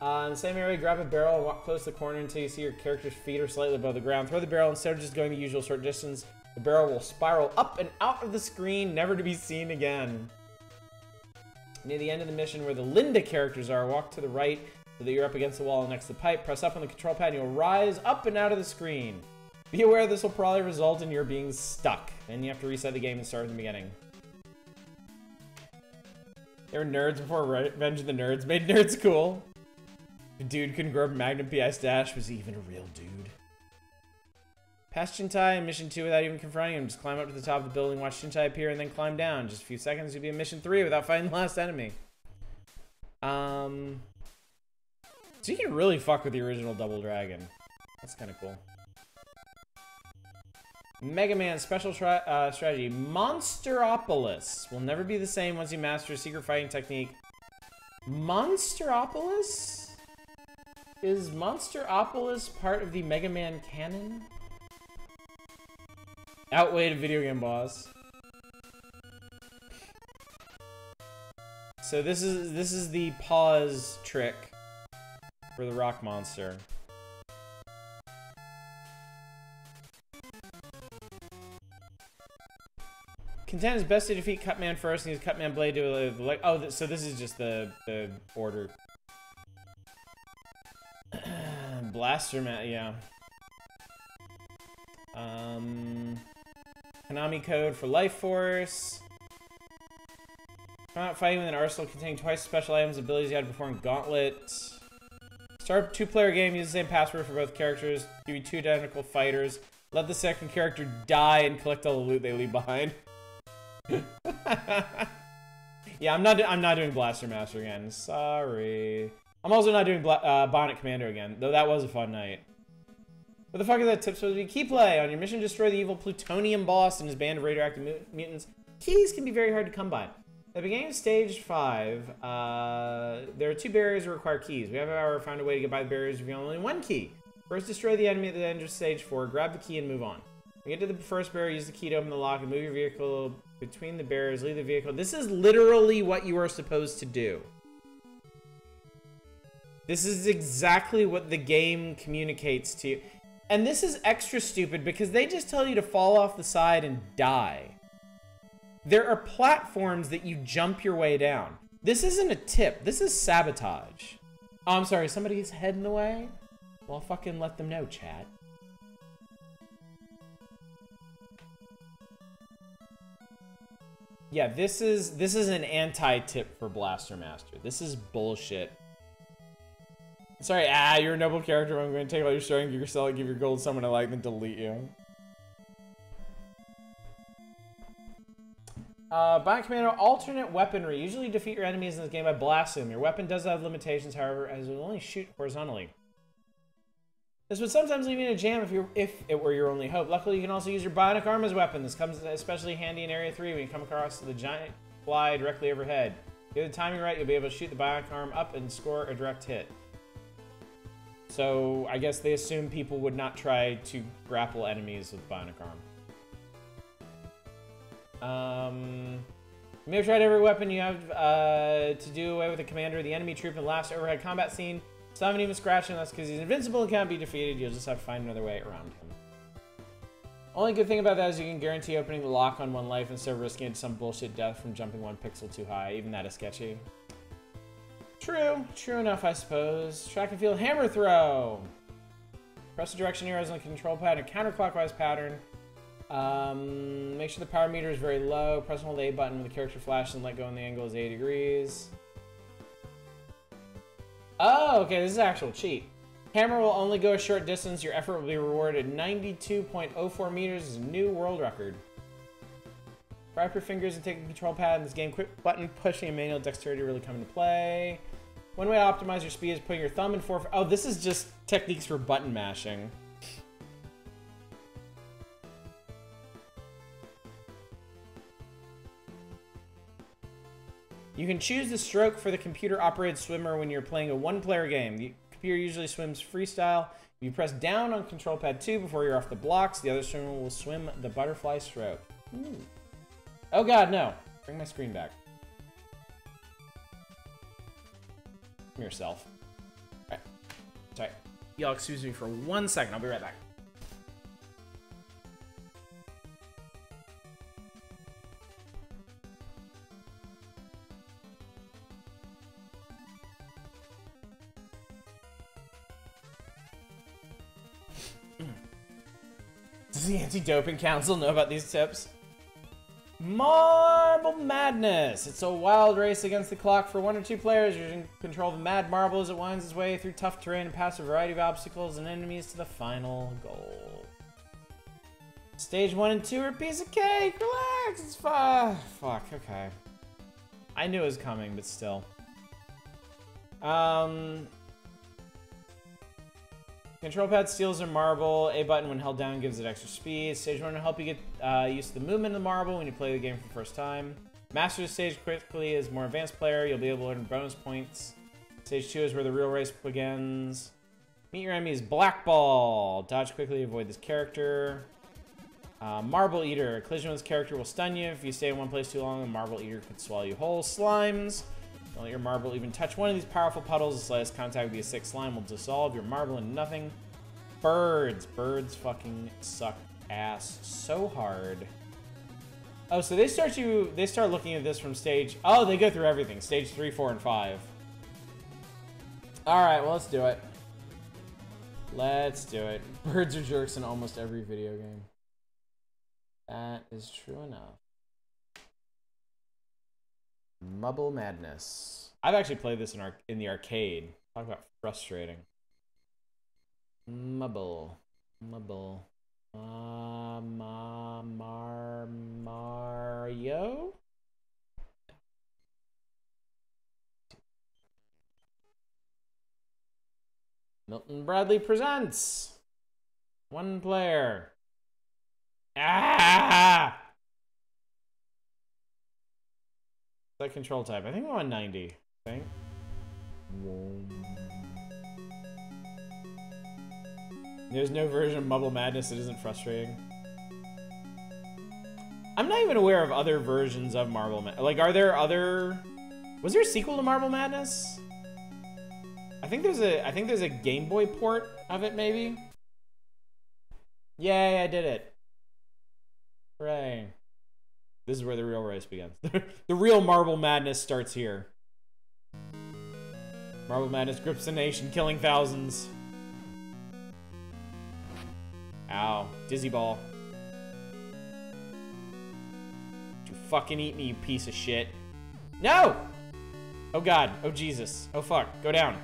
Uh, in the same area, grab a barrel and walk close to the corner until you see your character's feet are slightly above the ground. Throw the barrel instead of just going the usual short distance. The barrel will spiral up and out of the screen, never to be seen again. Near the end of the mission where the Linda characters are, walk to the right so that you're up against the wall next to the pipe. Press up on the control pad and you'll rise up and out of the screen. Be aware this will probably result in your being stuck. and you have to reset the game and start from the beginning. They were nerds before Revenge of the Nerds made nerds cool. The dude couldn't grow up Magnum PI stash. Was he even a real dude? Pass Chintai in Mission 2 without even confronting him. Just climb up to the top of the building, watch Chintai appear, and then climb down. Just a few seconds, you'll be in Mission 3 without fighting the last enemy. Um... So you can really fuck with the original Double Dragon. That's kind of cool. Mega Man special uh, strategy. Monsteropolis will never be the same once you master a secret fighting technique. Monsteropolis? Is Monsteropolis part of the Mega Man canon? Outweighed video game boss. So this is this is the pause trick for the rock monster. Content is best to defeat Cutman first and use Cutman Blade to uh, like. Oh, th so this is just the the order. Blaster man, yeah. Um, Konami code for Life Force. Not fighting with an arsenal containing twice special items abilities you had to perform Gauntlet. Start a two-player game, use the same password for both characters. Give you two identical fighters. Let the second character die and collect all the loot they leave behind. yeah, I'm not. I'm not doing Blaster Master again. Sorry. I'm also not doing Bla uh, Bionic Commando again, though that was a fun night. What the fuck is that tip supposed to be? Key play. On your mission to destroy the evil plutonium boss and his band of radioactive mu mutants, keys can be very hard to come by. The beginning of stage 5, uh, there are two barriers that require keys. We have, however, found a way to get by the barriers with only one key. First, destroy the enemy at the end of stage 4, grab the key, and move on. When you get to the first barrier, use the key to open the lock and move your vehicle between the barriers, leave the vehicle. This is literally what you are supposed to do. This is exactly what the game communicates to you. And this is extra stupid because they just tell you to fall off the side and die. There are platforms that you jump your way down. This isn't a tip. This is sabotage. Oh, I'm sorry. Somebody's head in the way? Well, fucking let them know, chat. Yeah, this is this is an anti-tip for Blaster Master. This is bullshit. Sorry, ah, you're a noble character. I'm going to take all your strength, give your cell, give your gold to someone I like, then delete you. Uh, Bionic Commando, alternate weaponry. Usually defeat your enemies in this game by blasting them. Your weapon does have limitations, however, as it will only shoot horizontally. This would sometimes leave you in a jam if, if it were your only hope. Luckily, you can also use your Bionic Arm as a weapon. This comes especially handy in Area 3 when you come across the giant fly directly overhead. Have the timing right, you'll be able to shoot the Bionic Arm up and score a direct hit. So, I guess they assume people would not try to grapple enemies with Bionic Arm. Um, you may have tried every weapon you have uh, to do away with the commander of the enemy troop in the last overhead combat scene. So I haven't even scratched him. That's because he's invincible and can't be defeated. You'll just have to find another way around him. Only good thing about that is you can guarantee opening the lock on one life instead of risking it some bullshit death from jumping one pixel too high. Even that is sketchy. True. True enough, I suppose. Track and field hammer throw. Press the direction arrows on the control pad in a counterclockwise pattern. Um, make sure the power meter is very low. Press and hold the A button when the character flashes and let go when the angle is 80 degrees. Oh, okay, this is actual cheat. Hammer will only go a short distance. Your effort will be rewarded 92.04 meters is new world record. Wrap your fingers and take the control pad in this game. Quick button pushing and manual dexterity really come into play. One way to optimize your speed is putting your thumb and four... Oh, this is just techniques for button mashing. You can choose the stroke for the computer-operated swimmer when you're playing a one-player game. The computer usually swims freestyle. If you press down on control pad 2 before you're off the blocks, the other swimmer will swim the butterfly stroke. Ooh. Oh god, no. Bring my screen back. Yourself. Alright. Sorry. Y'all excuse me for one second. I'll be right back. Does the Anti-Doping Council know about these tips? Marble Madness! It's a wild race against the clock for one or two players. In control of the Mad Marble as it winds its way through tough terrain and past a variety of obstacles and enemies to the final goal. Stage 1 and 2 are a piece of cake! Relax! It's fun! Fuck, okay. I knew it was coming, but still. Um... Control pad steals a marble. A button when held down gives it extra speed. Stage 1 will help you get uh, used to the movement of the marble when you play the game for the first time. Master the stage quickly as more advanced player. You'll be able to earn bonus points. Stage 2 is where the real race begins. Meet your enemies. Black Ball. Dodge quickly, avoid this character. Uh, Marble Eater. Collision with this character will stun you. If you stay in one place too long, the Marble Eater could swallow you whole. Slimes. Don't let your marble even touch one of these powerful puddles. The slightest contact with the sick slime will dissolve your marble into nothing. Birds. Birds fucking suck ass so hard. Oh, so they start you. They start looking at this from stage. Oh, they go through everything. Stage three, four, and five. All right, well let's do it. Let's do it. Birds are jerks in almost every video game. That is true enough. Mubble Madness. I've actually played this in our in the arcade. Talk about frustrating. Mubble. Mubble. Uh, ma, mar, Mario? Milton Bradley presents one player. Ah! That control type. I think I'm on 90. I think. There's no version of Mubble Madness that isn't frustrating. I'm not even aware of other versions of Marble Madness. Like, are there other... Was there a sequel to Marble Madness? I think there's a I think there's a Game Boy port of it, maybe. Yay, I did it. Hooray. This is where the real race begins. the real Marble Madness starts here. Marble Madness grips the nation, killing thousands. Ow. Dizzy ball. You fucking eat me, you piece of shit. No! Oh god. Oh Jesus. Oh fuck. Go down.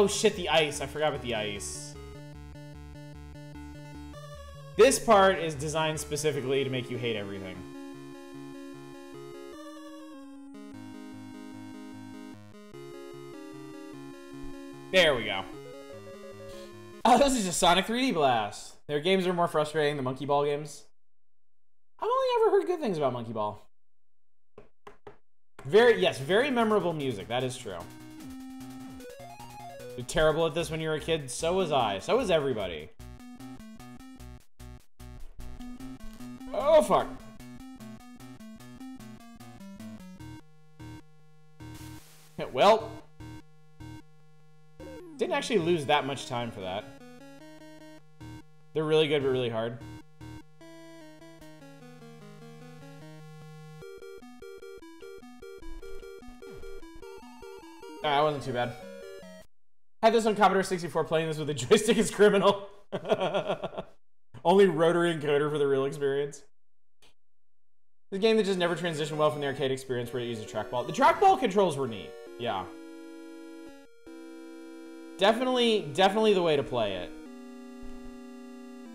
Oh shit, the ice. I forgot about the ice. This part is designed specifically to make you hate everything. There we go. Oh, this is just Sonic 3D Blast. Their games are more frustrating than Monkey Ball games. I've only ever heard good things about Monkey Ball. Very, yes, very memorable music. That is true. You're terrible at this when you were a kid. So was I. So was everybody. Oh, fuck. Well, didn't actually lose that much time for that. They're really good, but really hard. Ah, that wasn't too bad. Had this on Commodore 64, playing this with a joystick is criminal. Only rotary encoder for the real experience. The game that just never transitioned well from the arcade experience where it used a trackball. The trackball controls were neat. Yeah. Definitely, definitely the way to play it.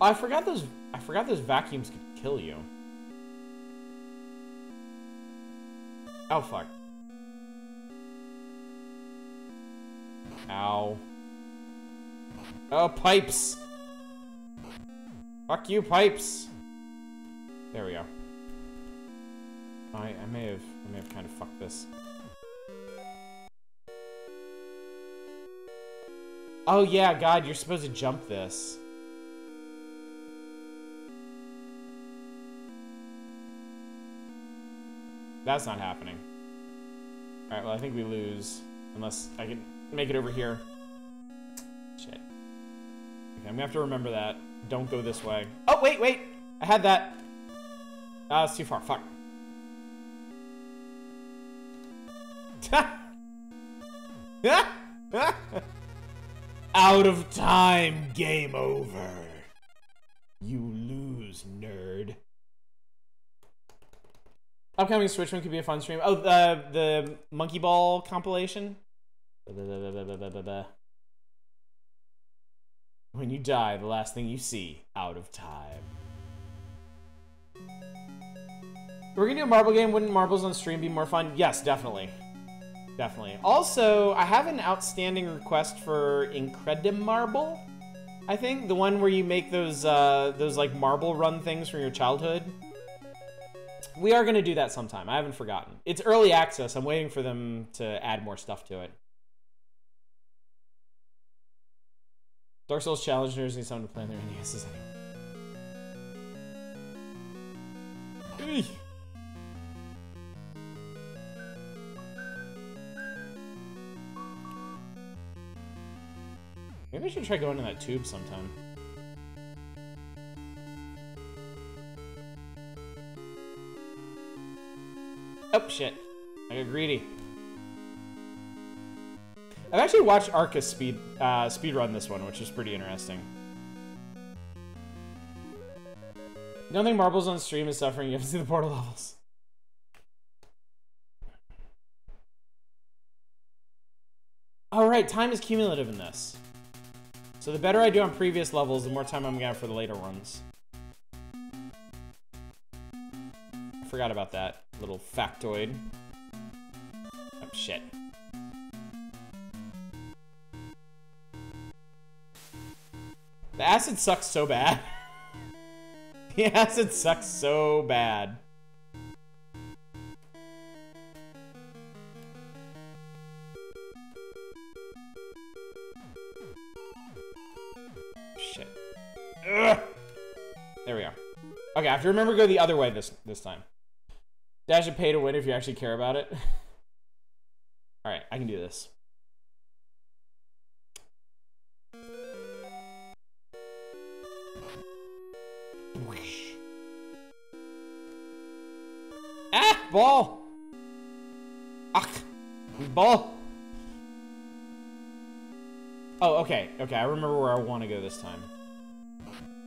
Oh, I forgot those. I forgot those vacuums could kill you. Oh fuck. Ow. Oh, pipes! Fuck you, pipes! There we go. I, I may have, I may have kind of fucked this. Oh yeah, God, you're supposed to jump this. That's not happening. Alright, well I think we lose. Unless I can make it over here. Shit. Okay, I'm gonna have to remember that. Don't go this way. Oh, wait, wait! I had that. Ah, uh, it's too far. Fuck. Out of time. Game over. You lose, nerd. Upcoming Switch one could be a fun stream. Oh, the the Monkey Ball compilation. When you die, the last thing you see, out of time. We're gonna do a marble game. Wouldn't marbles on stream be more fun? Yes, definitely. Definitely. Also, I have an outstanding request for Incredimarble. I think the one where you make those uh, those like marble run things from your childhood. We are gonna do that sometime. I haven't forgotten. It's early access. I'm waiting for them to add more stuff to it. Dark Souls challengers need someone to plan their NESs anyway. Maybe I should try going in that tube sometime. Oh shit. I got greedy. I've actually watched Arcus speed uh, speedrun this one, which is pretty interesting. Don't think Marbles on stream is suffering. You have to see the portal levels. All right, time is cumulative in this. So the better I do on previous levels, the more time I'm gonna have for the later ones. I forgot about that little factoid. Oh, shit. The acid sucks so bad. the acid sucks so bad. Shit. Ugh. There we go. Okay, I have to remember to go the other way this this time. Dash should pay to win if you actually care about it. Alright, I can do this. Ball! Ball! Oh, okay. Okay, I remember where I want to go this time.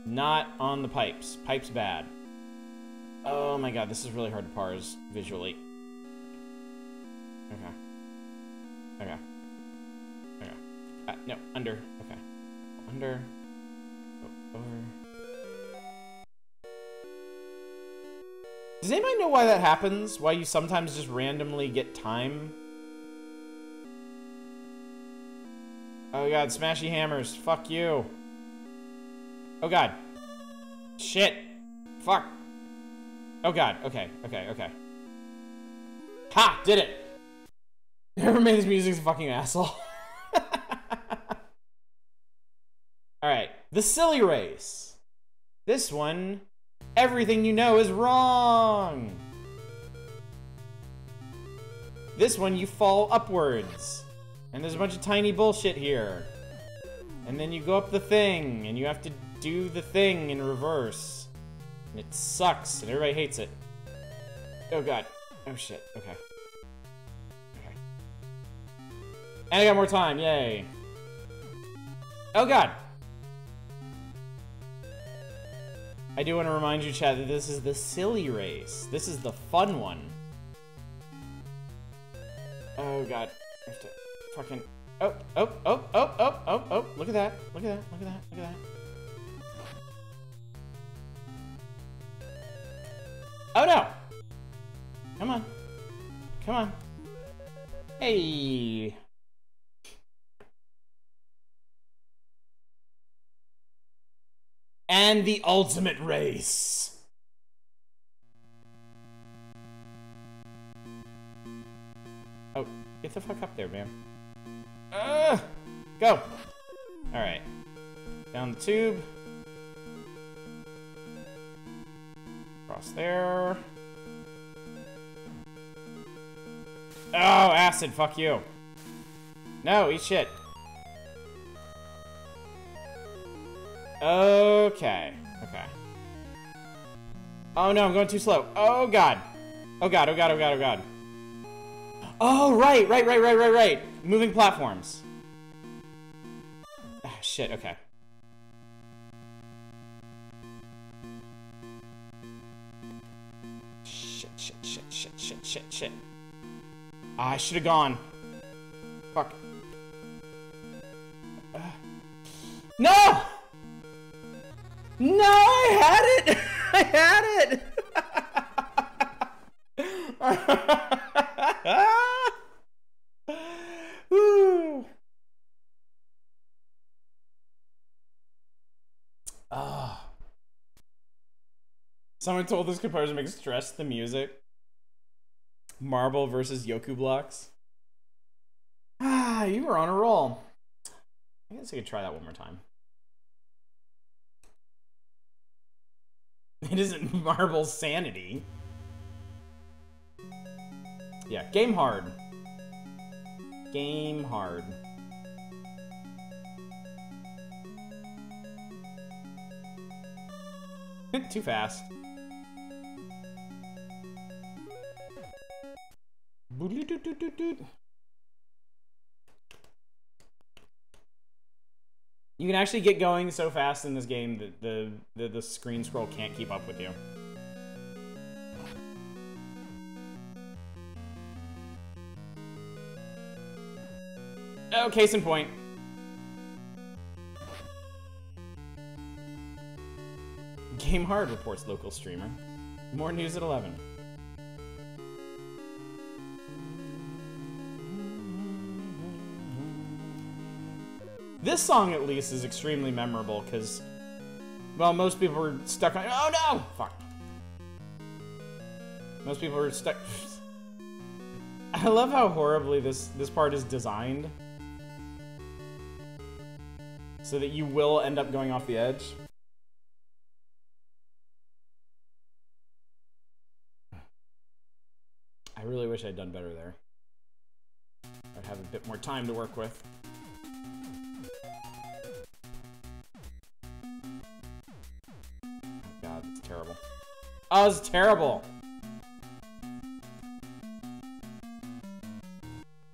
Not on the pipes. Pipes bad. Oh my god, this is really hard to parse visually. Okay. Okay. Okay. Uh, no, under. Okay. Under. Over. Does anybody know why that happens? Why you sometimes just randomly get time? Oh god, smashy hammers. Fuck you. Oh god. Shit. Fuck. Oh god. Okay, okay, okay. Ha! Did it! Whoever made this music's a fucking asshole. Alright. The silly race. This one, everything you know is wrong. This one, you fall upwards. And there's a bunch of tiny bullshit here. And then you go up the thing, and you have to do the thing in reverse. And it sucks, and everybody hates it. Oh god. Oh shit. Okay. Okay. And I got more time. Yay. Oh god. I do want to remind you, Chad, that this is the silly race. This is the fun one. Oh god. I have to fucking. Oh, oh, oh, oh, oh, oh, oh. Look at that. Look at that. Look at that. Look at that. Oh no! Come on. Come on. Hey! And the ultimate race! Oh, get the fuck up there, man. Ugh! Go! Alright. Down the tube. Across there. Oh, acid, fuck you. No, eat shit. Okay, okay. Oh no, I'm going too slow. Oh god. Oh god, oh god, oh god, oh god. Oh, right, right, right, right, right, right. Moving platforms. Ah, shit, okay. Shit, shit, shit, shit. Shit. Shit, shit. I should have gone. Fuck. Uh. No! No, I had it! I had it! Ah. Someone told this composer makes stress the music. Marble versus Yoku blocks. Ah, you were on a roll. I guess I could try that one more time. It isn't Marble Sanity. Yeah, game hard. Game hard. Hm, too fast. You can actually get going so fast in this game that the, the, the screen scroll can't keep up with you. Oh, case in point. Game hard, reports local streamer. More news at 11. This song, at least, is extremely memorable because, well, most people were stuck on. Oh no! Fuck. Most people were stuck. I love how horribly this this part is designed, so that you will end up going off the edge. I really wish I'd done better there. I'd have a bit more time to work with. Oh, it's terrible.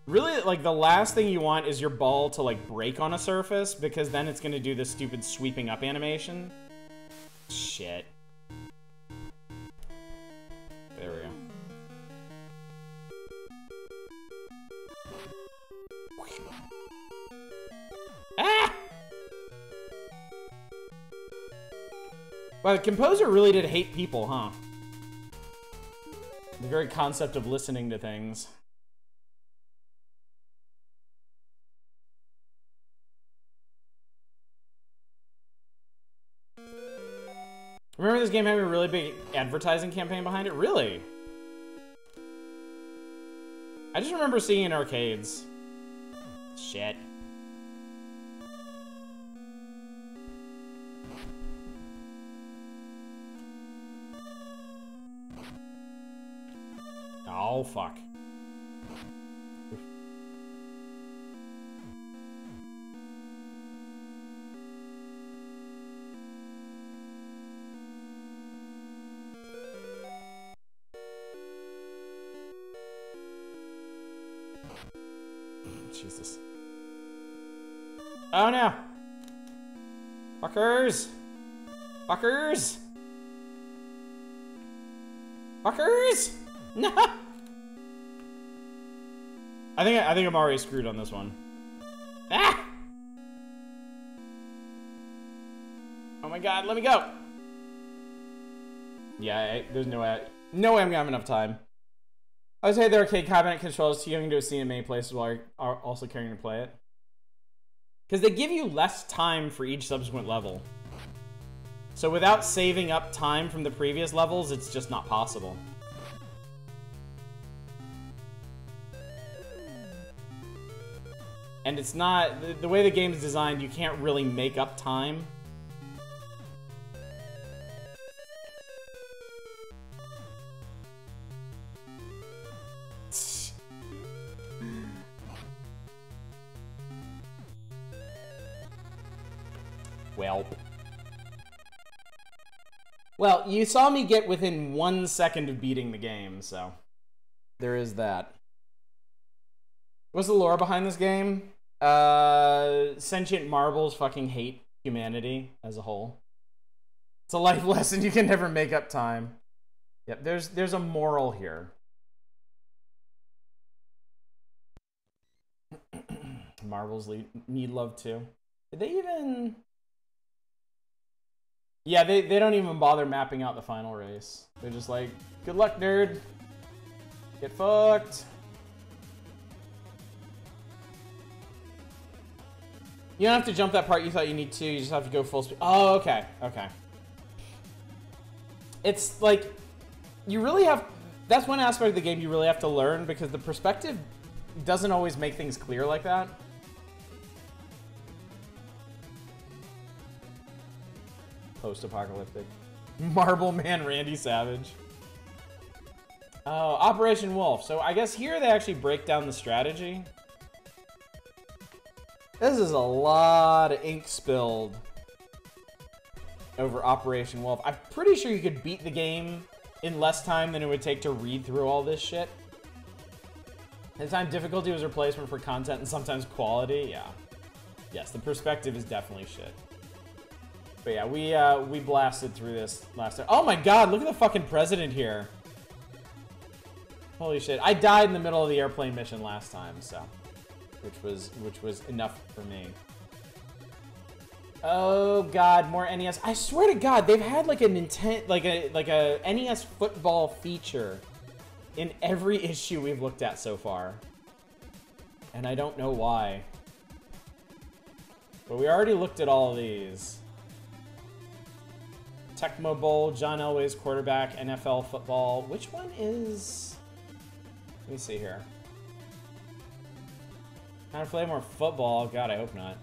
Really, like, the last thing you want is your ball to, like, break on a surface, because then it's gonna do this stupid sweeping up animation. Shit. Composer really did hate people, huh? The very concept of listening to things. Remember this game having a really big advertising campaign behind it? Really? I just remember seeing in arcades. Shit. Oh, fuck. Jesus. Oh no! Fuckers! Fuckers! Fuckers! No! I think I think I'm already screwed on this one. Ah! Oh my god, let me go! Yeah, I, there's no way, no way I'm gonna have enough time. I would say the arcade cabinet controls too young to have seen in many places while are also caring to play it. Because they give you less time for each subsequent level. So without saving up time from the previous levels, it's just not possible. And it's not, the, the way the game is designed, you can't really make up time. Well. Well, you saw me get within one second of beating the game, so there is that. What's the lore behind this game? Uh, sentient marbles fucking hate humanity as a whole. It's a life lesson you can never make up time. Yep, there's there's a moral here. marbles need love too. Did they even? Yeah, they, they don't even bother mapping out the final race. They're just like, good luck, nerd. Get fucked. You don't have to jump that part you thought you need to. You just have to go full speed. Oh, okay. Okay. It's like, you really have... That's one aspect of the game you really have to learn because the perspective doesn't always make things clear like that. Post-apocalyptic. Marble Man Randy Savage. Oh, Operation Wolf. So I guess here they actually break down the strategy. This is a lot of ink spilled over Operation Wolf. I'm pretty sure you could beat the game in less time than it would take to read through all this shit. The time, difficulty was replacement for content and sometimes quality. Yeah. Yes, the perspective is definitely shit. But yeah, we uh, we blasted through this last time. Oh my god, look at the fucking president here. Holy shit. I died in the middle of the airplane mission last time, so which was which was enough for me. Oh god, more NES. I swear to god, they've had like an intent like a like a NES football feature in every issue we've looked at so far. And I don't know why. But we already looked at all of these. Tecmo Bowl, John Elway's quarterback, NFL football. Which one is... Let me see here. How to play more football? God, I hope not.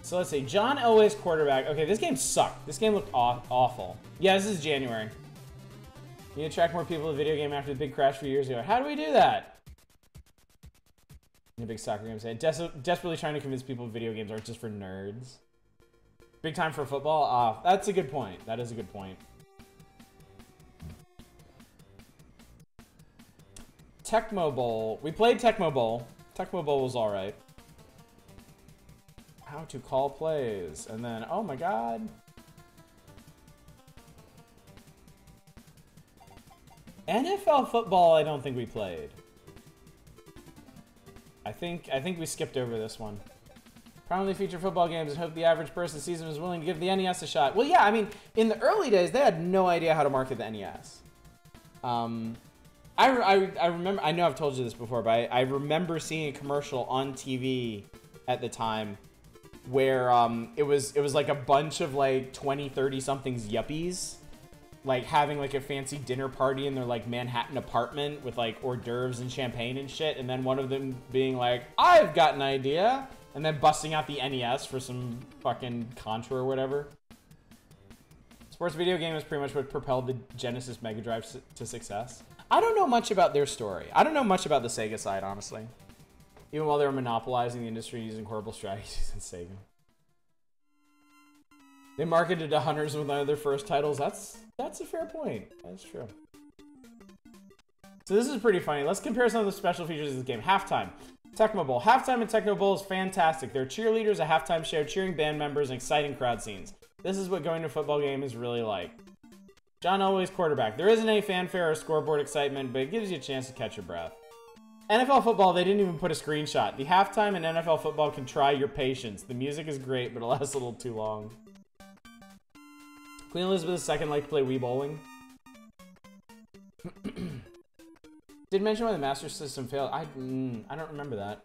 So let's see. John Elway's quarterback. Okay, this game sucked. This game looked aw awful. Yeah, this is January. You attract more people to the video game after the big crash a few years ago. How do we do that? In a big soccer game, say Des desperately trying to convince people video games aren't just for nerds. Big time for football? Ah, that's a good point. That is a good point. Tecmo Bowl. We played Tecmo Bowl. Tecmo Bowl was alright. How to call plays. And then, oh my god. NFL football, I don't think we played. I think I think we skipped over this one. Prominently feature football games and hope the average person sees them is willing to give the NES a shot. Well, yeah, I mean, in the early days, they had no idea how to market the NES. Um, I, I, I remember, I know I've told you this before, but I, I remember seeing a commercial on TV at the time where um, it was it was like a bunch of like 20, 30 somethings yuppies like having like a fancy dinner party in their like Manhattan apartment with like hors d'oeuvres and champagne and shit, and then one of them being like, "I've got an idea," and then busting out the NES for some fucking Contra or whatever. Sports video game is pretty much what propelled the Genesis Mega Drive to success. I don't know much about their story. I don't know much about the Sega side, honestly. Even while they were monopolizing the industry using horrible strategies in Sega. They marketed to hunters with one of their first titles. That's that's a fair point. That's true. So this is pretty funny. Let's compare some of the special features of this game. Halftime. Tecmo Bowl. Halftime in Tecmo Bowl is fantastic. There are cheerleaders, a halftime show, cheering band members, and exciting crowd scenes. This is what going to a football game is really like. John Elway's quarterback. There isn't any fanfare or scoreboard excitement, but it gives you a chance to catch your breath. NFL football, they didn't even put a screenshot. The halftime in NFL football can try your patience. The music is great, but it lasts a little too long. Queen Elizabeth II liked to play Wii Bowling. Did mention why the Master System failed. I mm, I don't remember that.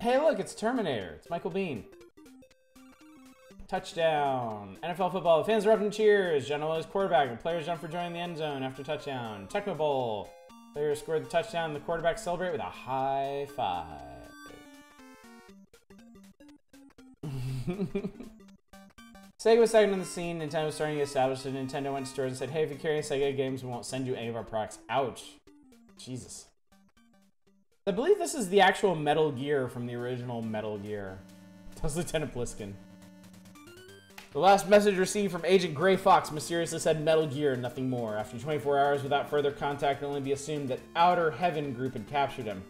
Hey, look, it's Terminator. It's Michael Biehn. Touchdown. NFL football. The fans are erupting in cheers. John Elway's quarterback. The players jump for joining the end zone after touchdown. Tecmo Bowl. Players scored the touchdown. The quarterback celebrate with a high five. Sega was second on the scene. Nintendo was starting to establish. So Nintendo went to stores and said, hey, if you carry Sega games, we won't send you any of our products. Ouch. Jesus. I believe this is the actual Metal Gear from the original Metal Gear. That's Lieutenant Bliskin. The last message received from Agent Gray Fox mysteriously said Metal Gear, nothing more. After 24 hours without further contact, it can only be assumed that Outer Heaven Group had captured him.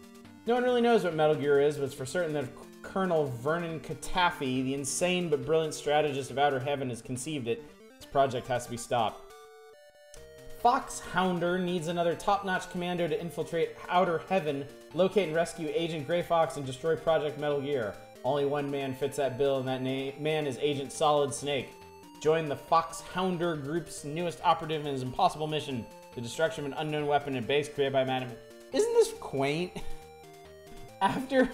No one really knows what Metal Gear is, but it's for certain that Colonel Vernon Katafi, the insane but brilliant strategist of Outer Heaven, has conceived it. This project has to be stopped. Foxhounder needs another top-notch commando to infiltrate Outer Heaven, locate and rescue Agent Grey Fox, and destroy Project Metal Gear. Only one man fits that bill, and that man is Agent Solid Snake. Join the Foxhounder group's newest operative in his impossible mission: the destruction of an unknown weapon and base created by Madam. Isn't this quaint? after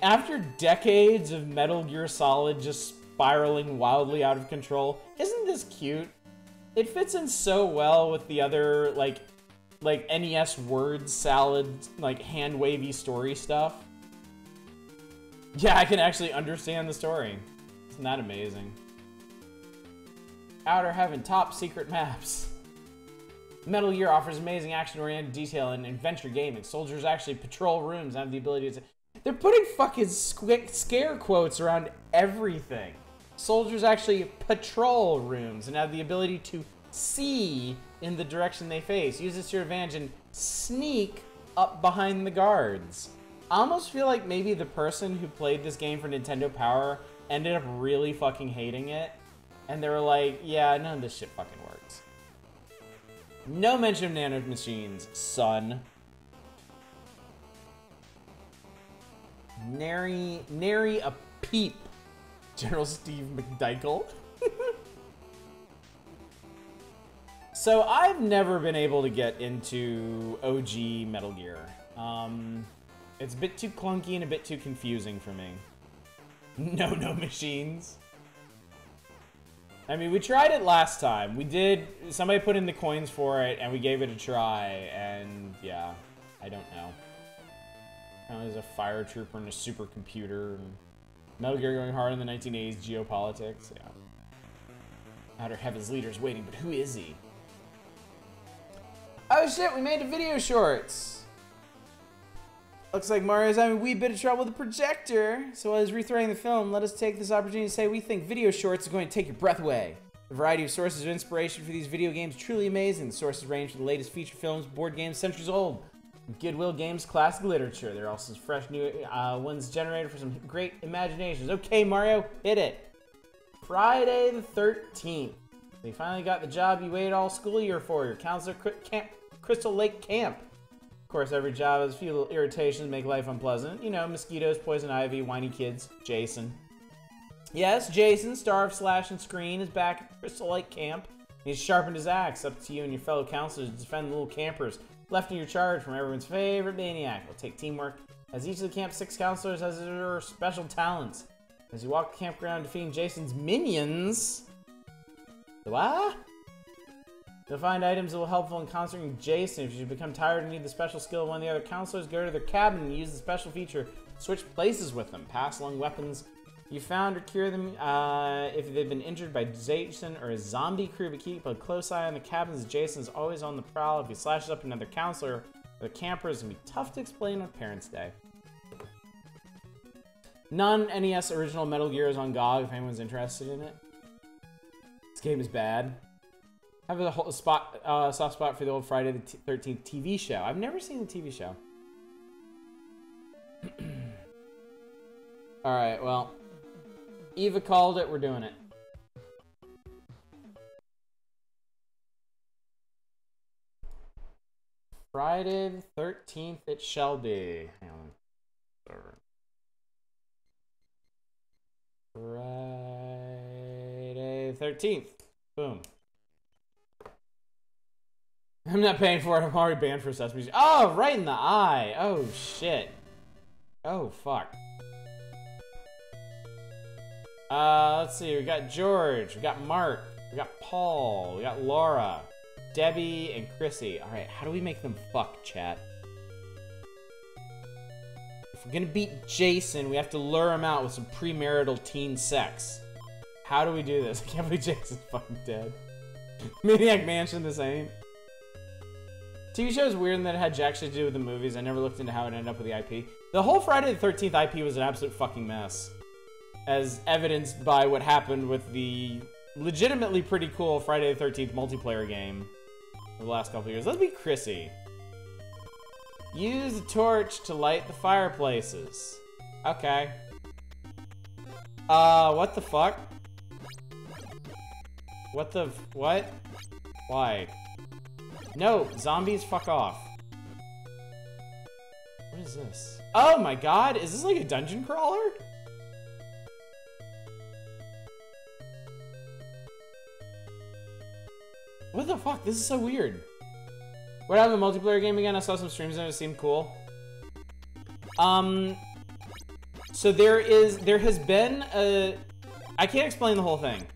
after decades of Metal Gear Solid just spiraling wildly out of control, isn't this cute? It fits in so well with the other like like NES word salad like hand wavy story stuff. Yeah, I can actually understand the story. Isn't that amazing? Outer Heaven top secret maps. Metal Gear offers amazing action-oriented detail and adventure gaming. Soldiers actually patrol rooms and have the ability to. They're putting fucking scare quotes around everything. Soldiers actually patrol rooms and have the ability to see in the direction they face. Use this to your advantage and sneak up behind the guards. I almost feel like maybe the person who played this game for Nintendo Power ended up really fucking hating it. And they were like, yeah, none of this shit fucking works. No mention of nano machines, son. Nary, nary a peep, General Steve McDykel. so I've never been able to get into OG Metal Gear. Um, it's a bit too clunky and a bit too confusing for me. No, no machines. I mean, we tried it last time. We did. Somebody put in the coins for it, and we gave it a try. And yeah, I don't know. Of as a fire trooper and a supercomputer, and Metal Gear going hard in the 1980s geopolitics. Yeah. Outer Heaven's leader's waiting, but who is he? Oh shit! We made a video shorts. Looks like Mario's having a wee bit of trouble with the projector. So while he's rethreading the film, let us take this opportunity to say we think video shorts are going to take your breath away. The variety of sources of inspiration for these video games truly amazing. The sources range from the latest feature films, board games centuries old, Goodwill Games classic literature. There are also fresh new uh, ones generated for some great imaginations. Okay, Mario, hit it. Friday the 13th. So you finally got the job you waited all school year for. Your counselor camp, Crystal Lake Camp. Of course, every job has a few little irritations make life unpleasant. You know, mosquitoes, poison ivy, whiny kids, Jason. Yes, Jason, star of Slash and Screen, is back at Crystal Lake Camp. He's sharpened his axe. Up to you and your fellow counselors to defend the little campers left in your charge from everyone's favorite maniac. It'll take teamwork, as each of the camp's six counselors has their special talents. As you walk the campground defeating Jason's minions... What? You'll find items that will helpful in conquering Jason. If you become tired and need the special skill of one of the other counselors, go to their cabin and use the special feature. Switch places with them. Pass along weapons you found or cure them uh, if they've been injured by Jason or a zombie crew, but keep a close eye on the cabins. Jason's always on the prowl. If he slashes up another counselor or the camper, it's going to be tough to explain on Parents' Day. Non-NES original Metal Gear is on GOG if anyone's interested in it. This game is bad. Have a whole spot, uh, soft spot for the old Friday the 13th TV show. I've never seen the TV show. All right, well, Eva called it. We're doing it. Friday the 13th it shall be. Hang on. Friday 13th. Boom. I'm not paying for it. I'm already banned for Sesame Street. Oh, right in the eye. Oh, shit. Oh, fuck. Uh, let's see. We got George. We got Mark. We got Paul. We got Laura. Debbie and Chrissy. All right, how do we make them fuck, chat? If we're gonna beat Jason, we have to lure him out with some premarital teen sex. How do we do this? I can't believe Jason's fucking dead. Maniac Mansion the same. TV show is weird in that it had jack shit to do with the movies. I never looked into how it ended up with the IP. The whole Friday the 13th IP was an absolute fucking mess. As evidenced by what happened with the legitimately pretty cool Friday the 13th multiplayer game of the last couple years. Let's be Chrissy. Use the torch to light the fireplaces. Okay. Uh, what the fuck? What the, what? Why? No, zombies, fuck off. What is this? Oh my god, is this like a dungeon crawler? What the fuck? This is so weird. What happened to the multiplayer game again? I saw some streams and it seemed cool. Um, so there is, there has been a, I can't explain the whole thing,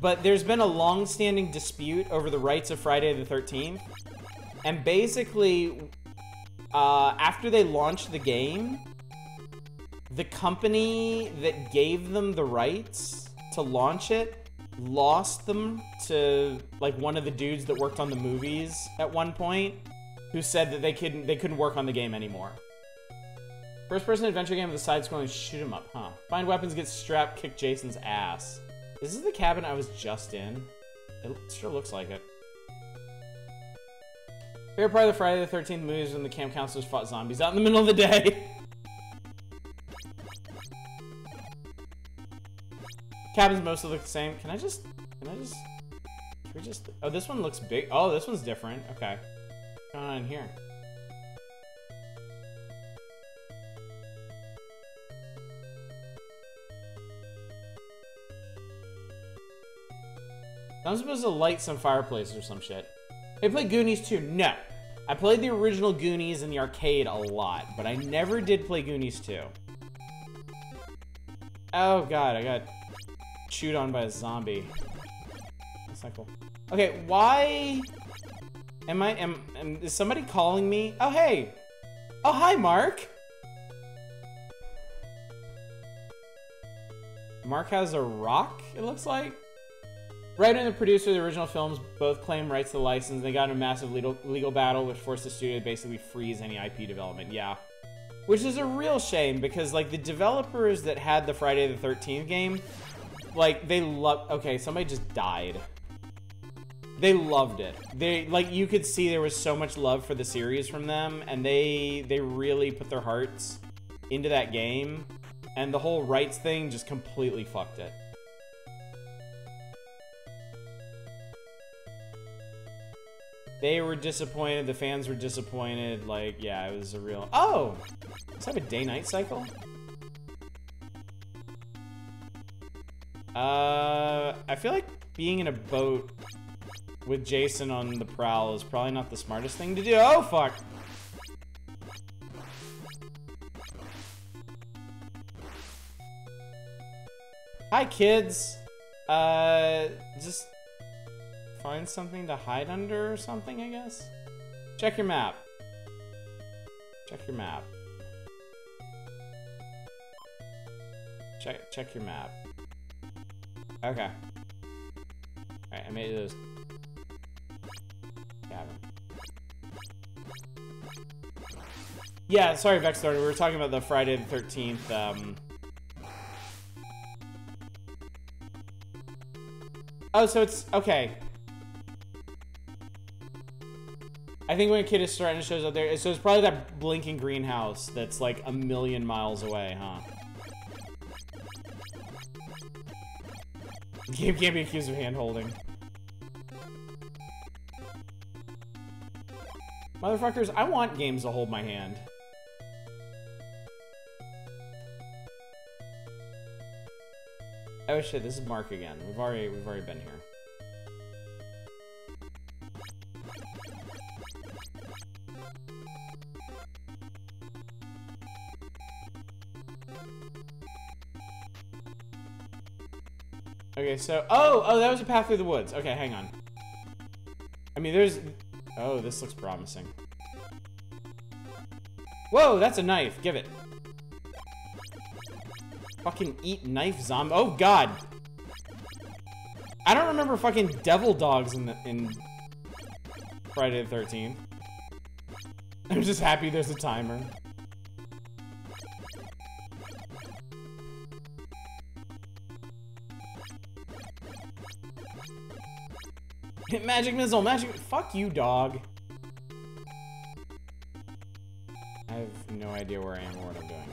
but there's been a long-standing dispute over the rights of Friday the 13th. And basically, uh, after they launched the game, the company that gave them the rights to launch it lost them to like one of the dudes that worked on the movies at one point who said that they couldn't they couldn't work on the game anymore. First person adventure game with a side scrolling shoot 'em up, huh? Find weapons, get strapped, kick Jason's ass. Is this the cabin I was just in? It sure looks like it. Favorite part of the Friday the 13th movies when the camp counselors fought zombies out in the middle of the day. Cabins mostly look the same. Can I just, can I just, can we just, oh, this one looks big. Oh, this one's different. Okay. What's going on in here? I'm supposed to light some fireplaces or some shit. I played Goonies too? No. I played the original Goonies in the arcade a lot, but I never did play Goonies 2. Oh god, I got chewed on by a zombie. That's not cool. Okay, why am I am, am is somebody calling me? Oh hey. Oh hi Mark. Mark has a rock, it looks like. Writer and the producer of the original films both claim rights to the license. They got in a massive legal, legal battle, which forced the studio to basically freeze any IP development. Yeah. Which is a real shame because, like, the developers that had the Friday the 13th game, like, they love. Okay, somebody just died. They loved it. They like you could see there was so much love for the series from them, and they they really put their hearts into that game, and the whole rights thing just completely fucked it. They were disappointed. The fans were disappointed. Like, yeah, it was a real... Oh! Does have a day-night cycle? Uh, I feel like being in a boat with Jason on the prowl is probably not the smartest thing to do. Oh, fuck! Hi, kids! Uh, just find something to hide under or something, I guess? Check your map. Check your map. Check check your map. Okay. Alright, I made those. Yeah, sorry, Vexthorn. We were talking about the Friday the 13th, um... Oh, so it's... Okay. I think when a kid is starting to shows up there, so it's probably that blinking greenhouse that's like a million miles away, huh? Game can't be accused of hand-holding. Motherfuckers, I want games to hold my hand. Oh shit, this is Mark again. We've already we've already been here. Okay, so... Oh! Oh, that was a path through the woods. Okay, hang on. I mean, there's... Oh, this looks promising. Whoa, that's a knife. Give it. Fucking eat knife zombie. Oh, God. I don't remember fucking devil dogs in the... in Friday the 13th. I'm just happy there's a timer. Magic missile, magic. Fuck you, dog. I have no idea where I am or what I'm doing.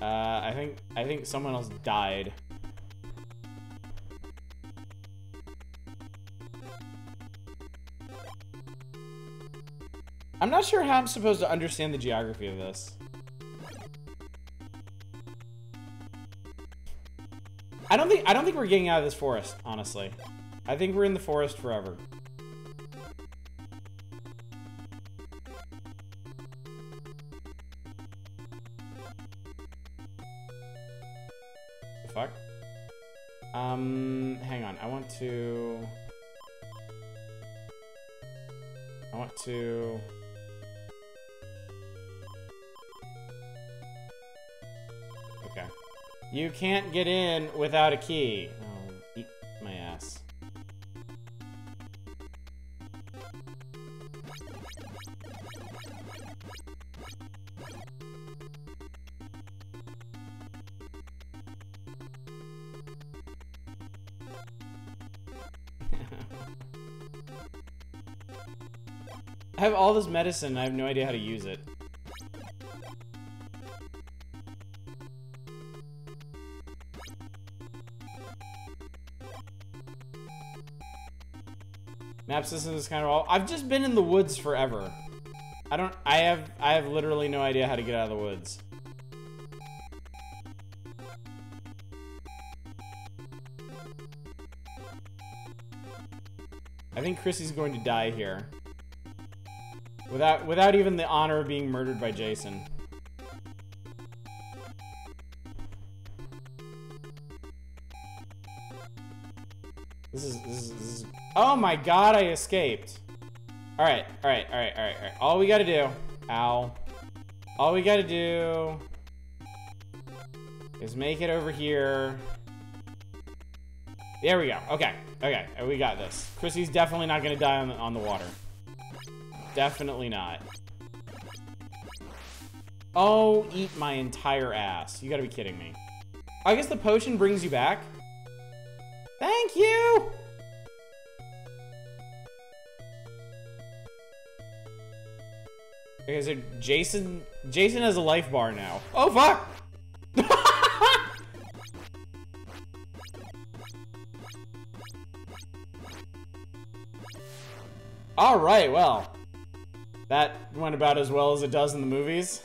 Uh, I think I think someone else died. I'm not sure how I'm supposed to understand the geography of this. I don't think I don't think we're getting out of this forest, honestly. I think we're in the forest forever. The fuck? Um, hang on. I want to... I want to... You can't get in without a key. Oh, eat my ass. I have all this medicine, I have no idea how to use it. System is kind of all. I've just been in the woods forever. I don't. I have. I have literally no idea how to get out of the woods. I think Chrissy's going to die here. Without without even the honor of being murdered by Jason. Oh my god, I escaped. Alright, alright, alright, alright, alright. All we gotta do. Ow. All we gotta do is make it over here. There we go. Okay. Okay. We got this. Chrissy's definitely not gonna die on the, on the water. Definitely not. Oh, eat my entire ass. You gotta be kidding me. I guess the potion brings you back. Thank you! So Jason... Jason has a life bar now. Oh, fuck! Alright, well. That went about as well as it does in the movies.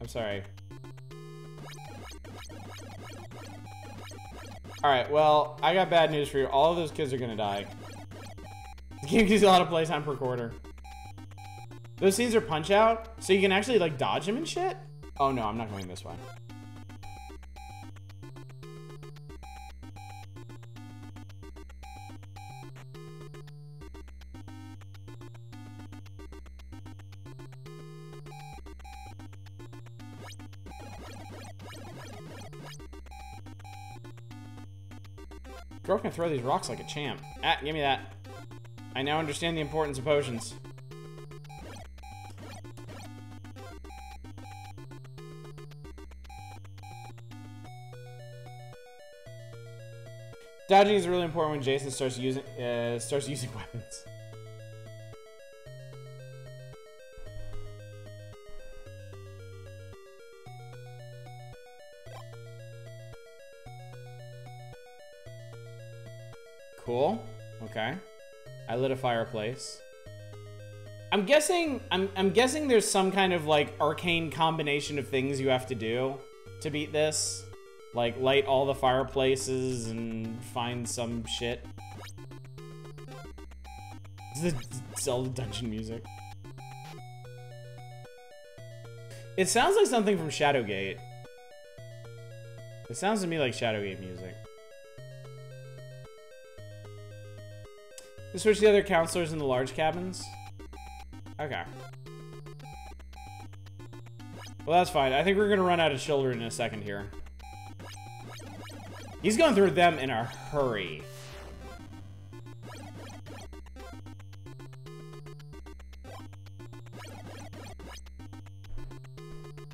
I'm sorry. Alright, well, I got bad news for you. All of those kids are gonna die. The game gives you a lot of playtime per quarter. Those scenes are punch-out, so you can actually, like, dodge them and shit? Oh no, I'm not going this way. Girl can throw these rocks like a champ. Ah, give me that. I now understand the importance of potions. Dodging is really important when Jason starts using uh, starts using weapons. Cool. Okay. I lit a fireplace. I'm guessing I'm I'm guessing there's some kind of like arcane combination of things you have to do to beat this. Like light all the fireplaces and find some shit. The Zelda dungeon music. It sounds like something from Shadowgate. It sounds to me like Shadowgate music. You switch the other counselors in the large cabins? Okay. Well, that's fine. I think we're gonna run out of children in a second here. He's going through them in a hurry.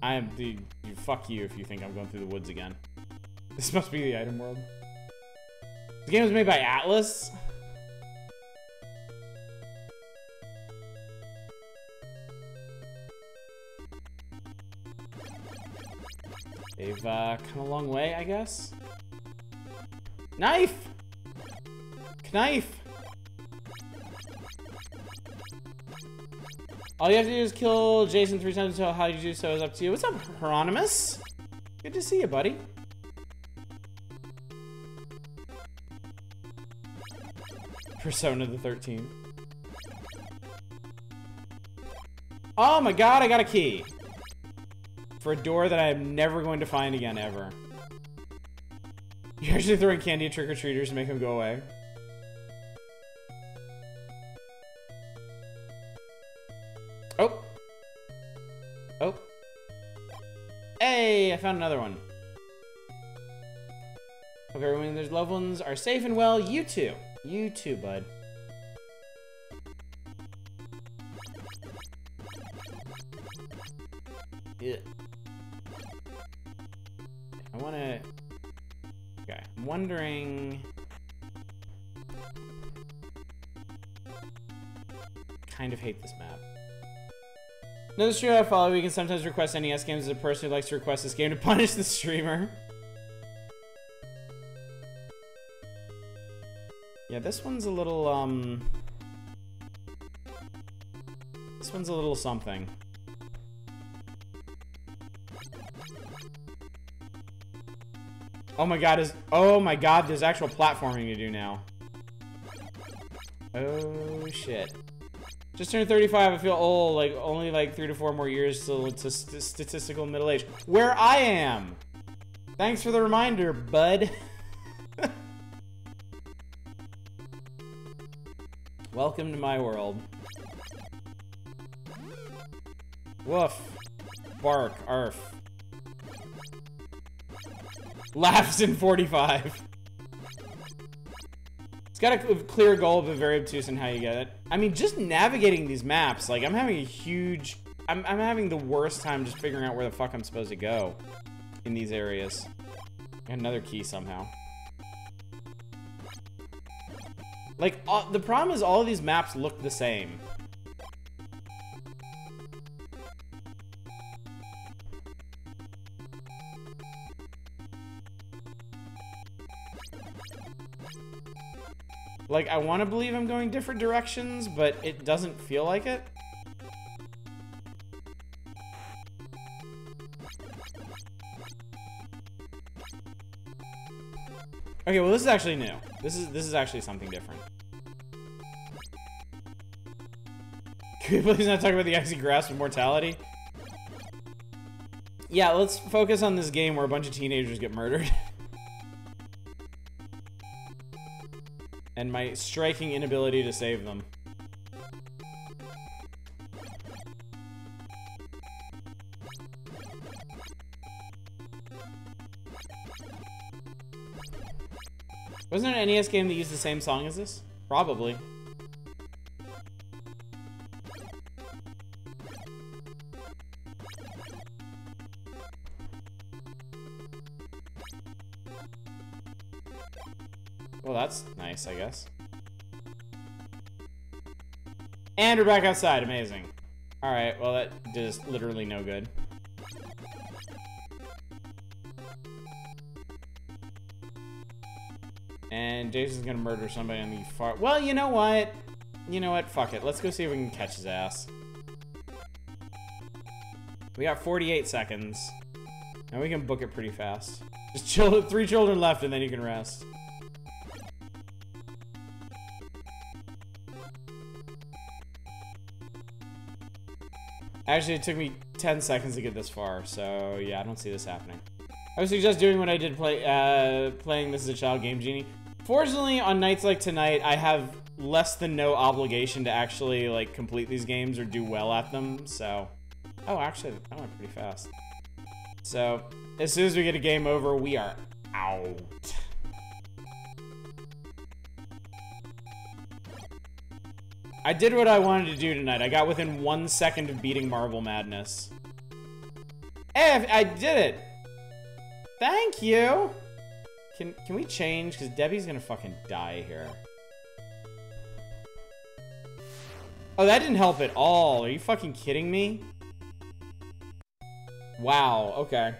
I am the... Fuck you if you think I'm going through the woods again. This must be the item world. The game was made by Atlus? They've uh, come a long way, I guess. Knife! Knife! All you have to do is kill Jason three times until how you do so is up to you. What's up, Hieronymus? Good to see you, buddy. Persona the 13. Oh my god, I got a key. For a door that I am never going to find again, ever. You're actually throwing candy at trick-or-treaters to make them go away. Oh. Oh. Hey, I found another one. Hope everyone there's loved ones are safe and well. You too. You too, bud. Yeah. I want to... Okay, I'm wondering... Kind of hate this map. Another streamer I follow, we can sometimes request NES games as a person who likes to request this game to punish the streamer. Yeah, this one's a little, um... This one's a little something. Oh my god, is- Oh my god, there's actual platforming to do now. Oh, shit. Just turned 35, I feel old, like, only like three to four more years till to st statistical middle age. Where I am! Thanks for the reminder, bud. Welcome to my world. Woof. Bark. Arf. Laughs in 45. It's got a clear goal, but very obtuse in how you get it. I mean, just navigating these maps, like, I'm having a huge... I'm, I'm having the worst time just figuring out where the fuck I'm supposed to go in these areas. Another key somehow. Like, uh, the problem is all of these maps look the same. Like, I want to believe I'm going different directions, but it doesn't feel like it. Okay, well this is actually new. This is this is actually something different. Can we please not talk about the icy grasp of mortality? Yeah, let's focus on this game where a bunch of teenagers get murdered. and my striking inability to save them. Wasn't there an NES game that used the same song as this? Probably. Nice, I guess. And we're back outside. Amazing. Alright, well that does literally no good. And Jason's gonna murder somebody on the far- Well, you know what? You know what? Fuck it. Let's go see if we can catch his ass. We got 48 seconds. And we can book it pretty fast. Just chill- three children left and then you can rest. Actually, it took me 10 seconds to get this far, so yeah, I don't see this happening. I would suggest doing what I did play, uh, playing this as a child, Game Genie. Fortunately, on nights like tonight, I have less than no obligation to actually, like, complete these games or do well at them, so... Oh, actually, that went pretty fast. So, as soon as we get a game over, we are out. I did what I wanted to do tonight. I got within one second of beating Marble Madness. Hey, I did it! Thank you! Can, can we change? Because Debbie's gonna fucking die here. Oh, that didn't help at all. Are you fucking kidding me? Wow, okay.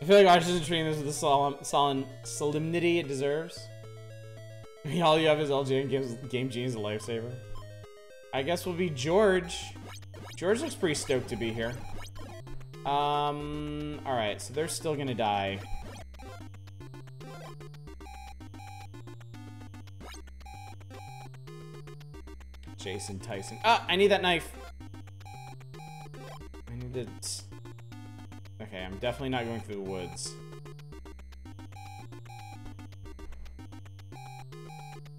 I feel like Arch isn't treating this with the solemn, solemn solemnity it deserves. I mean, all you have is LJ and Game, Game Genie's a lifesaver. I guess we'll be George. George looks pretty stoked to be here. Um, alright, so they're still gonna die. Jason Tyson. Ah, I need that knife. I need to... Okay, I'm definitely not going through the woods.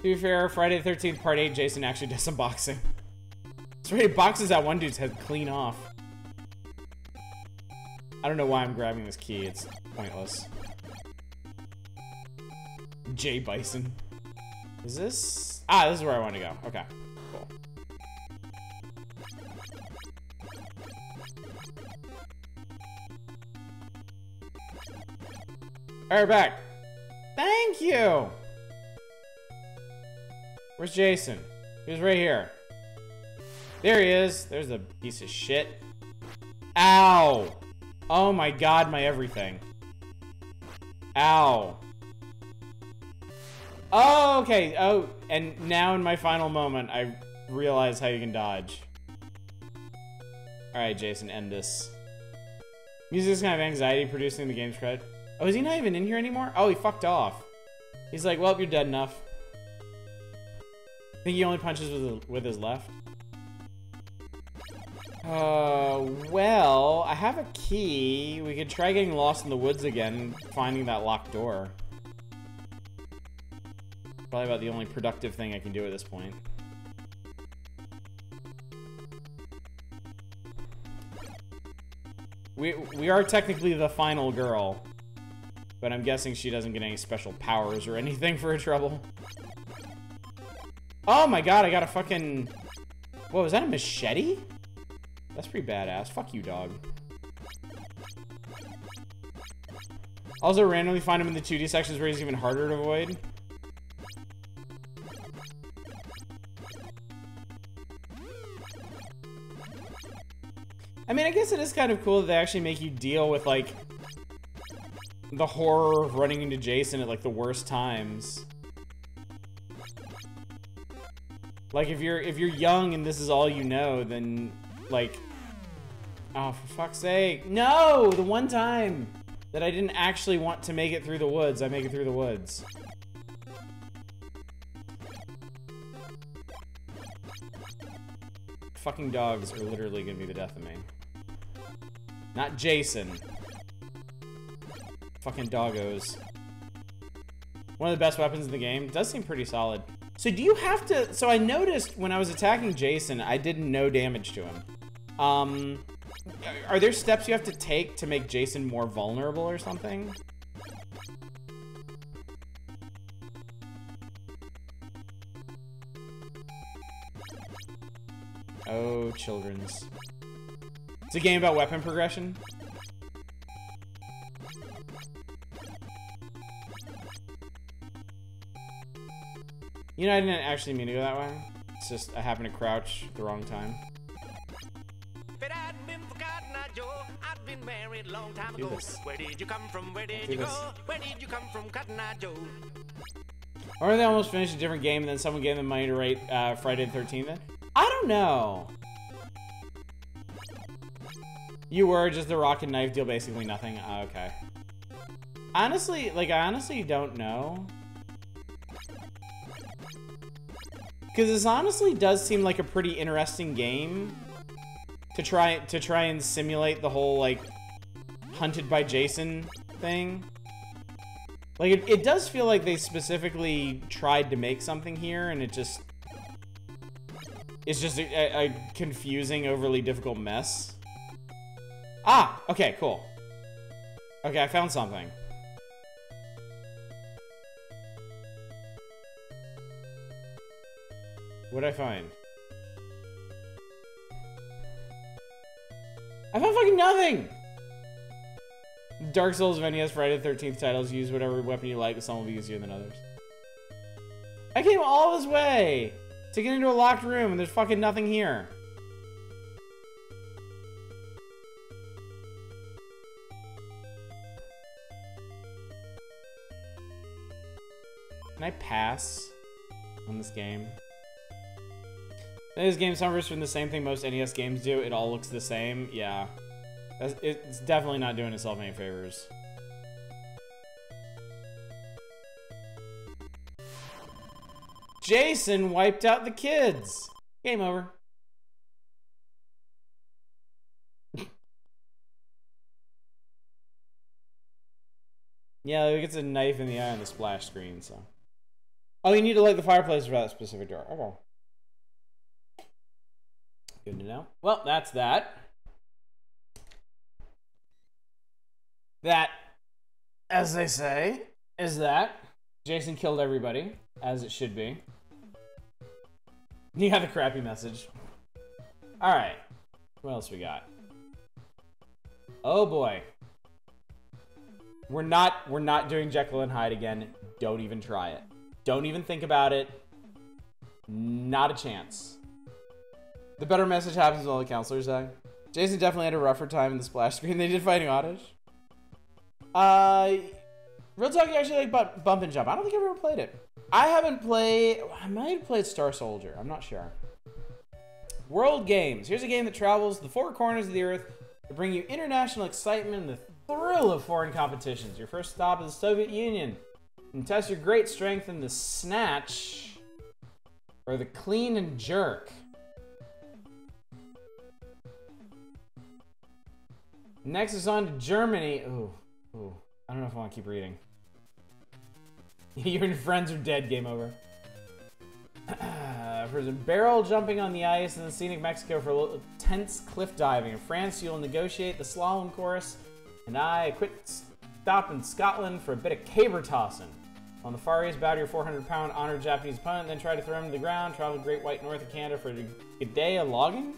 To be fair, Friday the 13th, part 8, Jason actually does some boxing. Right, he boxes that one dude's head clean off. I don't know why I'm grabbing this key, it's pointless. Jay Bison. Is this? Ah, this is where I want to go. Okay, cool. Alright, back. Thank you! Where's Jason? He was right here. There he is. There's a piece of shit. Ow! Oh my god, my everything. Ow. Oh, okay. Oh, and now in my final moment, I realize how you can dodge. Alright, Jason, end this. Music's kind of anxiety producing the game's credit. Oh, is he not even in here anymore? Oh, he fucked off. He's like, well, you're dead enough. I think he only punches with, with his left. Uh, well, I have a key. We could try getting lost in the woods again, finding that locked door. Probably about the only productive thing I can do at this point. We, we are technically the final girl. But I'm guessing she doesn't get any special powers or anything for her trouble. Oh my god, I got a fucking... What, was that a machete? That's pretty badass. Fuck you, dog. Also randomly find him in the 2D sections where he's even harder to avoid. I mean, I guess it is kind of cool that they actually make you deal with, like, the horror of running into Jason at, like, the worst times. Like, if you're, if you're young and this is all you know, then, like... Oh, for fuck's sake. No! The one time that I didn't actually want to make it through the woods, I make it through the woods. Fucking dogs are literally gonna be the death of me. Not Jason. Fucking doggos. One of the best weapons in the game. Does seem pretty solid. So do you have to... So I noticed when I was attacking Jason, I did no damage to him. Um, are there steps you have to take to make Jason more vulnerable or something? Oh, children's. It's a game about weapon progression. You know, I didn't actually mean to go that way. It's just I happened to crouch at the wrong time. If it hadn't been for Cotton Eye I'd been married long time Do ago. this. Where did you come from? Where did Do you this. go? Where did you come from, Cotton Eye Joe? Or they almost finished a different game and then someone gave them money to write uh, Friday the 13th then? I don't know. You were just the rock and knife deal, basically nothing. Ah, okay. Honestly, like, I honestly don't know. Because this honestly does seem like a pretty interesting game to try to try and simulate the whole like hunted by Jason thing. Like it, it does feel like they specifically tried to make something here, and it just it's just a, a, a confusing, overly difficult mess. Ah, okay, cool. Okay, I found something. What'd I find? I found fucking nothing! Dark Souls of NES Friday the 13th titles use whatever weapon you like, but some will be easier than others. I came all this way to get into a locked room and there's fucking nothing here. Can I pass on this game? This game suffers from the same thing most NES games do. It all looks the same. Yeah. It's definitely not doing itself any favors. Jason wiped out the kids. Game over. yeah, he gets a knife in the eye on the splash screen, so. Oh, you need to light the fireplace for that specific door. Okay. Good to know. Well, that's that. That, as they say, is that. Jason killed everybody, as it should be. You got a crappy message. Alright. What else we got? Oh boy. We're not we're not doing Jekyll and Hyde again. Don't even try it. Don't even think about it. Not a chance. The better message happens when all the counselors die. Jason definitely had a rougher time in the splash screen. They did fighting Oddish. Uh, real talk, you actually like bu- bump and jump. I don't think I've ever played it. I haven't played. I might have played Star Soldier. I'm not sure. World Games. Here's a game that travels the four corners of the earth to bring you international excitement and the thrill of foreign competitions. Your first stop is the Soviet Union. And test your great strength in the snatch or the clean and jerk. Next is on to Germany. Ooh, ooh. I don't know if I want to keep reading. your friends are dead. Game over. for some barrel jumping on the ice in the scenic Mexico for a little tense cliff diving. In France, you'll negotiate the slalom course, and I quit stop in Scotland for a bit of caber tossing. On the Far East, bow to your 400 pound honored Japanese opponent, then try to throw him to the ground. Travel to Great White North of Canada for a day of logging?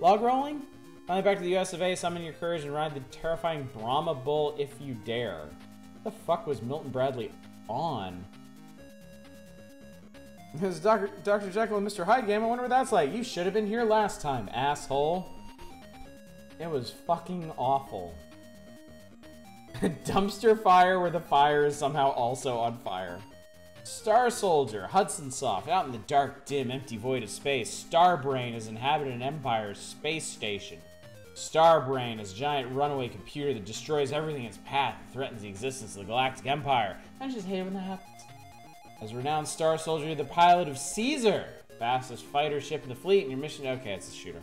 Log rolling? Finally back to the US of A, summon your courage and ride the terrifying Brahma Bull if you dare. What the fuck was Milton Bradley on? This is Dr. Dr. Jekyll and Mr. Hyde game. I wonder what that's like. You should have been here last time, asshole. It was fucking awful. Dumpster fire where the fire is somehow also on fire. Star Soldier, Hudson Soft, out in the dark, dim, empty void of space. Starbrain is inhabited an empire's space station. Starbrain is a giant runaway computer that destroys everything in its path and threatens the existence of the Galactic Empire. I just hate it when that happens. As a renowned Star Soldier, you're the pilot of Caesar, fastest fighter ship in the fleet, and your mission. Okay, it's a shooter.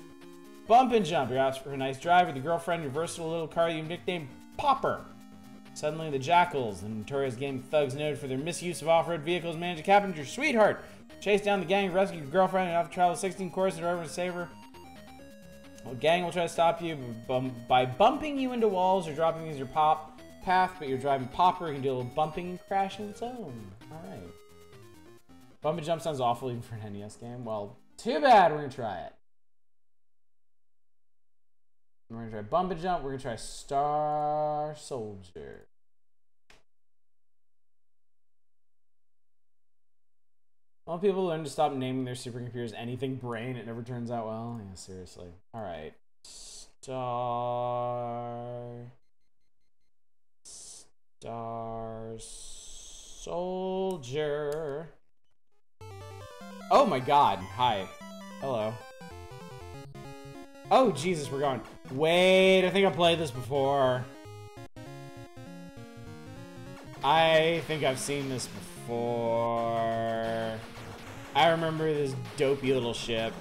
Bump and jump. You're out for a nice drive with your girlfriend, your versatile little car you nicknamed Popper. Suddenly, the Jackals, the notorious gang thugs noted for their misuse of off-road vehicles, manage to capture your sweetheart, chase down the gang, rescue your girlfriend, and have to travel 16 courses in order to save her. Well, gang will try to stop you by bumping you into walls or dropping things in your pop path, but you're driving Popper, you can do a little bumping and crashing of its own. All right. Bump and jump sounds awful even for an NES game. Well, too bad. We're gonna try it. We're gonna try bump and jump. We're gonna try Star Soldier. Well, people learn to stop naming their supercomputers anything brain. It never turns out well. Yeah, seriously. All right. Star. Star Soldier. Oh my god. Hi. Hello. Oh, Jesus, we're going. Wait, I think I played this before. I think I've seen this before. I remember this dopey little ship.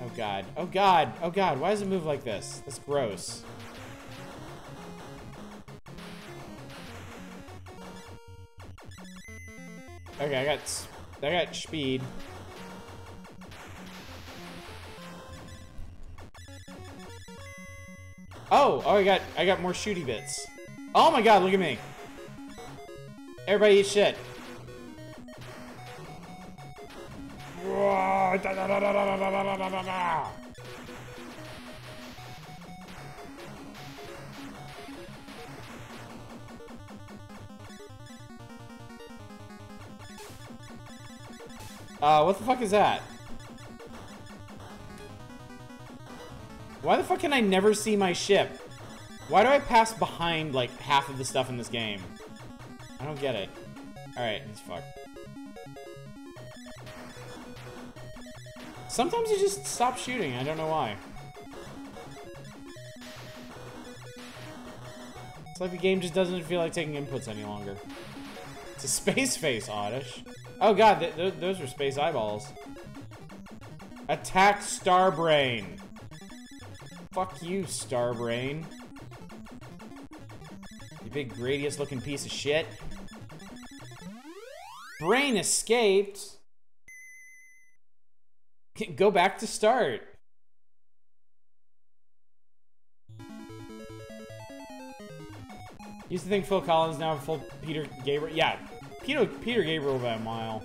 Oh god. Oh god. Oh god. Why does it move like this? That's gross. Okay, I got I got speed. Oh, oh, I got I got more shooty bits. Oh my god, look at me. Everybody eat shit. Uh, what the fuck is that? Why the fuck can I never see my ship? Why do I pass behind, like, half of the stuff in this game? I don't get it. Alright, it's fuck. Sometimes you just stop shooting, I don't know why. It's like the game just doesn't feel like taking inputs any longer. It's a space face, Oddish. Oh god, th th those were space eyeballs. Attack Starbrain! Fuck you, Starbrain. You big Gradius looking piece of shit. Brain escaped. Go back to start. Used to think Phil Collins now full Peter Gabriel. Yeah, Peter Peter Gabriel by a mile.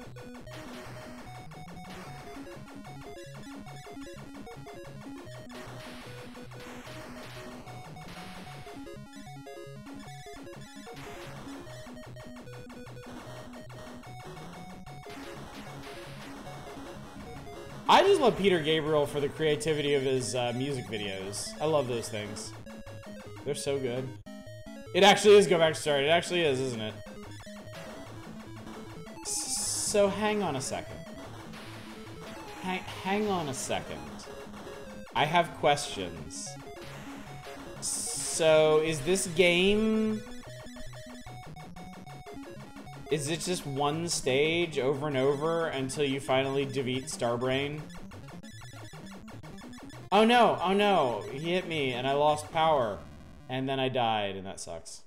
I just love Peter Gabriel for the creativity of his uh, music videos. I love those things. They're so good. It actually is Go Back to Start. It actually is, isn't it? So hang on a second. Hang, hang on a second. I have questions. So is this game... Is it just one stage over and over until you finally defeat Starbrain? Oh no, oh no, he hit me and I lost power. And then I died, and that sucks.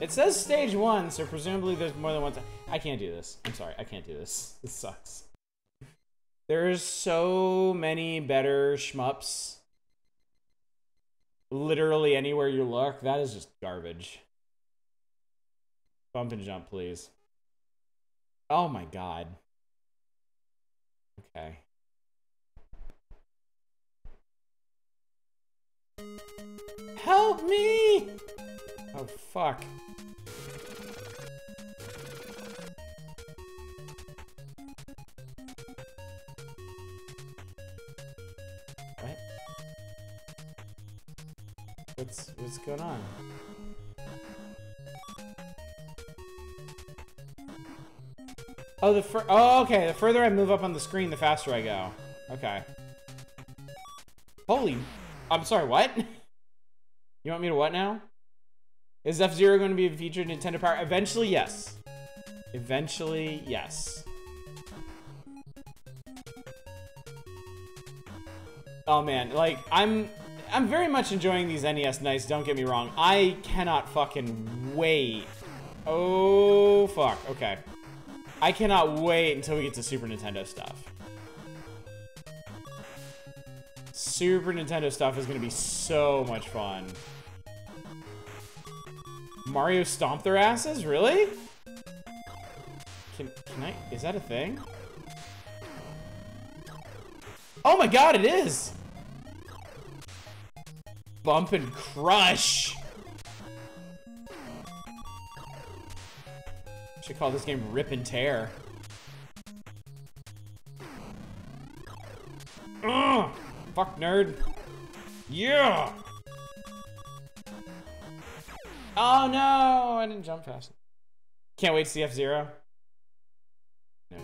It says stage one, so presumably there's more than one. I can't do this. I'm sorry, I can't do this. This sucks. There's so many better shmups. Literally anywhere you look, that is just garbage. Bump and jump, please. Oh my god. Okay. Help me! Oh, fuck. What? What's, what's going on? Oh, the fur- Oh, okay. The further I move up on the screen, the faster I go. Okay. Holy I'm sorry, what? You want me to what now? Is F-Zero going to be a featured in Nintendo Power? Eventually, yes. Eventually, yes. Oh man, like, I'm... I'm very much enjoying these NES nights, don't get me wrong. I cannot fucking wait. Oh, fuck. Okay. I cannot wait until we get to Super Nintendo stuff. Super Nintendo stuff is going to be so much fun. Mario stomp their asses? Really? Can, can I? Is that a thing? Oh my god, it is! Bump and crush! Should call this game Rip and Tear. Ugh! Fuck, nerd. Yeah! Oh, no! I didn't jump fast. Can't wait to see F-Zero. No.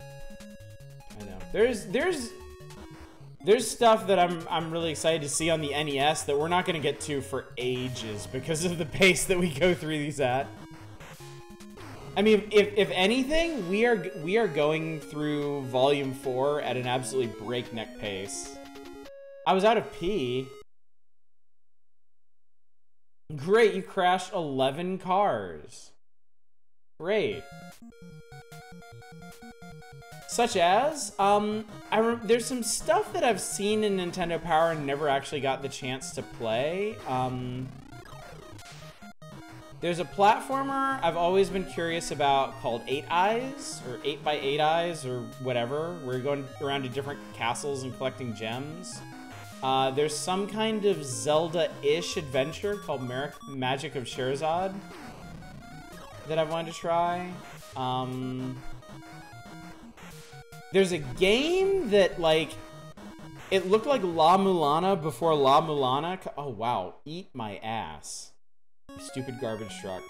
I know. There's, there's... There's stuff that I'm I'm really excited to see on the NES that we're not to get to for ages because of the pace that we go through these at. I mean, if, if anything, we are we are going through Volume 4 at an absolutely breakneck pace. I was out of P. Great, you crashed 11 cars. Great. Such as, um, I there's some stuff that I've seen in Nintendo Power and never actually got the chance to play. Um, there's a platformer I've always been curious about called Eight Eyes, or Eight by Eight Eyes, or whatever, where you're going around to different castles and collecting gems. Uh, there's some kind of Zelda-ish adventure called Magic of Scheherazade that I wanted to try. Um, there's a game that, like, it looked like La Mulana before La Mulana. Oh, wow. Eat my ass. Stupid garbage truck.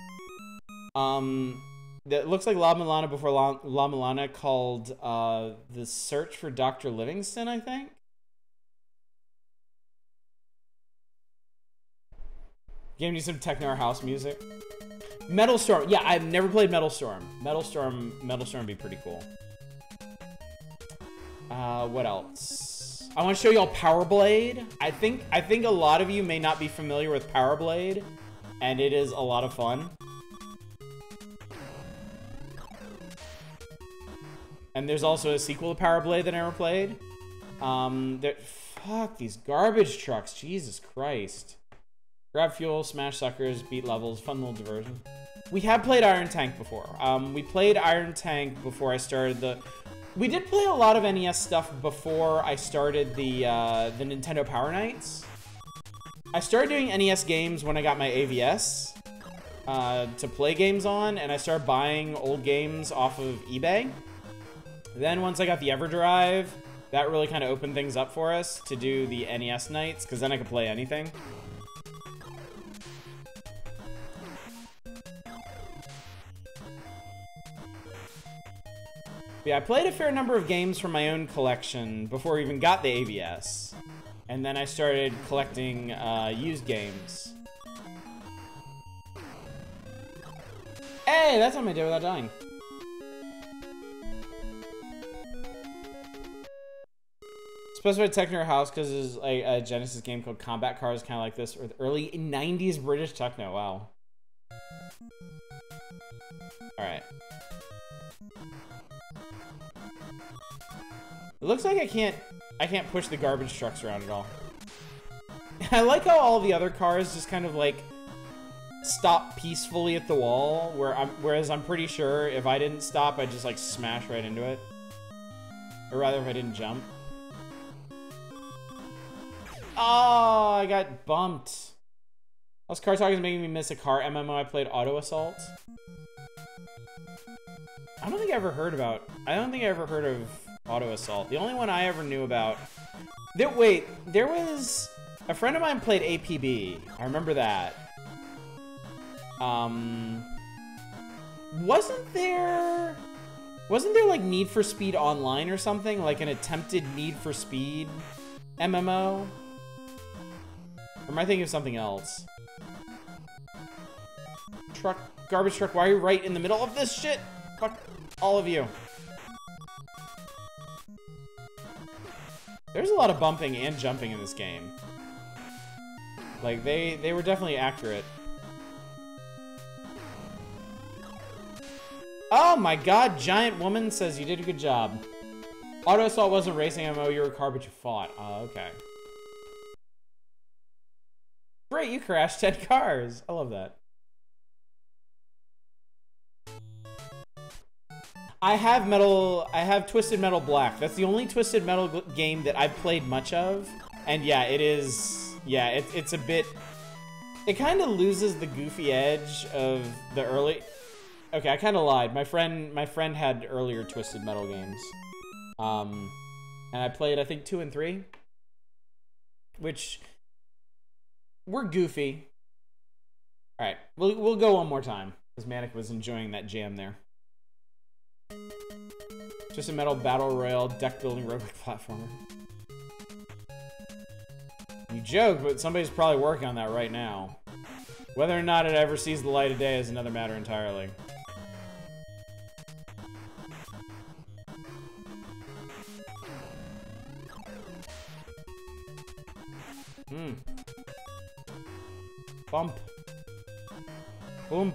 Um, that looks like La Mulana before La, La Mulana called uh, The Search for Dr. Livingston, I think. Game me some techno house music. Metal Storm. Yeah, I've never played Metal Storm. Metal Storm. Metal Storm would be pretty cool. Uh, what else? I want to show you all Power Blade. I think I think a lot of you may not be familiar with Power Blade, and it is a lot of fun. And there's also a sequel to Power Blade that I never played. Um, fuck these garbage trucks. Jesus Christ. Grab fuel, smash suckers, beat levels, fun little diversion. We have played Iron Tank before. Um, we played Iron Tank before I started the... We did play a lot of NES stuff before I started the, uh, the Nintendo Power Nights. I started doing NES games when I got my AVS uh, to play games on, and I started buying old games off of eBay. Then once I got the EverDrive, that really kind of opened things up for us to do the NES nights, because then I could play anything. Yeah, I played a fair number of games from my own collection before I even got the AVS. And then I started collecting uh, used games. Hey, that's how I did without dying. Specified Techno House because there's like a Genesis game called Combat Cars, kind of like this, or the early 90s British techno. Wow. All right. It looks like I can't I can't push the garbage trucks around at all. I like how all the other cars just kind of like stop peacefully at the wall, where I'm whereas I'm pretty sure if I didn't stop, I'd just like smash right into it. Or rather if I didn't jump. Oh, I got bumped. Those car talking is making me miss a car MMO I played Auto Assault. I don't think I ever heard about. I don't think I ever heard of Auto Assault. The only one I ever knew about... There, wait, there was... A friend of mine played APB. I remember that. Um... Wasn't there... Wasn't there, like, Need for Speed Online or something? Like an attempted Need for Speed MMO? Or am I thinking of something else? Truck, garbage truck, why are you right in the middle of this shit? Fuck all of you. There's a lot of bumping and jumping in this game. Like, they, they were definitely accurate. Oh my god, Giant Woman says you did a good job. Auto Assault wasn't racing MMO, you were a car, but you fought. Oh, okay. Great, you crashed 10 cars. I love that. I have Metal, I have Twisted Metal Black. That's the only Twisted Metal game that I've played much of. And yeah, it is, yeah, it, it's a bit, it kind of loses the goofy edge of the early, okay, I kind of lied. My friend, my friend had earlier Twisted Metal games. Um, and I played, I think, two and three, which were goofy. All right, we'll, we'll go one more time, because Manic was enjoying that jam there. Just a metal battle royale deck building roguelike platformer. You joke, but somebody's probably working on that right now. Whether or not it ever sees the light of day is another matter entirely. Hmm. Bump. Boomp.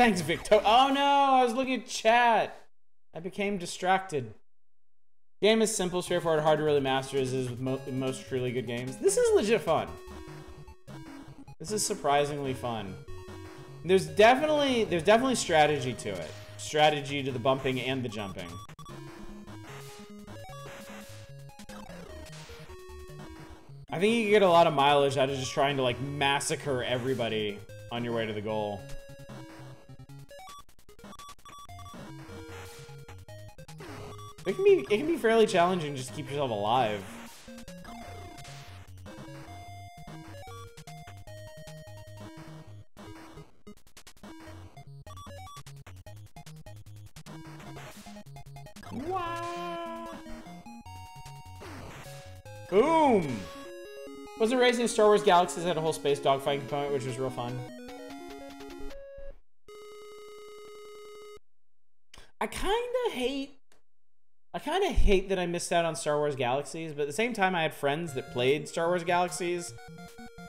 Thanks, Victor. Oh no, I was looking at chat. I became distracted. Game is simple, straightforward, hard to really master as is with mo most truly good games. This is legit fun. This is surprisingly fun. There's definitely there's definitely strategy to it. Strategy to the bumping and the jumping. I think you get a lot of mileage out of just trying to like massacre everybody on your way to the goal. It can be it can be fairly challenging just to keep yourself alive. Wow. Boom! Wasn't Racing Star Wars Galaxies had a whole space dogfight component, which was real fun. I kind of hate. I kind of hate that I missed out on Star Wars Galaxies, but at the same time, I had friends that played Star Wars Galaxies,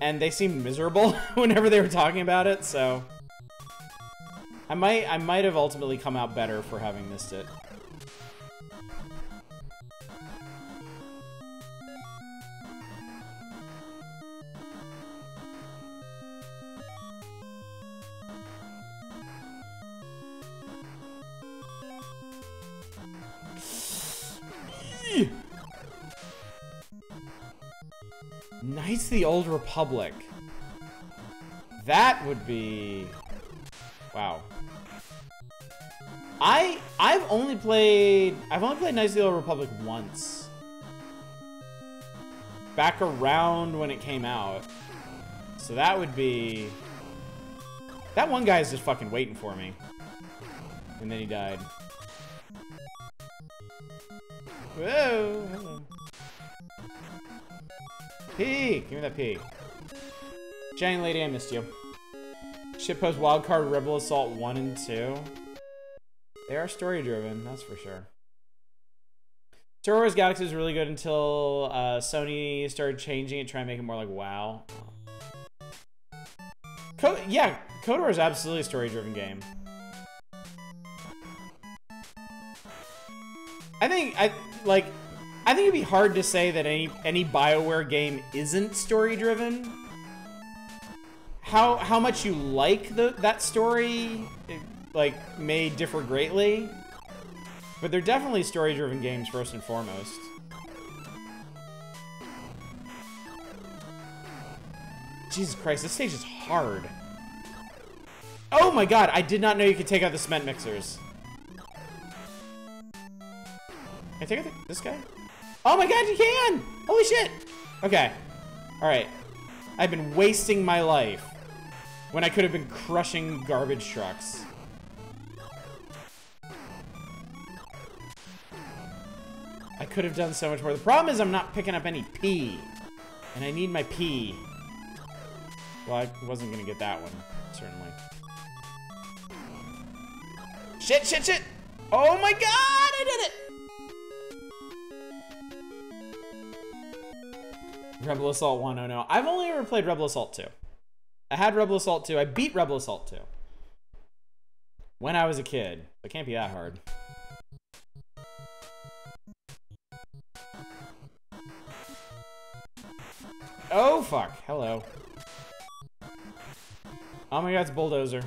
and they seemed miserable whenever they were talking about it. So, I might, I might have ultimately come out better for having missed it. Of the Old Republic. That would be... Wow. I I've only played I've only played Knights of the Old Republic once. Back around when it came out. So that would be That one guy is just fucking waiting for me. And then he died. Whoa! Hello. P! Give me that P. Giant Lady, I missed you. Ship Shitpost Wildcard Rebel Assault 1 and 2. They are story driven, that's for sure. Star Wars Galaxy was really good until uh, Sony started changing it, trying to make it more like WoW. Co yeah, KOTOR is absolutely a story driven game. I think I like I think it'd be hard to say that any any BioWare game isn't story driven. How how much you like the that story like may differ greatly. But they're definitely story driven games first and foremost. Jesus Christ, this stage is hard. Oh my god, I did not know you could take out the cement mixers. I take out this guy? Oh my god, you can! Holy shit! Okay. Alright. I've been wasting my life when I could have been crushing garbage trucks. I could have done so much more. The problem is I'm not picking up any P. And I need my P. Well, I wasn't to get that one, certainly. Shit, shit, shit! Oh my god, I did it! Rebel Assault 1, oh no. I've only ever played Rebel Assault 2. I had Rebel Assault 2. I beat Rebel Assault 2. When I was a kid. It can't be that hard. Oh, fuck. Hello. Oh my god, it's Bulldozer.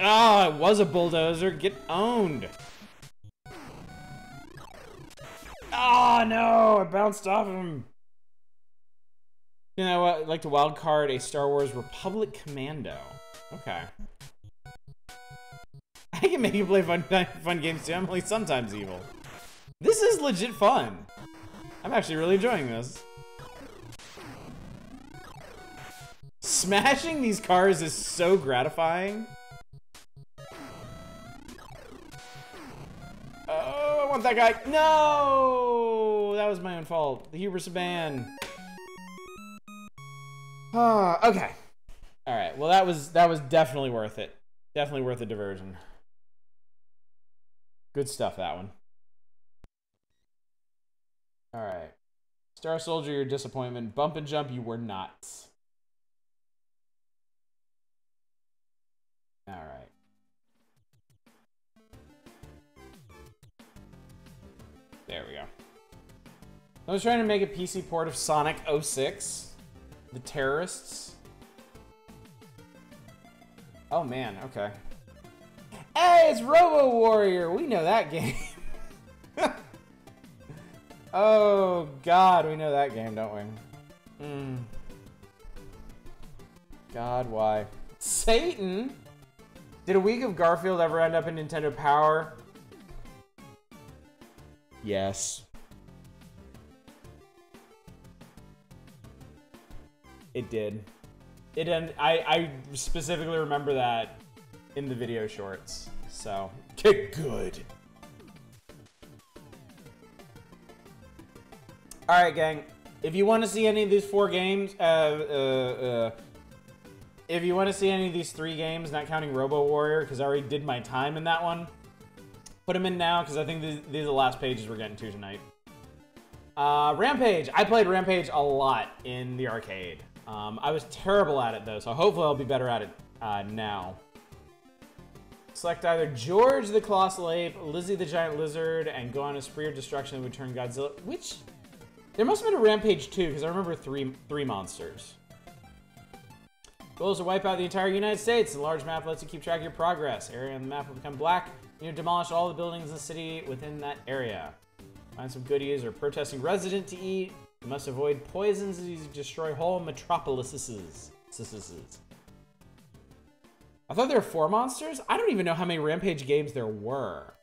Ah, oh, it was a Bulldozer. Get owned. Oh no! I bounced off him. You know what? I'd like to wild card a Star Wars Republic Commando. Okay. I can make you play fun fun games too. I'm only sometimes evil. This is legit fun. I'm actually really enjoying this. Smashing these cars is so gratifying. Want that guy. No! That was my own fault. The hubris of man. Ah, okay. All right. Well, that was that was definitely worth it. Definitely worth a diversion. Good stuff, that one. All right. Star Soldier, your disappointment. Bump and jump, you were not. All right. There we go. I was trying to make a PC port of Sonic 06. The Terrorists. Oh man, okay. Hey, it's Robo Warrior! We know that game. oh god, we know that game, don't we? Hmm. God, why? Satan? Did a week of Garfield ever end up in Nintendo Power? Yes. It did. It and I I specifically remember that in the video shorts. So get good. All right, gang. If you want to see any of these four games, uh, uh, uh, if you want to see any of these three games, not counting Robo Warrior, because I already did my time in that one, put them in now, because I think these, these are the last pages we're getting to tonight. Uh, Rampage. I played Rampage a lot in the arcade. Um, I was terrible at it, though, so hopefully I'll be better at it uh, now. Select either George the Colossal Ape, Lizzie the Giant Lizard, and go on a spree of destruction that would turn Godzilla. Which? There must have been a Rampage 2, because I remember three, three monsters. Goal is to wipe out the entire United States. The large map lets you keep track of your progress. Area on the map will become black. You know, demolish all the buildings in the city within that area. Find some goodies or protesting resident to eat. You must avoid poisons as you destroy whole metropolises. I thought there were four monsters? I don't even know how many Rampage games there were.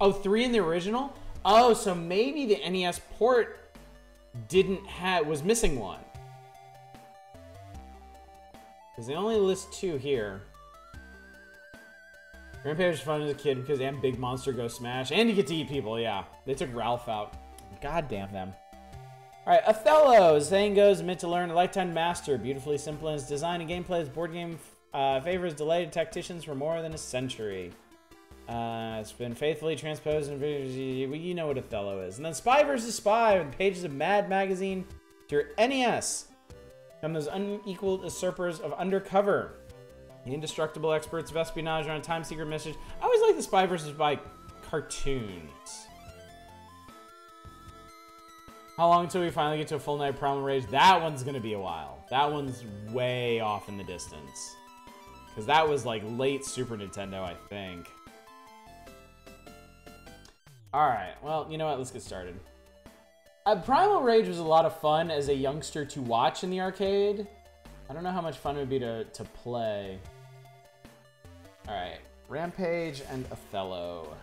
Oh, three in the original? Oh, so maybe the NES port didn't have, was missing one. Because they only list two here. Rampage was fun as a kid because and Big Monster Go Smash. And you get to eat people, yeah. They took Ralph out. God damn them. Alright, Othello. Saying goes, meant to learn a lifetime master. Beautifully simple in its design and gameplay. Its board game uh, favors delayed tacticians for more than a century. Uh, it's been faithfully transposed videos. Well, you know what Othello is. And then Spy vs. Spy with pages of Mad Magazine to your NES. Come those unequaled usurpers of undercover. The indestructible experts of espionage on a time secret Message. I always like the Spy vs. Spy cartoons. How long until we finally get to a full night Primal Rage? That one's gonna be a while. That one's way off in the distance. Because that was like late Super Nintendo, I think. Alright, well, you know what? Let's get started. Uh, Primal Rage was a lot of fun as a youngster to watch in the arcade. I don't know how much fun it would be to, to play. Alright, Rampage and Othello.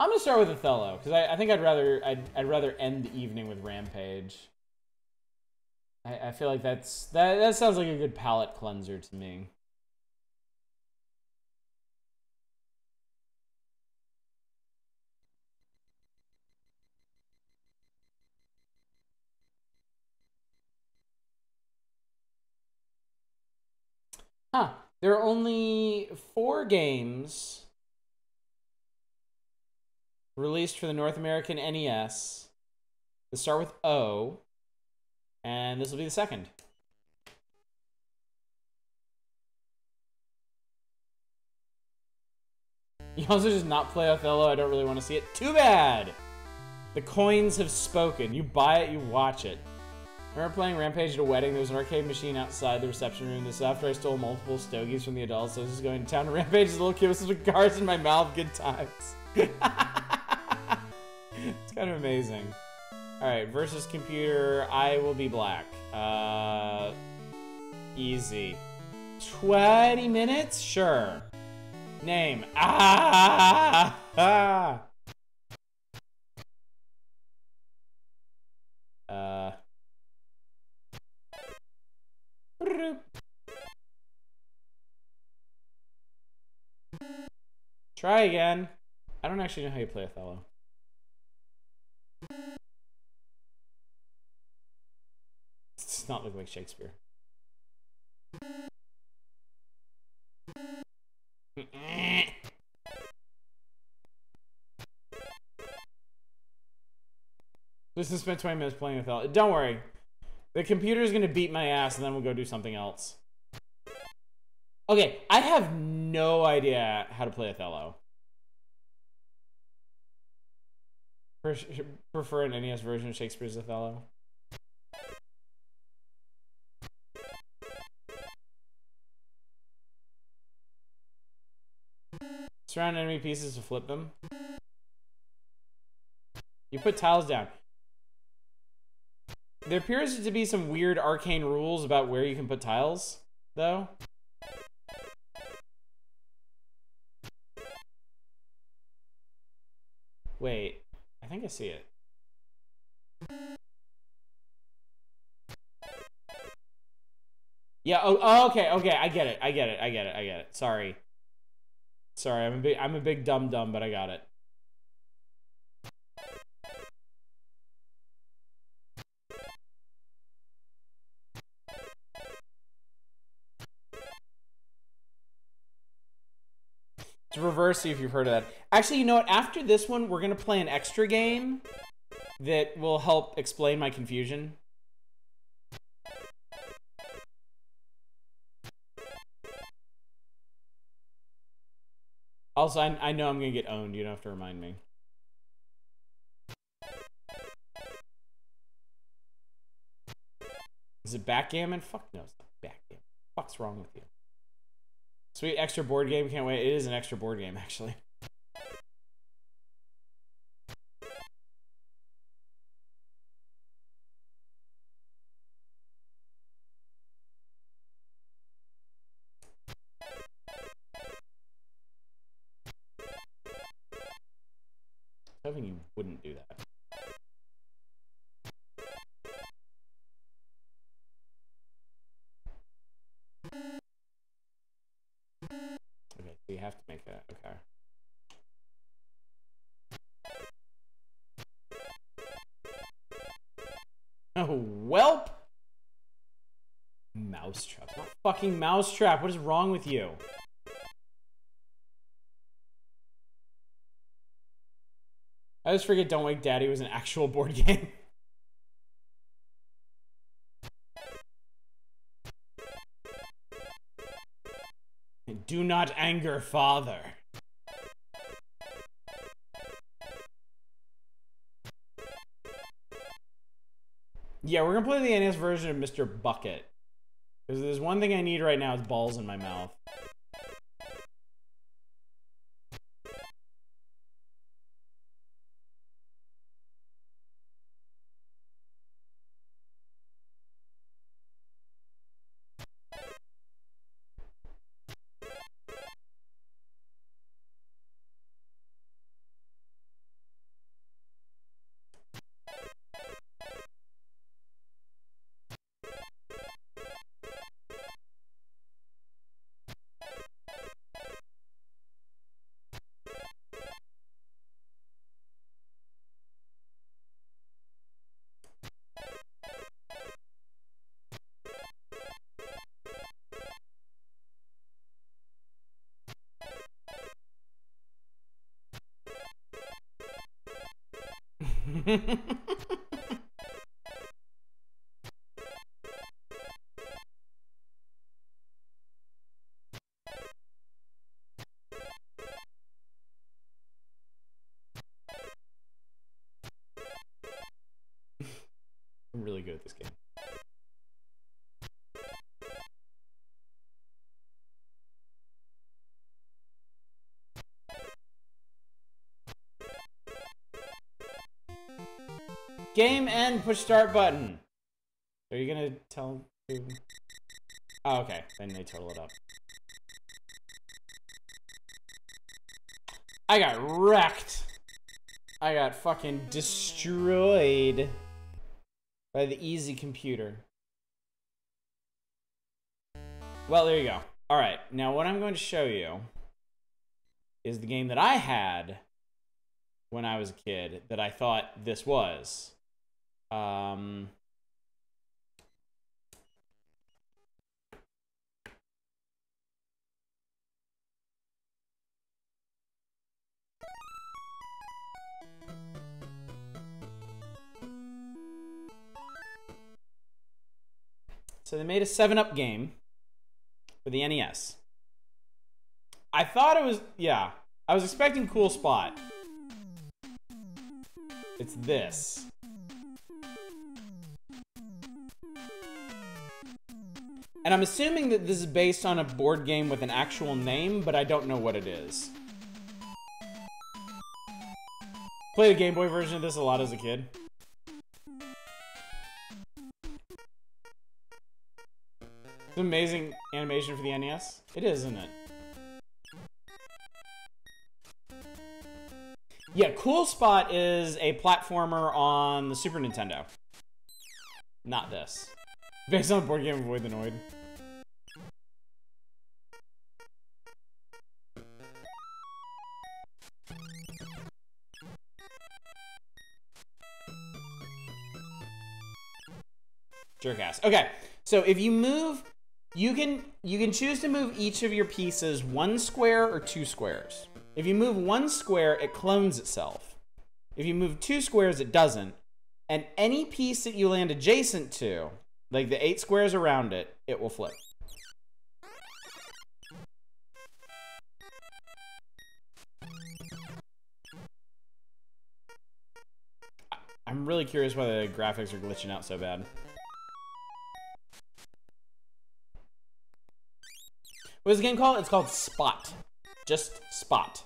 I'm gonna start with Othello because I, I, think I'd rather I'd, I'd rather end the evening with Rampage. I, I feel like that's that that sounds like a good palate cleanser to me. Huh. There are only four games released for the North American NES. Let's start with O, and this will be the second. You also just not play Othello. I don't really want to see it. Too bad! The coins have spoken. You buy it, you watch it. Remember playing Rampage at a wedding. There was an arcade machine outside the reception room. This after I stole multiple stogies from the adults. So I was just going to town to Rampage as a little kid with some cigars in my mouth. Good times. it's kind of amazing. Alright, versus computer. I will be black. Uh, easy. 20 minutes? Sure. Name. Ah! ah! Uh... Try again. I don't actually know how you play Othello. It does not look like Shakespeare. Has spent 20 minutes playing Othello. Don't worry. The computer's gonna beat my ass and then we'll go do something else. Okay, I have no idea how to play Othello. Prefer an NES version of Shakespeare's Othello. Surround enemy pieces to flip them. You put tiles down. There appears to be some weird arcane rules about where you can put tiles, though. See it. Yeah. Oh, oh. Okay. Okay. I get it. I get it. I get it. I get it. Sorry. Sorry. I'm a big. I'm a big dumb dumb, but I got it. To reverse, see if you've heard of that. Actually, you know what? After this one, we're gonna play an extra game that will help explain my confusion. Also, I, I know I'm gonna get owned. You don't have to remind me. Is it backgammon? Fuck no, it's not backgammon. Fuck's wrong with you? Sweet extra board game. Can't wait. It is an extra board game, actually. welp! Mousetrap. Not fucking mousetrap. What is wrong with you? I just forget Don't Wake Daddy was an actual board game. Do not anger father. Yeah, we're gonna play the NES version of Mr. Bucket. Because there's one thing I need right now is balls in my mouth. Push start button. Are you gonna tell? Oh, okay. Then they total it up. I got wrecked. I got fucking destroyed by the easy computer. Well, there you go. All right, now what I'm going to show you is the game that I had when I was a kid that I thought this was. Um, so they made a 7 Up game for the NES. I thought it was, yeah, I was expecting Cool Spot. It's this. And I'm assuming that this is based on a board game with an actual name, but I don't know what it is. Played a Game Boy version of this a lot as a kid. It's amazing animation for the NES. It is, isn't it? Yeah, Cool Spot is a platformer on the Super Nintendo. Not this. Based on board game Avoid the Noid. Jerkass. Okay, so if you move, you can you can choose to move each of your pieces one square or two squares. If you move one square, it clones itself. If you move two squares, it doesn't. And any piece that you land adjacent to, like the eight squares around it, it will flip. I'm really curious why the graphics are glitching out so bad. What is the game called? It's called Spot. Just Spot.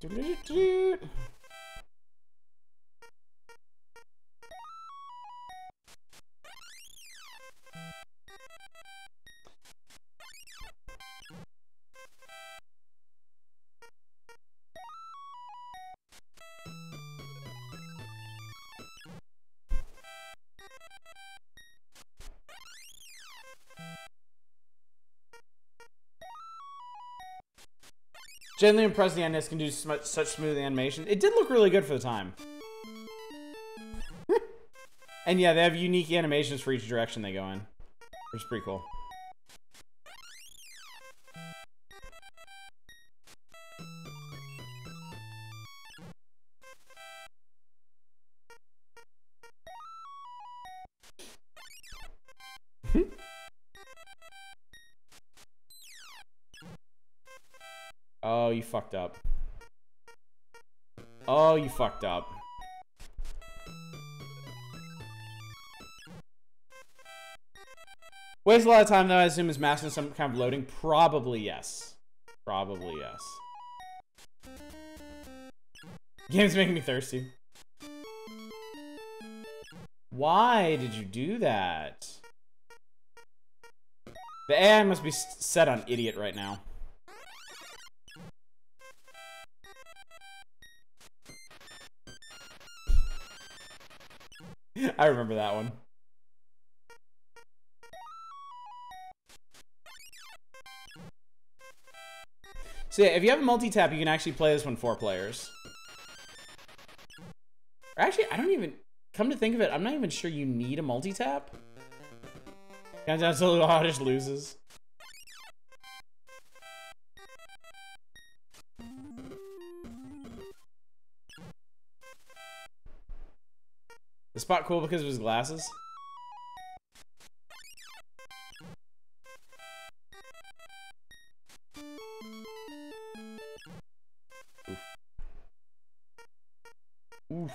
Doo-doo-doo-doo. Genuinely impressed the NES can do sm- such smooth animation. It did look really good for the time. and yeah, they have unique animations for each direction they go in. Which is pretty cool. Fucked up. Oh, you fucked up. Waste a lot of time though, I assume is masking some kind of loading. Probably yes. Probably yes. Game's making me thirsty. Why did you do that? The AI must be set on idiot right now. I remember that one. So yeah, if you have a multi-tap, you can actually play this one four players. Or actually, I don't even... Come to think of it, I'm not even sure you need a multi-tap. Countdown the Oddish loses. The spot cool because of his glasses? Oof. Oof.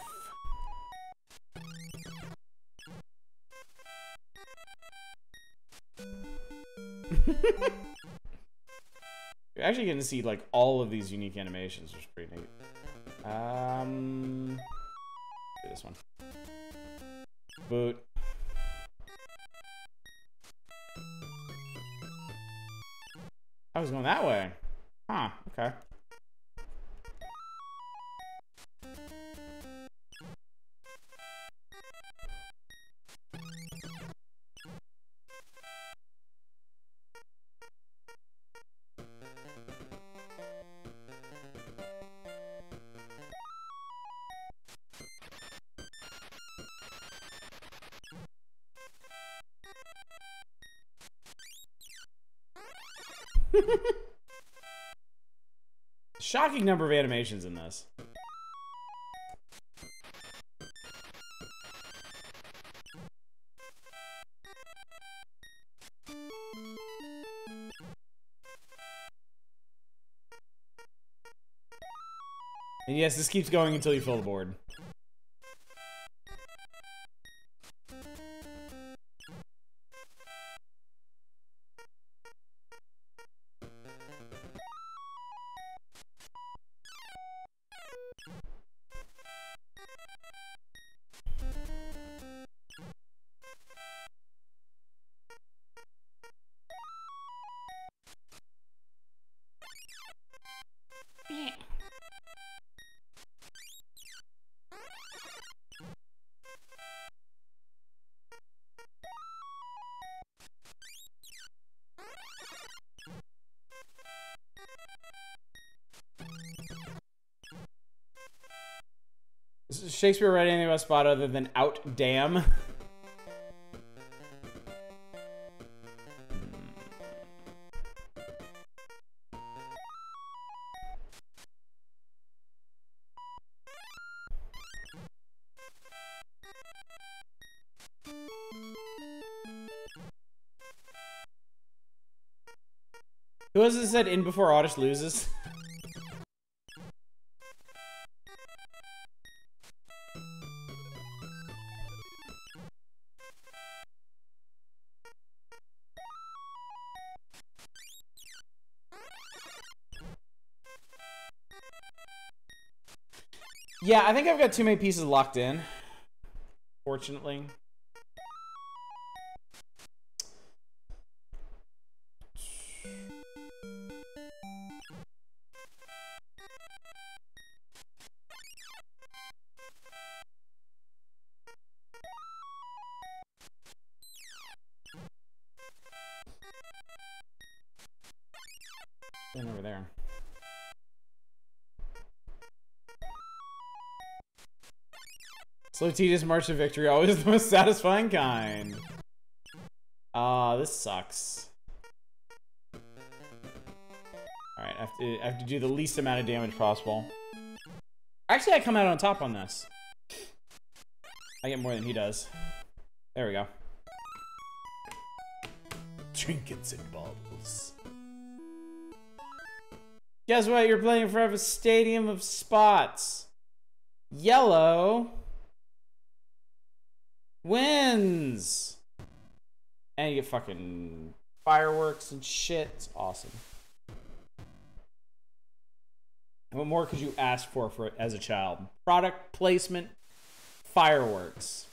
You're actually getting to see like all of these unique animations, which is pretty neat. Um, this one. Boot. I was going that way. Huh, okay. Number of animations in this. And yes, this keeps going until you fill the board. Shakespeare write anything about Spot other than out damn? Who was it said in before Oddish loses? Yeah, I think I've got too many pieces locked in. Fortunately. Slow tedious march to victory, always the most satisfying kind. Ah, this sucks. Alright, I, I have to do the least amount of damage possible. Actually, I come out on top on this. I get more than he does. There we go. Trinkets and bottles. Guess what? You're playing a stadium of spots. Yellow wins. And you get fucking fireworks and shit. It's awesome. What more could you ask for for as a child? Product placement, fireworks,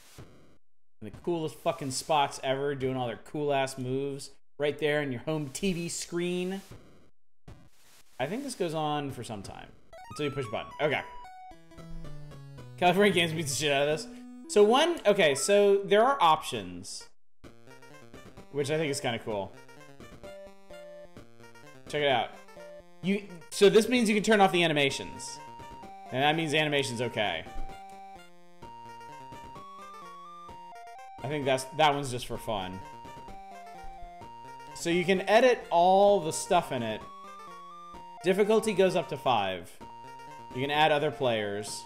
and the coolest fucking spots ever, doing all their cool ass moves right there in your home TV screen. I think this goes on for some time until you push a button. Okay. California Games beats the shit out of this. So one, okay, so there are options, which I think is kind of cool. Check it out. You so this means you can turn off the animations, and that means animation's okay. I think that's that one's just for fun. So you can edit all the stuff in it. Difficulty goes up to five. You can add other players.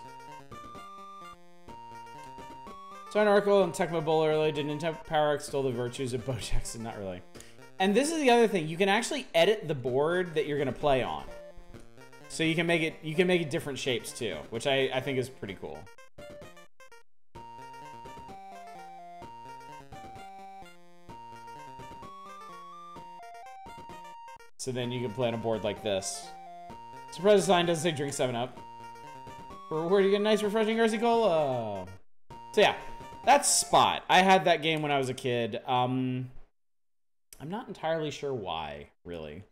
Saw an article on Tecmo Bowl earlier. Did Nintendo Power extol the virtues of Bo Jackson? Not really. And this is the other thing. You can actually edit the board that you're going to play on. So you can make it you can make it different shapes too, which I, I think is pretty cool. So then you can play on a board like this. Surprise sign doesn't say drink 7 up. For reward you get a nice refreshing Garcia Cola. So yeah, that's Spot. I had that game when I was a kid. Um I'm not entirely sure why, really.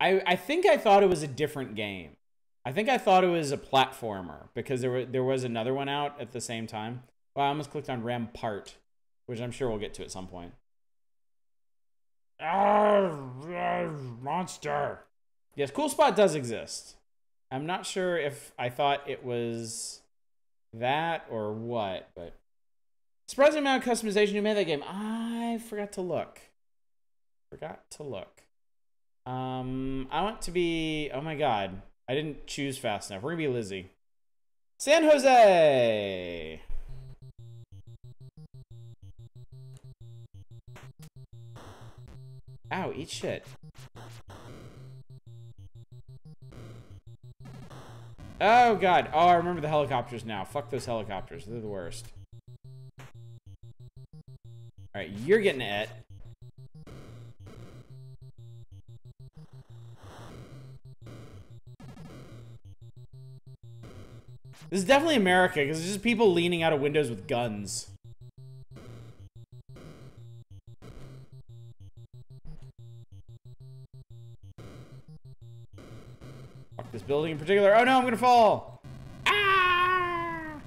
I I think I thought it was a different game. I think I thought it was a platformer because there were there was another one out at the same time. Well, I almost clicked on Rampart, which I'm sure we'll get to at some point. Ah, monster. Yes, Cool Spot does exist. I'm not sure if I thought it was that or what, but surprising amount of customization you made that game. I forgot to look. Forgot to look. Um, I want to be. Oh my god, I didn't choose fast enough. We're gonna be Lizzie. San Jose. Ow, eat shit. Oh god. Oh, I remember the helicopters now. Fuck those helicopters. They're the worst. Alright, you're getting it. This is definitely America, because it's just people leaning out of windows with guns. Building in particular. Oh no, I'm gonna fall! Ah!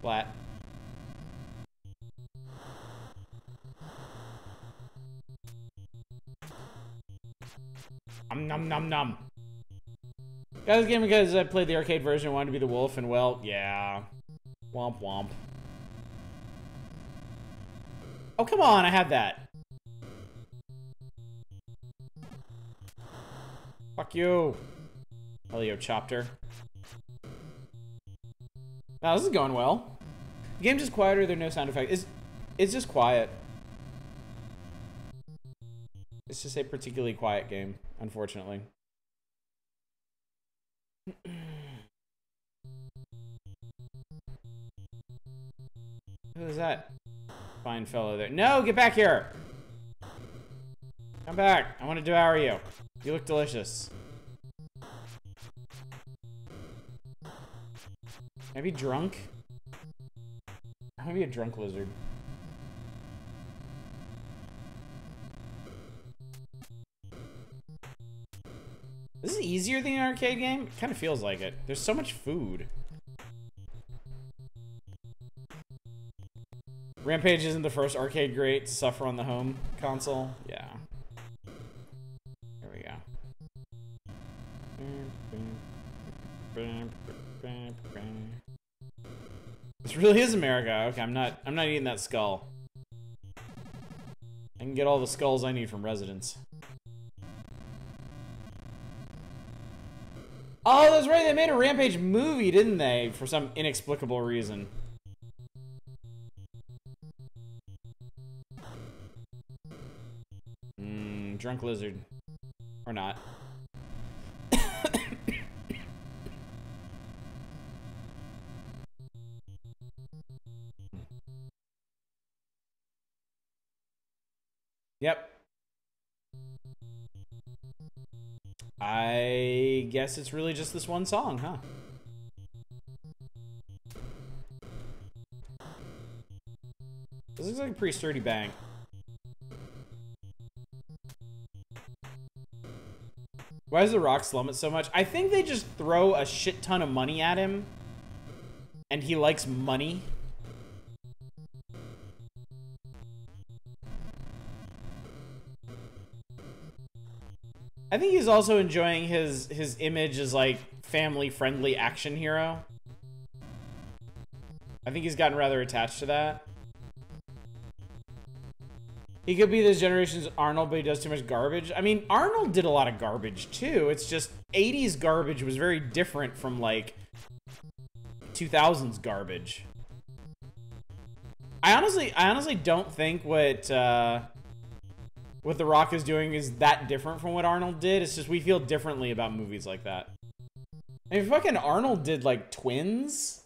Flat. Um, num num num. Got this game because I played the arcade version and wanted to be the wolf, and well, yeah. Womp womp. Oh, come on, I had that. Fuck you. Oh, Heliocopter. Now this is going well. The game's just quieter, there are no sound effects. It's, it's just quiet. It's just a particularly quiet game, unfortunately. Who is that fine fellow there? No, get back here! Come back. I want to devour you. You look delicious. Maybe drunk? I want to be a drunk lizard. This is easier than an arcade game? It kind of feels like it. There's so much food. Rampage isn't the first arcade great to suffer on the home console. Yeah. There we go. This really is America. Okay, I'm not I'm not eating that skull. I can get all the skulls I need from residents. Oh, that's right. They made a Rampage movie, didn't they? For some inexplicable reason. Mmm, drunk lizard. Or not. Yep. I guess it's really just this one song, huh? This looks like a pretty sturdy bank. Why does The Rock slum it so much? I think they just throw a shit ton of money at him. And he likes money. I think he's also enjoying his his image as like family friendly action hero. I think he's gotten rather attached to that. He could be this generation's Arnold, but he does too much garbage. I mean, Arnold did a lot of garbage too. It's just 80s garbage was very different from like 2000s garbage. I honestly, I honestly don't think what uh, what The Rock is doing is that different from what Arnold did. It's just we feel differently about movies like that. I mean, fucking Arnold did like Twins,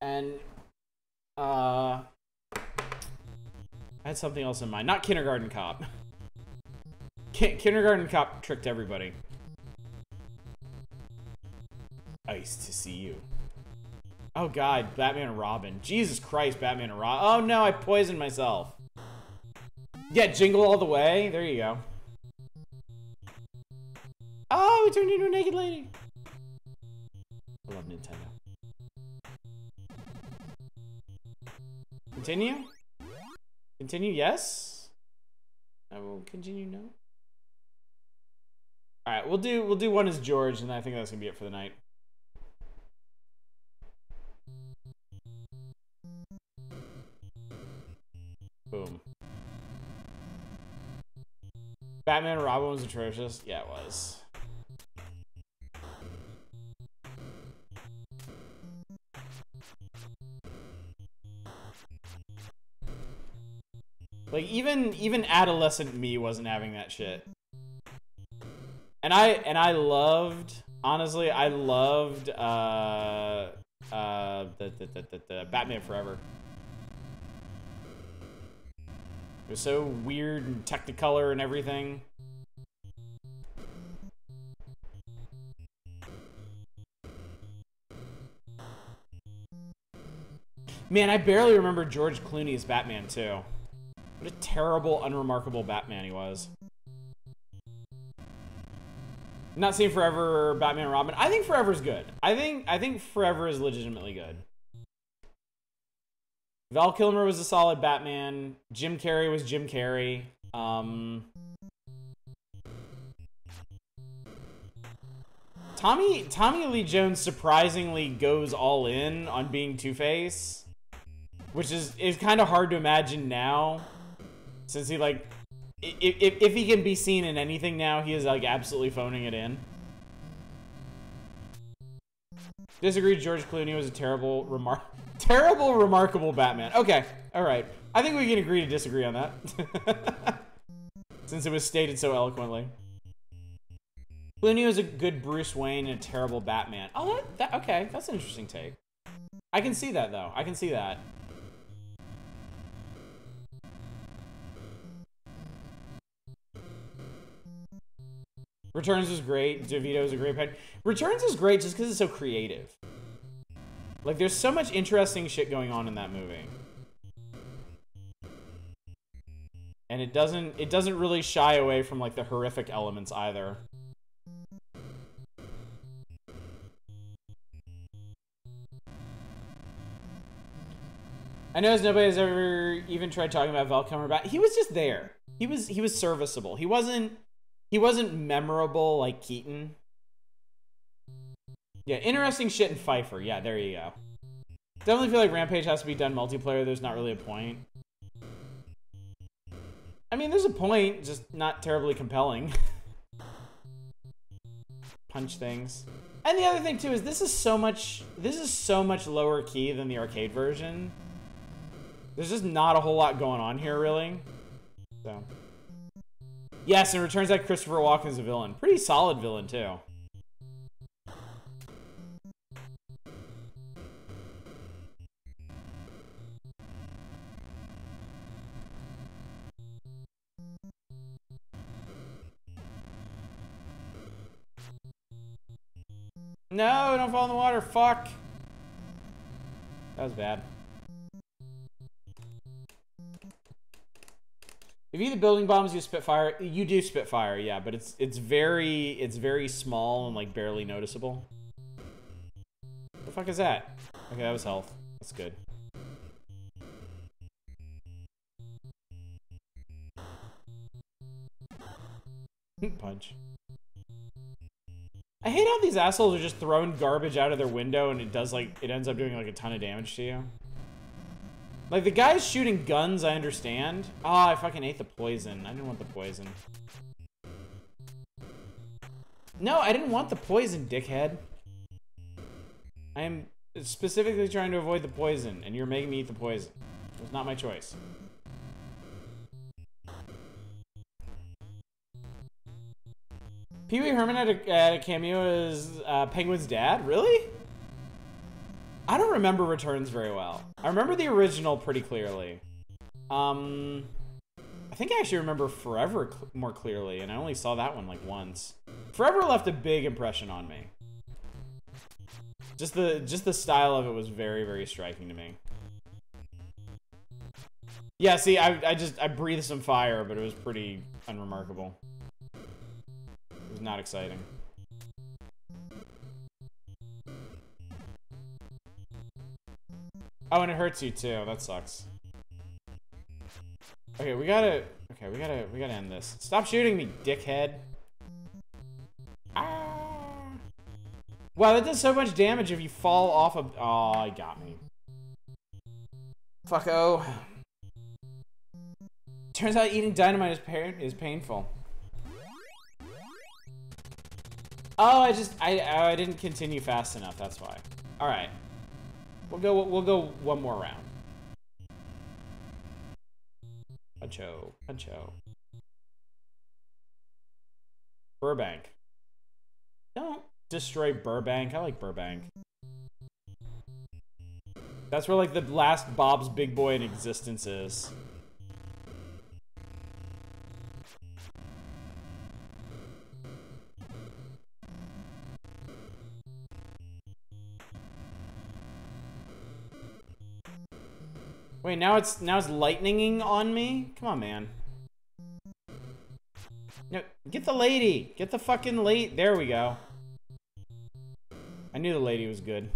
and uh, I had something else in mind. Not Kindergarten Cop. Ki Kindergarten Cop tricked everybody. Ice to see you. Oh god, Batman and Robin. Jesus Christ, Batman and Robin. Oh no, I poisoned myself. Yeah, jingle all the way. There you go. Oh, we turned into a naked lady. I love Nintendo. Continue? Continue, yes? I will continue, no? Alright, we'll do we'll do one as George, and I think that's gonna be it for the night. Boom. Batman and Robin was atrocious. Yeah, it was. Like even even adolescent me wasn't having that shit. And I and I loved honestly I loved uh uh the the, the, the, the Batman Forever. It was so weird and technicolor and everything. Man, I barely remember George Clooney as Batman too. What a terrible, unremarkable Batman he was. not saying Forever Batman Robin. I think Forever's good. I think I think Forever is legitimately good. Val Kilmer was a solid Batman. Jim Carrey was Jim Carrey. Um, Tommy Tommy Lee Jones surprisingly goes all in on being Two Face, which is is kind of hard to imagine now, since he like, if, if if he can be seen in anything now, he is like absolutely phoning it in. Disagree. George Clooney was a terrible remark, terrible remarkable Batman. Okay, all right. I think we can agree to disagree on that, since it was stated so eloquently. Clooney was a good Bruce Wayne and a terrible Batman. Oh, that, that okay. That's an interesting take. I can see that though. I can see that. Returns was great. DeVito was a great pen. Returns is great just because it's so creative. Like, there's so much interesting shit going on in that movie. And it doesn't it doesn't really shy away from like the horrific elements either. I know nobody has ever even tried talking about Val Kilmer back. He was just there. He was he was serviceable. He wasn't he wasn't memorable like Keaton. Yeah, interesting shit in Pfeiffer. Yeah, there you go. Definitely feel like Rampage has to be done multiplayer. There's not really a point. I mean, there's a point, just not terribly compelling. Punch things. And the other thing too is this is so much this is so much lower key than the arcade version. There's just not a whole lot going on here, really. So. Yes, and it returns that Christopher Walken's a villain. Pretty solid villain, too. No, don't fall in the water. Fuck. That was bad. If you the building bombs, you Spitfire. You do Spitfire, yeah, but it's it's very it's very small and like barely noticeable. The fuck is that? Okay, that was health. That's good. Punch. I hate how these assholes are just throwing garbage out of their window and it does like it ends up doing like a ton of damage to you. Like, the guys shooting guns, I understand. Ah, oh, I fucking ate the poison. I didn't want the poison. No, I didn't want the poison, dickhead. I am specifically trying to avoid the poison, and you're making me eat the poison. It was not my choice. Pee Wee Herman had a, had a cameo as uh, Penguin's dad? Really? I don't remember Returns very well. I remember the original pretty clearly. Um, I think I actually remember Forever cl more clearly, and I only saw that one like once. Forever left a big impression on me. Just the just the style of it was very very striking to me. Yeah, see, I I just I breathed some fire, but it was pretty unremarkable. Was not exciting. Oh, and it hurts you too. That sucks. Okay, we gotta... Okay, we gotta... We gotta end this. Stop shooting me, dickhead. Ah! Wow, that does so much damage if you fall off of... Oh, he got me. Fucko. Turns out eating dynamite is, pain is painful. Oh, I just... I, oh, I didn't continue fast enough, that's why. Alright. We'll go. We'll go one more round. Puncho, Puncho. Burbank. Don't destroy Burbank. I like Burbank. That's where like the last Bob's Big Boy in existence is. Wait, now it's now it's lightninging on me? Come on, man. No, get the lady. Get the fucking late. There we go. I knew the lady was good.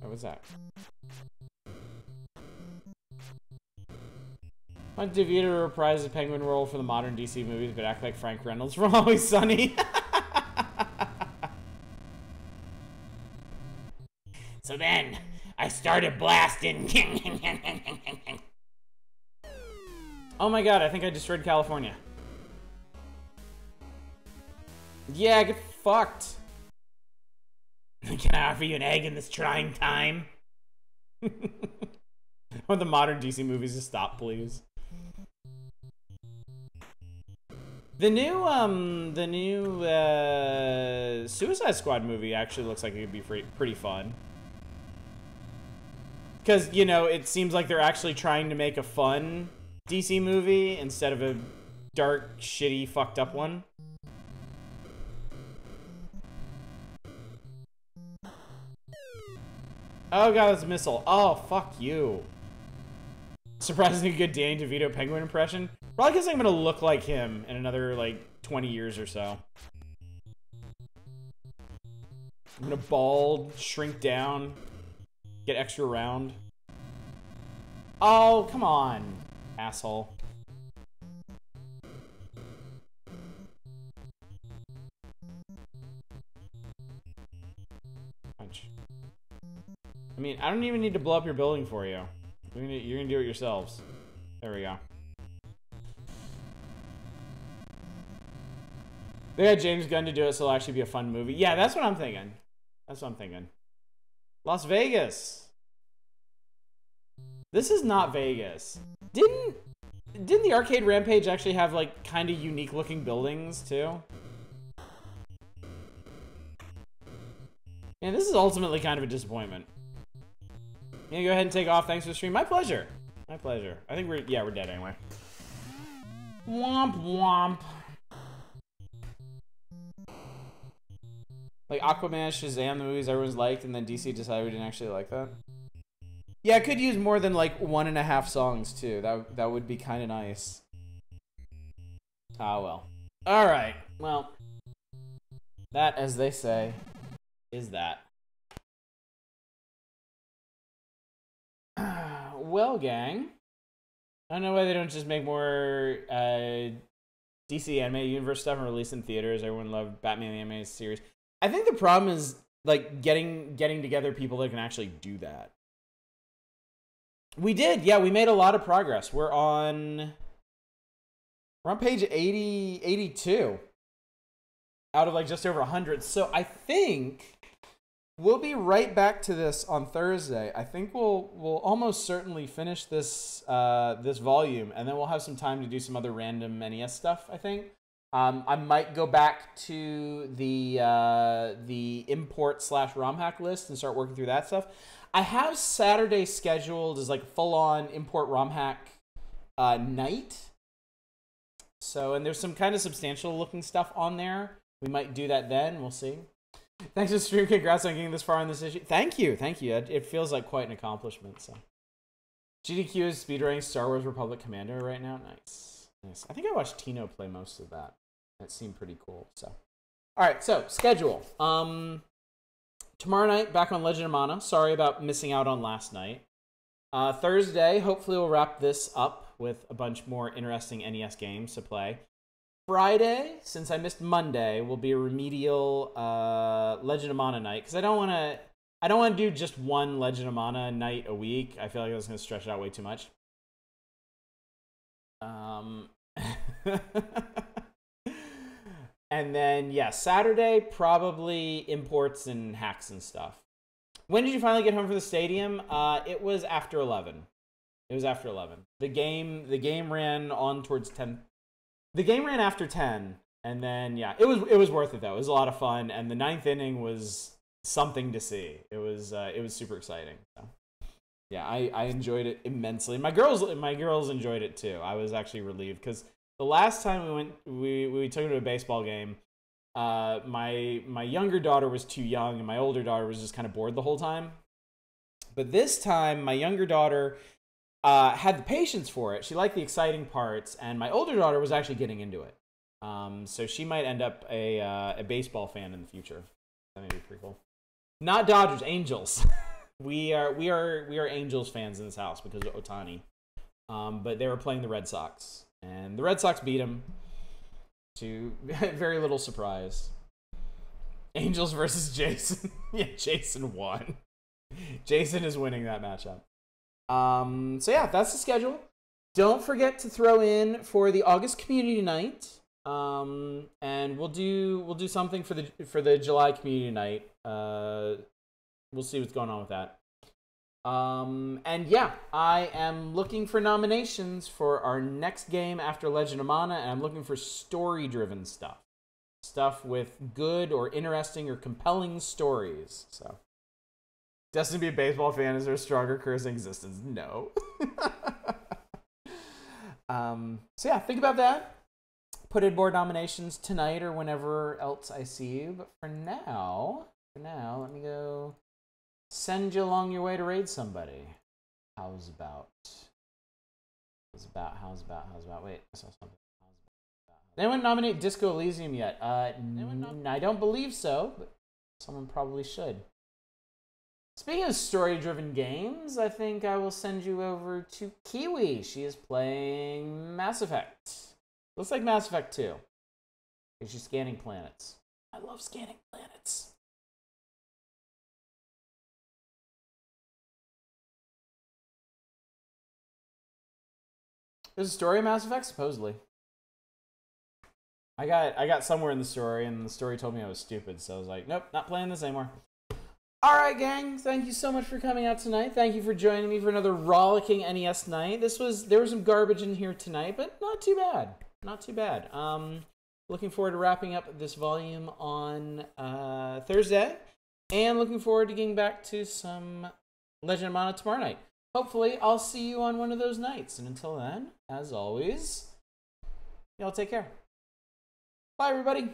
What was that? Want DeVito to reprise the Penguin role for the modern DC movies, but act like Frank Reynolds from Always Sunny. so then, I started blasting. oh my god, I think I destroyed California. Yeah, get fucked. Can I offer you an egg in this trying time? Want the modern DC movies to stop, please. The new, um, the new uh, Suicide Squad movie actually looks like it could be pretty, pretty fun. Because, you know, it seems like they're actually trying to make a fun DC movie instead of a dark, shitty, fucked up one. Oh god, it's a missile. Oh, fuck you. Surprisingly good Danny DeVito penguin impression. Probably because I'm gonna look like him in another, like, 20 years or so. I'm gonna bald, shrink down, get extra round. Oh, come on, asshole. Punch. I mean, I don't even need to blow up your building for you. You're gonna, you're gonna do it yourselves. There we go. They got James Gunn to do it, so it'll actually be a fun movie. Yeah, that's what I'm thinking. That's what I'm thinking. Las Vegas. This is not Vegas. Didn't didn't the Arcade Rampage actually have like kind of unique looking buildings too? Yeah, this is ultimately kind of a disappointment. You go ahead and take off. Thanks for the stream. My pleasure. My pleasure. I think we're, yeah, we're dead anyway. Womp womp. Like Aquaman, Shazam, the movies everyone's liked, and then DC decided we didn't actually like that. Yeah, I could use more than like one and a half songs too. That that would be kind of nice. Ah well. All right. Well, that, as they say, is that. well, gang. I don't know why they don't just make more uh, DC anime universe stuff and release in theaters. Everyone loved Batman the animated series. I think the problem is like getting getting together people that can actually do that. We did, yeah. We made a lot of progress. We're on we're on page 80, 82 out of like just over 100. So I think We'll be right back to this on Thursday. I think we'll we'll almost certainly finish this uh, this volume, and then we'll have some time to do some other random NES stuff. I think um, I might go back to the uh, the import slash ROM hack list and start working through that stuff. I have Saturday scheduled as like full on import ROM hack uh, night. So and there's some kind of substantial looking stuff on there. We might do that then. We'll see. Thanks for stream. Congrats on getting this far on this issue. Thank you, thank you. It, feels like quite an accomplishment. So, GDQ is speedrunning Star Wars Republic Commando right now. Nice, nice. I think I watched Tino play most of that. That seemed pretty cool. So, all right. So schedule. Um, tomorrow night back on Legend of Mana. Sorry about missing out on last night. Uh, Thursday, hopefully we'll wrap this up with a bunch more interesting NES games to play. Friday, since I missed Monday, will be a remedial uh, Legend of Mana night because I don't want to. I don't want to do just one Legend of Mana night a week. I feel like was going to stretch it out way too much. Um, and then yeah, Saturday probably imports and hacks and stuff. When did you finally get home from the stadium? Uh, it was after eleven. It was after eleven. The game the game ran on towards ten the game ran after 10 and then yeah it was it was worth it though it was a lot of fun and the ninth inning was something to see it was uh, it was super exciting so yeah i i enjoyed it immensely my girls my girls enjoyed it too i was actually relieved because the last time we went we we took them to a baseball game uh my my younger daughter was too young and my older daughter was just kind of bored the whole time but this time my younger daughter uh, had the patience for it. She liked the exciting parts, and my older daughter was actually getting into it. Um, so she might end up a uh, a baseball fan in the future. That may be pretty cool. Not Dodgers, Angels. we are we are we are Angels fans in this house because of Ohtani. Um, but they were playing the Red Sox, and the Red Sox beat him to very little surprise. Angels versus Jason. yeah, Jason won. Jason is winning that matchup. Um, so yeah, that's the schedule. Don't forget to throw in for the August community night. Um, and we'll do we'll do something for the for the July community night. Uh, we'll see what's going on with that. Um, and yeah, I am looking for nominations for our next game after Legend of Mana, and I'm looking for story driven stuff. Stuff with good or interesting or compelling stories. So, destined to be a baseball fan, is there a stronger curse in existence? No. um, so, yeah, think about that. Put in more nominations tonight or whenever else I see you. But for now, for now, let me go send you along your way to raid somebody. How's about? How's about? How's about? How's about? Wait, I saw something. How's about? Did anyone nominate Disco Elysium yet? Uh, I don't believe so, but someone probably should. Speaking of story-driven games, I think I will send you over to Kiwi. She is playing Mass Effect. Looks like Mass Effect 2. She's scanning planets. I love scanning planets. There's a story of Mass Effect, supposedly. I got I got somewhere in the story, and the story told me I was stupid, so I was like, nope, not playing this anymore. All right, gang. Thank you so much for coming out tonight. Thank you for joining me for another rollicking NES night. This was there was some garbage in here tonight, but not too bad. Not too bad. Um, looking forward to wrapping up this volume on uh, Thursday, and looking forward to getting back to some Legend of Mana tomorrow night hopefully I'll see you on one of those nights. And until then, as always, y'all take care. Bye, everybody.